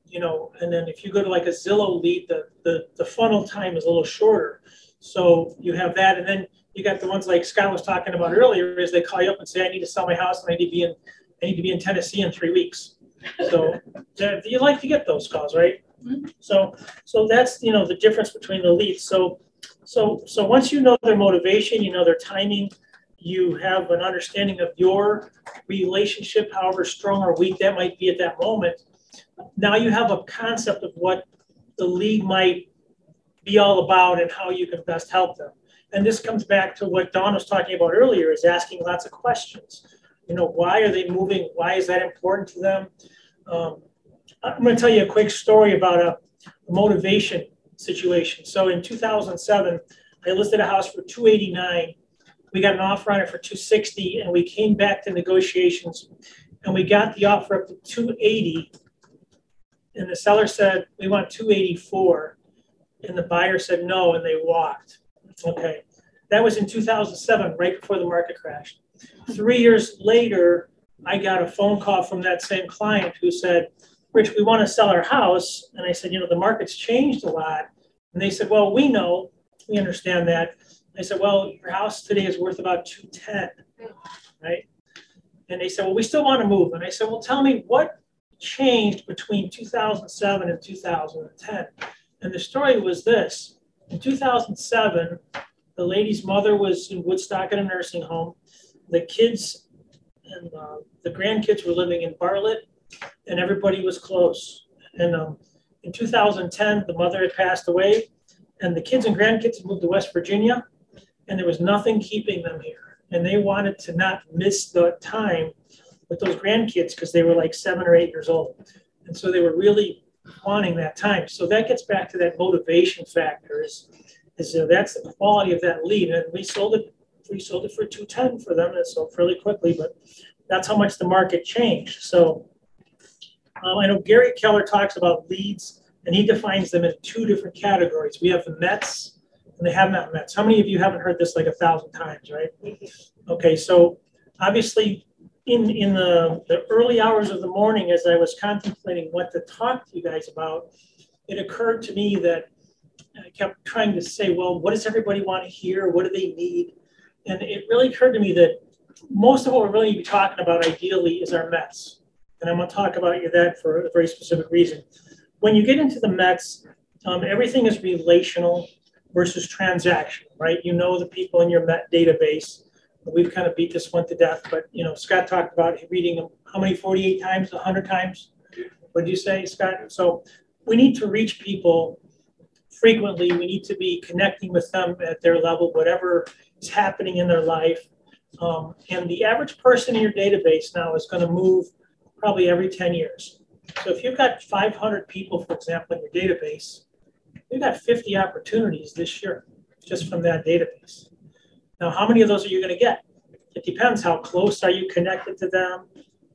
you know, and then if you go to like a Zillow lead, the, the, the funnel time is a little shorter. So you have that. And then you got the ones like Scott was talking about earlier is they call you up and say, I need to sell my house and I need to be in, I need to be in Tennessee in three weeks. So you like to get those calls, right? Mm-hmm. So, so that's, you know, the difference between the leads. So, so, so once you know their motivation, you know their timing, you have an understanding of your relationship, however strong or weak that might be at that moment. Now you have a concept of what the lead might be all about and how you can best help them. And this comes back to what Dawn was talking about earlier is asking lots of questions. You know, why are they moving? Why is that important to them? Um, I'm going to tell you a quick story about a motivation situation. So in 2007, I listed a house for 289. We got an offer on it for 260, and we came back to negotiations, and we got the offer up to 280. And the seller said, "We want 284," and the buyer said no, and they walked. Okay, that was in 2007, right before the market crashed. Three years later, I got a phone call from that same client who said, Rich, we want to sell our house. And I said, you know, the market's changed a lot. And they said, well, we know, we understand that. I said, well, your house today is worth about 210, right? And they said, well, we still want to move. And I said, well, tell me what changed between 2007 and 2010. And the story was this. In 2007, the lady's mother was in Woodstock in a nursing home. The kids and uh, the grandkids were living in Bartlett and everybody was close. And um, in 2010, the mother had passed away, and the kids and grandkids moved to West Virginia, and there was nothing keeping them here. And they wanted to not miss the time with those grandkids because they were like seven or eight years old. And so they were really wanting that time. So that gets back to that motivation factor is, is uh, that's the quality of that lead. And we sold it, we sold it for 210 for them. And so fairly quickly, but that's how much the market changed. So um, I know Gary Keller talks about leads, and he defines them in two different categories. We have the Mets, and they have not Mets. How many of you haven't heard this like a thousand times, right? Okay, so obviously, in in the, the early hours of the morning, as I was contemplating what to talk to you guys about, it occurred to me that I kept trying to say, well, what does everybody want to hear? What do they need? And it really occurred to me that most of what we're really be talking about ideally is our Mets. And I'm going to talk about that for a very specific reason. When you get into the Mets, um, everything is relational versus transaction, right? You know the people in your database. We've kind of beat this one to death, but you know, Scott talked about reading how many 48 times, 100 times? What did you say, Scott? So we need to reach people frequently. We need to be connecting with them at their level, whatever is happening in their life. Um, and the average person in your database now is going to move probably every 10 years. So if you've got 500 people, for example, in your database, you've got 50 opportunities this year just from that database. Now, how many of those are you going to get? It depends. How close are you connected to them?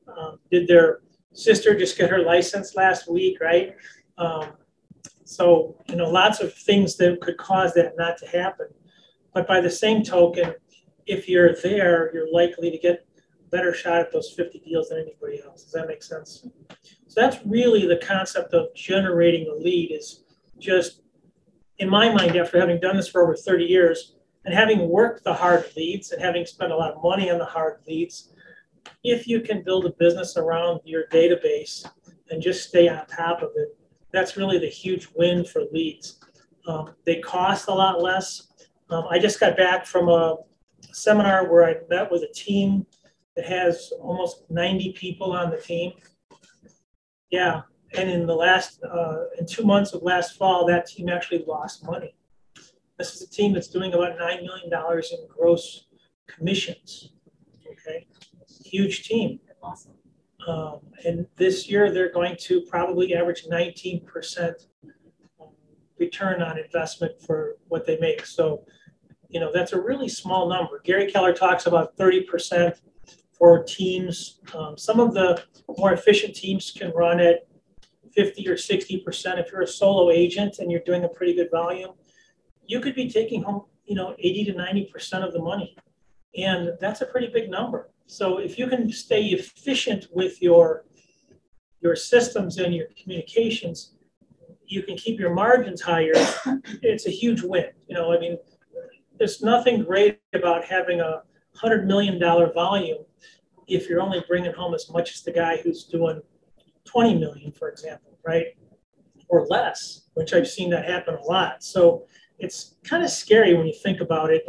Um, did their sister just get her license last week, right? Um, so, you know, lots of things that could cause that not to happen. But by the same token, if you're there, you're likely to get a better shot at those 50 deals than anybody else. Does that make sense? So that's really the concept of generating a lead is just, in my mind, after having done this for over 30 years and having worked the hard leads and having spent a lot of money on the hard leads, if you can build a business around your database and just stay on top of it, that's really the huge win for leads. Um, they cost a lot less. Um, I just got back from a seminar where I met with a team that has almost 90 people on the team. Yeah, and in the last, uh, in two months of last fall, that team actually lost money. This is a team that's doing about $9 million in gross commissions. Okay, huge team. Awesome. Um, and this year they're going to probably average 19% return on investment for what they make. So, you know, that's a really small number. Gary Keller talks about 30% for teams. Um, some of the more efficient teams can run at 50 or 60%. If you're a solo agent and you're doing a pretty good volume, you could be taking home, you know, 80 to 90% of the money. And that's a pretty big number. So if you can stay efficient with your your systems and your communications, you can keep your margins higher. It's a huge win. You know, I mean, there's nothing great about having a hundred million dollar volume if you're only bringing home as much as the guy who's doing 20 million, for example, right? Or less, which I've seen that happen a lot. So it's kind of scary when you think about it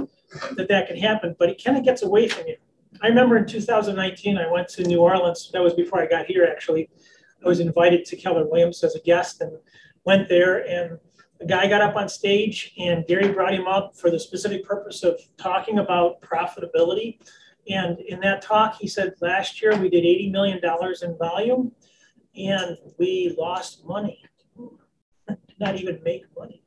that that can happen, but it kind of gets away from you. I remember in 2019, I went to New Orleans. That was before I got here, actually. I was invited to Keller Williams as a guest and went there. And the guy got up on stage, and Gary brought him up for the specific purpose of talking about profitability. And in that talk, he said, last year we did $80 million in volume, and we lost money, not even make money.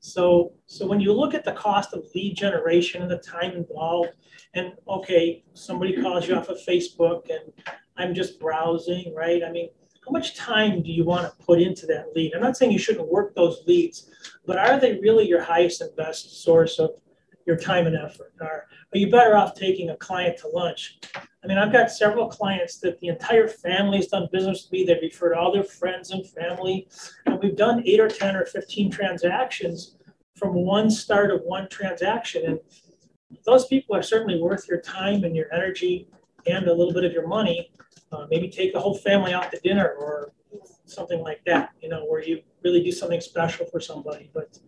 So, so when you look at the cost of lead generation and the time involved, and okay, somebody calls you off of Facebook and I'm just browsing, right? I mean, how much time do you want to put into that lead? I'm not saying you shouldn't work those leads, but are they really your highest and best source of your time and effort? Are, are you better off taking a client to lunch? I mean, I've got several clients that the entire family has done business with me. They've referred all their friends and family. And we've done eight or 10 or 15 transactions from one start of one transaction. And those people are certainly worth your time and your energy and a little bit of your money. Uh, maybe take the whole family out to dinner or something like that, you know, where you really do something special for somebody. But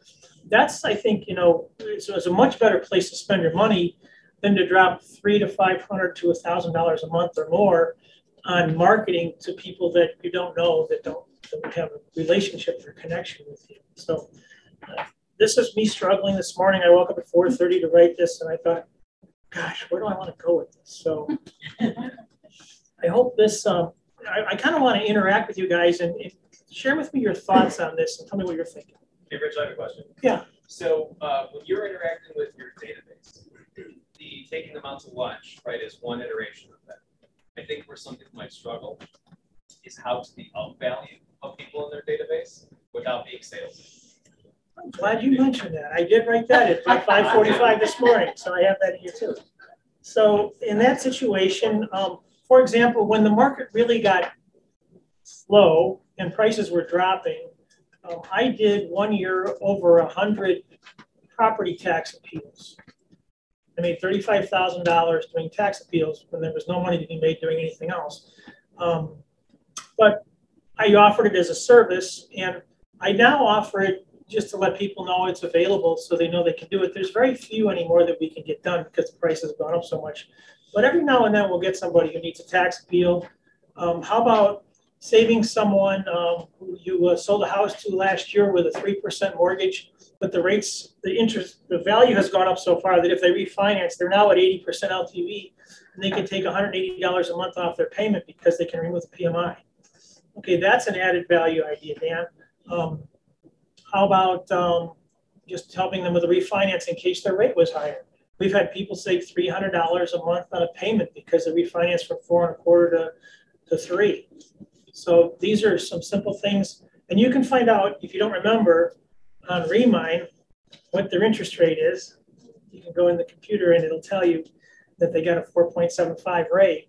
that's, I think, you know, it's, a much better place to spend your money than to drop three to five hundred to a thousand dollars a month or more on marketing to people that you don't know that don't, have a relationship or connection with you. So uh, this is me struggling this morning. I woke up at 4:30 to write this, and I thought, gosh, where do I want to go with this? So I hope this. Um, I, I kind of want to interact with you guys and, and, share with me your thoughts on this and tell me what you're thinking. Hey, Rich, I have a question. Yeah. So uh, when you're interacting with your database, the taking them out to lunch, right, is one iteration of that. I think where some people might struggle is how to the up value of people in their database without being salesy. I'm glad you mentioned that. I did write that at 5:45 this morning, so I have that here too. So in that situation, um, for example, when the market really got slow and prices were dropping, Um, I did one year over a hundred property tax appeals. I made thirty-five thousand dollars doing tax appeals when there was no money to be made doing anything else. Um, but I offered it as a service and I now offer it just to let people know it's available so they know they can do it. There's very few anymore that we can get done because the price has gone up so much. But every now and then we'll get somebody who needs a tax appeal. Um, how about saving someone um, who you uh, sold a house to last year with a 3% mortgage, but the rates, the interest, the value has gone up so far that if they refinance, they're now at 80% LTV and they can take $180 a month off their payment because they can remove the PMI. Okay, that's an added value idea, Dan. Um, how about um, just helping them with a refinance in case their rate was higher? We've had people save $300 a month on a payment because they refinanced from four and a quarter to, to three. So these are some simple things. And you can find out, if you don't remember, on Remine, what their interest rate is. You can go in the computer and it'll tell you that they got a 4.75 rate.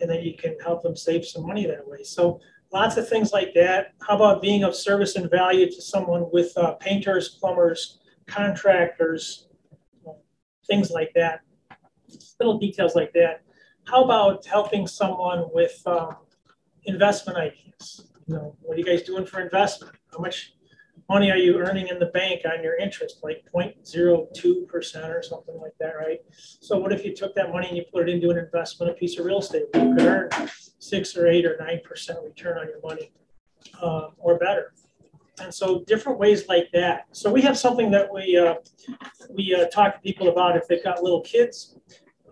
And then you can help them save some money that way. So lots of things like that. How about being of service and value to someone with uh, painters, plumbers, contractors, things like that, little details like that. How about helping someone with um, investment ideas? You know, what are you guys doing for investment? How much money are you earning in the bank on your interest, like 0.02% or something like that, right? So what if you took that money and you put it into an investment, a piece of real estate, you could earn six or eight or 9% return on your money uh, or better. And so different ways like that. So we have something that we, uh, we uh, talk to people about if they've got little kids.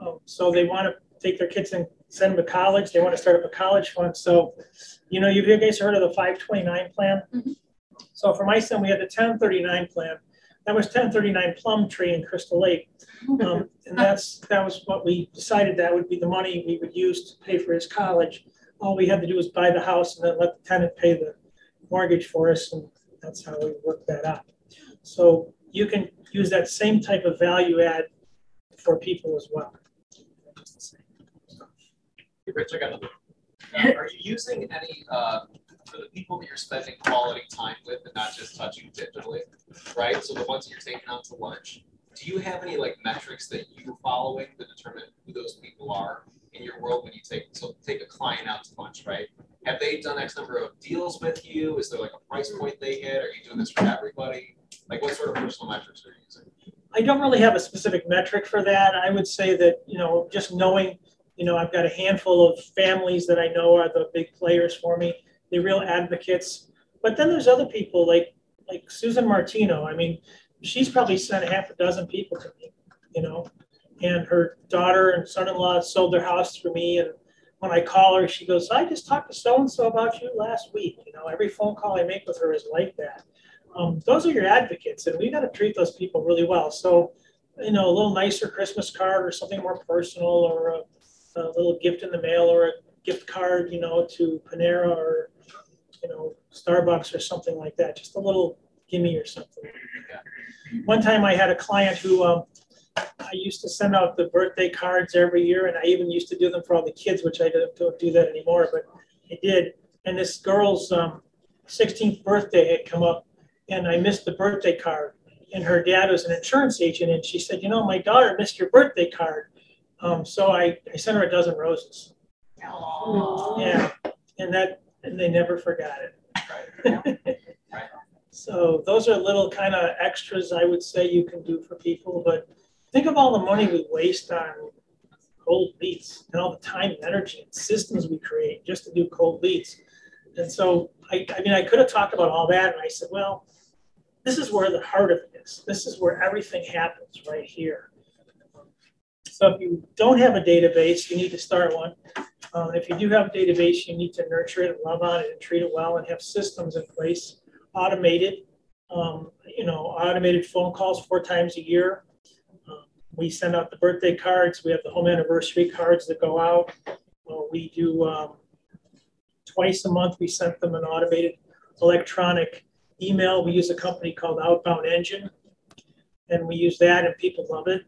Um, so they want to take their kids and send them to college. They want to start up a college fund. So, you know, you guys heard of the 529 plan? Mm-hmm. So for my son, we had the 1039 plan. That was 1039 Plum Tree in Crystal Lake. Um, and that's that was what we decided that would be the money we would use to pay for his college. All we had to do was buy the house and then let the tenant pay the mortgage for us. And that's how we worked that out. So you can use that same type of value add for people as well. Uh, are you using any uh, for the people that you're spending quality time with and not just touching digitally, right? So the ones that you're taking out to lunch, do you have any like metrics that you're following to determine who those people are in your world when you take so take a client out to lunch, right? Have they done X number of deals with you? Is there like a price point they hit? Are you doing this for everybody? Like what sort of personal metrics are you using? I don't really have a specific metric for that. I would say that, you know, just knowing, you know, I've got a handful of families that I know are the big players for me they're real advocates. But then there's other people like like Susan Martino. I mean, she's probably sent half a dozen people to me, you know, and her daughter and son-in-law sold their house through me. And when I call her, she goes, "I just talked to so and so about you last week." You know, every phone call I make with her is like that. Um, those are your advocates, and we got to treat those people really well. So, you know, a little nicer Christmas card or something more personal, or a, a little gift in the mail, or a gift card, you know, to Panera or you know, Starbucks or something like that, just a little gimme or something. One time I had a client who um, I used to send out the birthday cards every year, and I even used to do them for all the kids, which I don't do that anymore, but I did. And this girl's um, 16th birthday had come up, and I missed the birthday card. And her dad was an insurance agent, and she said, "You know, my daughter missed your birthday card." Um, so I, I sent her a dozen roses. Aww. Yeah, and that and they never forgot it. so those are little kind of extras I would say you can do for people. But think of all the money we waste on cold leads and all the time and energy and systems we create just to do cold leads. And so I, I mean I could have talked about all that and I said, well, this is where the heart of it is. This is where everything happens right here. So if you don't have a database, you need to start one. Uh, if you do have a database, you need to nurture it, love on it, and treat it well, and have systems in place, automated. Um, you know, automated phone calls four times a year. Um, we send out the birthday cards. We have the home anniversary cards that go out. We do um, twice a month. We send them an automated electronic email. We use a company called Outbound Engine, and we use that, and people love it.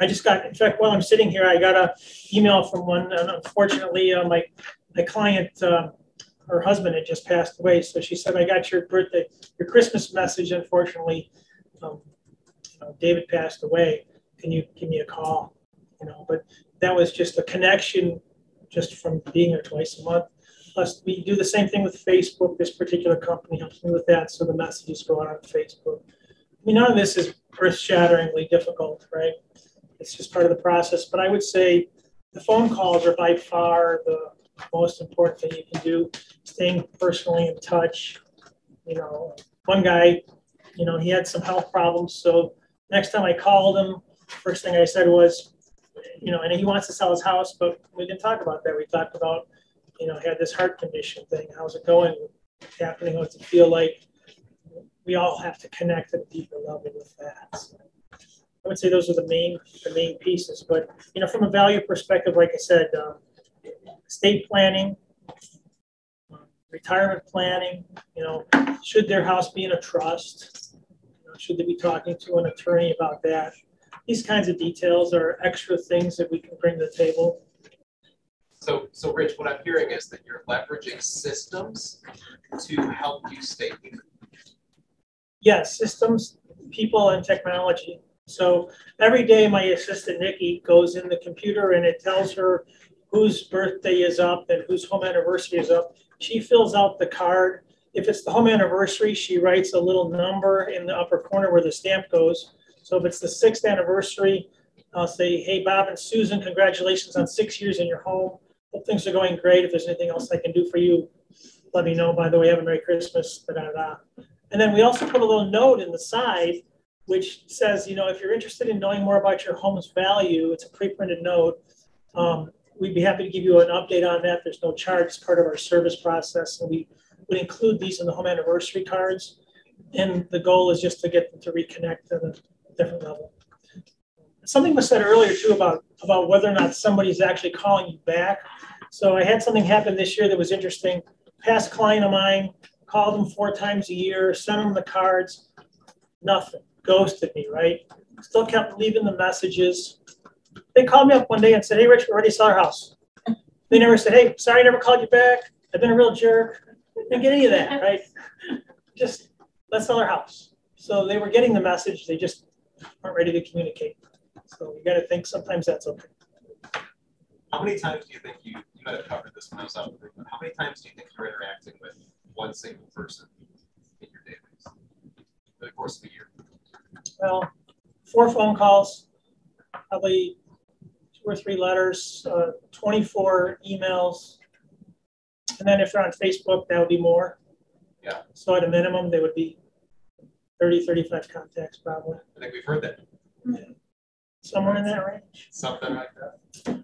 I just got, in fact, while I'm sitting here, I got a email from one, and unfortunately, uh, my my client uh, her husband had just passed away. So she said, I got your birthday, your Christmas message. Unfortunately, um, you know, David passed away. Can you give me a call? You know, but that was just a connection just from being there twice a month. Plus, we do the same thing with Facebook. This particular company helps me with that. So the messages go out on Facebook. I mean, none of this is earth shatteringly difficult, right? It's just part of the process. But I would say the phone calls are by far the most important thing you can do. Staying personally in touch. You know, one guy, you know, he had some health problems. So next time I called him, first thing I said was, you know, and he wants to sell his house, but we didn't talk about that. We talked about, you know, he had this heart condition thing. How's it going? What's happening? What's it feel like? We all have to connect at a deeper level with that. So I would say those are the main the main pieces. But you know, from a value perspective, like I said, um, estate planning, retirement planning. You know, should their house be in a trust? You know, should they be talking to an attorney about that? These kinds of details are extra things that we can bring to the table. So, so Rich, what I'm hearing is that you're leveraging systems to help you stay. Yes, systems, people, and technology. So every day, my assistant Nikki goes in the computer and it tells her whose birthday is up and whose home anniversary is up. She fills out the card. If it's the home anniversary, she writes a little number in the upper corner where the stamp goes. So if it's the sixth anniversary, I'll say, hey, Bob and Susan, congratulations on six years in your home. Hope things are going great. If there's anything else I can do for you, let me know. By the way, have a Merry Christmas. Da, da, da. And then we also put a little note in the side which says, you know, if you're interested in knowing more about your home's value, it's a pre-printed note. Um, we'd be happy to give you an update on that. There's no charge. It's part of our service process. And we would include these in the home anniversary cards. And the goal is just to get them to reconnect at a different level. Something was said earlier too about, about whether or not somebody's actually calling you back. So I had something happen this year that was interesting. Past client of mine called them four times a year, sent them the cards, nothing ghosted me, right? Still kept leaving the messages. They called me up one day and said, Hey, Rich, we already saw our house. They never said, Hey, sorry, I never called you back. I've been a real jerk. Didn't get any of that, right? Just let's sell our house. So they were getting the message, they just aren't ready to communicate. So you got to think sometimes that's okay. How many times do you think you, you might have covered this when I was out with how many times do you think you're interacting with one single person in your database over the course of a year? Well, four phone calls, probably two or three letters, uh, 24 emails. And then if they're on Facebook, that would be more. Yeah. So at a minimum, they would be 30, 35 contacts probably. I think we've heard that. Somewhere in that range. Something like that.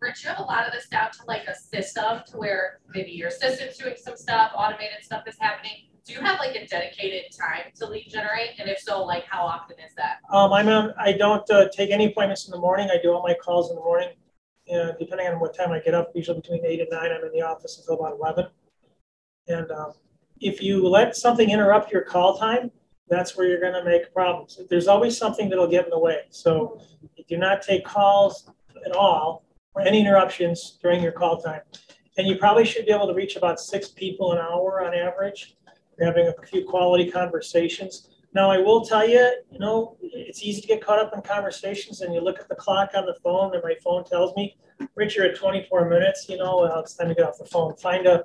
Rich, you have a lot of this down to like a system to where maybe your assistant's doing some stuff, automated stuff is happening. Do you have like a dedicated time to lead generate? And if so, like how often is that? Um, I'm on, I don't uh, take any appointments in the morning. I do all my calls in the morning. Uh, depending on what time I get up, usually between eight and nine, I'm in the office until about 11. And um, if you let something interrupt your call time, that's where you're going to make problems. There's always something that'll get in the way. So do not take calls at all or any interruptions during your call time. And you probably should be able to reach about six people an hour on average. Having a few quality conversations. Now, I will tell you, you know, it's easy to get caught up in conversations and you look at the clock on the phone and my phone tells me, Rich, you're at 24 minutes, you know, well, it's time to get off the phone. Find a,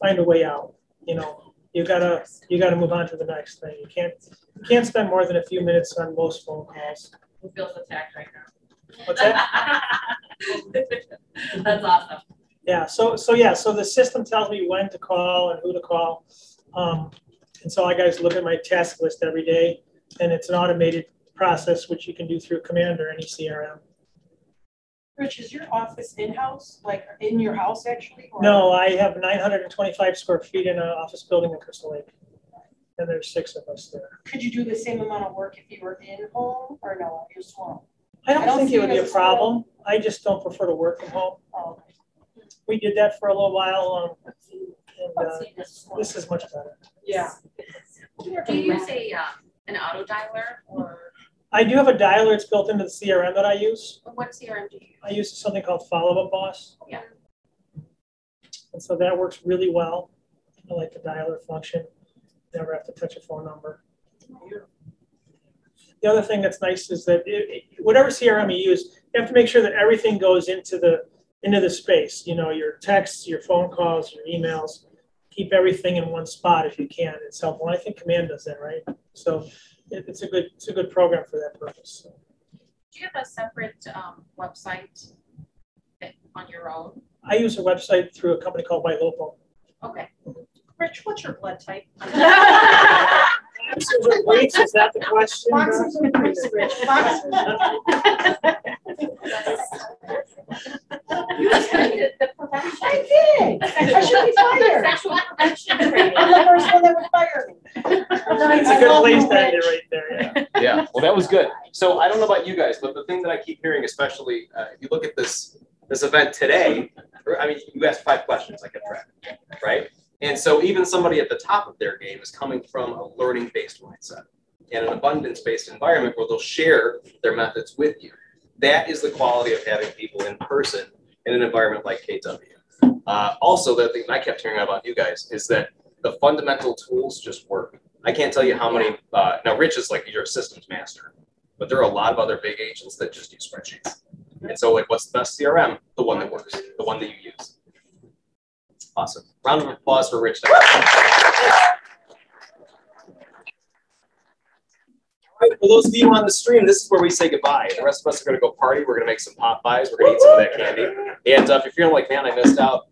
find a way out, you know, you gotta, you gotta move on to the next thing. You can't, you can't spend more than a few minutes on most phone calls. Who feels attacked right now? What's that? That's awesome. Yeah, so, so yeah, so the system tells me when to call and who to call. Um, and so I guys look at my task list every day and it's an automated process, which you can do through Command or any CRM. Rich, is your office in-house, like in your house actually? or- No, I have nine hundred and twenty-five square feet in an office building in Crystal Lake. And there's six of us there. Could you do the same amount of work if you were in home or no, you're sworn? I don't think it would be a problem. I just don't prefer to work from home. Oh, We did that for a little while, um, and, uh, this is much better. Yeah. Do you use a, um, an auto dialer or I do have a dialer, it's built into the CRM that I use. what CRM do you use? I use something called Follow Up Boss. Yeah. And so that works really well. I like the dialer function. Never have to touch a phone number. The other thing that's nice is that it, it- whatever CRM you use, you have to make sure that everything goes into the, into the space, you know, your texts, your phone calls, your emails. Keep everything in one spot if you can. It's helpful. And I think Command does that, right? So it, it's a good, it's a good program for that purpose. Do you have a separate um website on your own? I use a website through a company called Bylopo. Okay. Rich, what's your blood type? Boxers or briefs, is that the question? Boxers or briefs, Rich? Boxers. You attended the prevention. I did. I should be fired. Sexual prevention training. I'm the first one that would fire me. It's a good place to end it right there, yeah. Yeah, well, that was good. So I don't know about you guys, but the thing that I keep hearing, especially uh, if you look at this this event today, or, I mean, you asked five questions, I kept track, right? And so even somebody at the top of their game is coming from a learning-based mindset and an abundance-based environment where they'll share their methods with you. That is the quality of having people in person in an environment like KW. Uh, also, the thing I kept hearing about you guys is that the fundamental tools just work. I can't tell you how many. Uh, now, Rich is like you're a systems master, but there are a lot of other big agents that just use spreadsheets. And so, like, what's the best CRM? The one that works, the one that you use. Awesome. Round of applause for Rich. All right, for those of you on the stream, this is where we say goodbye. The rest of us are going to go party. We're going to make some pop bys. We're going to eat some of that candy. And uh, if you're feeling like, man, I missed out,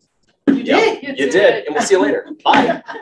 You did. you did. And we'll see you later. Bye.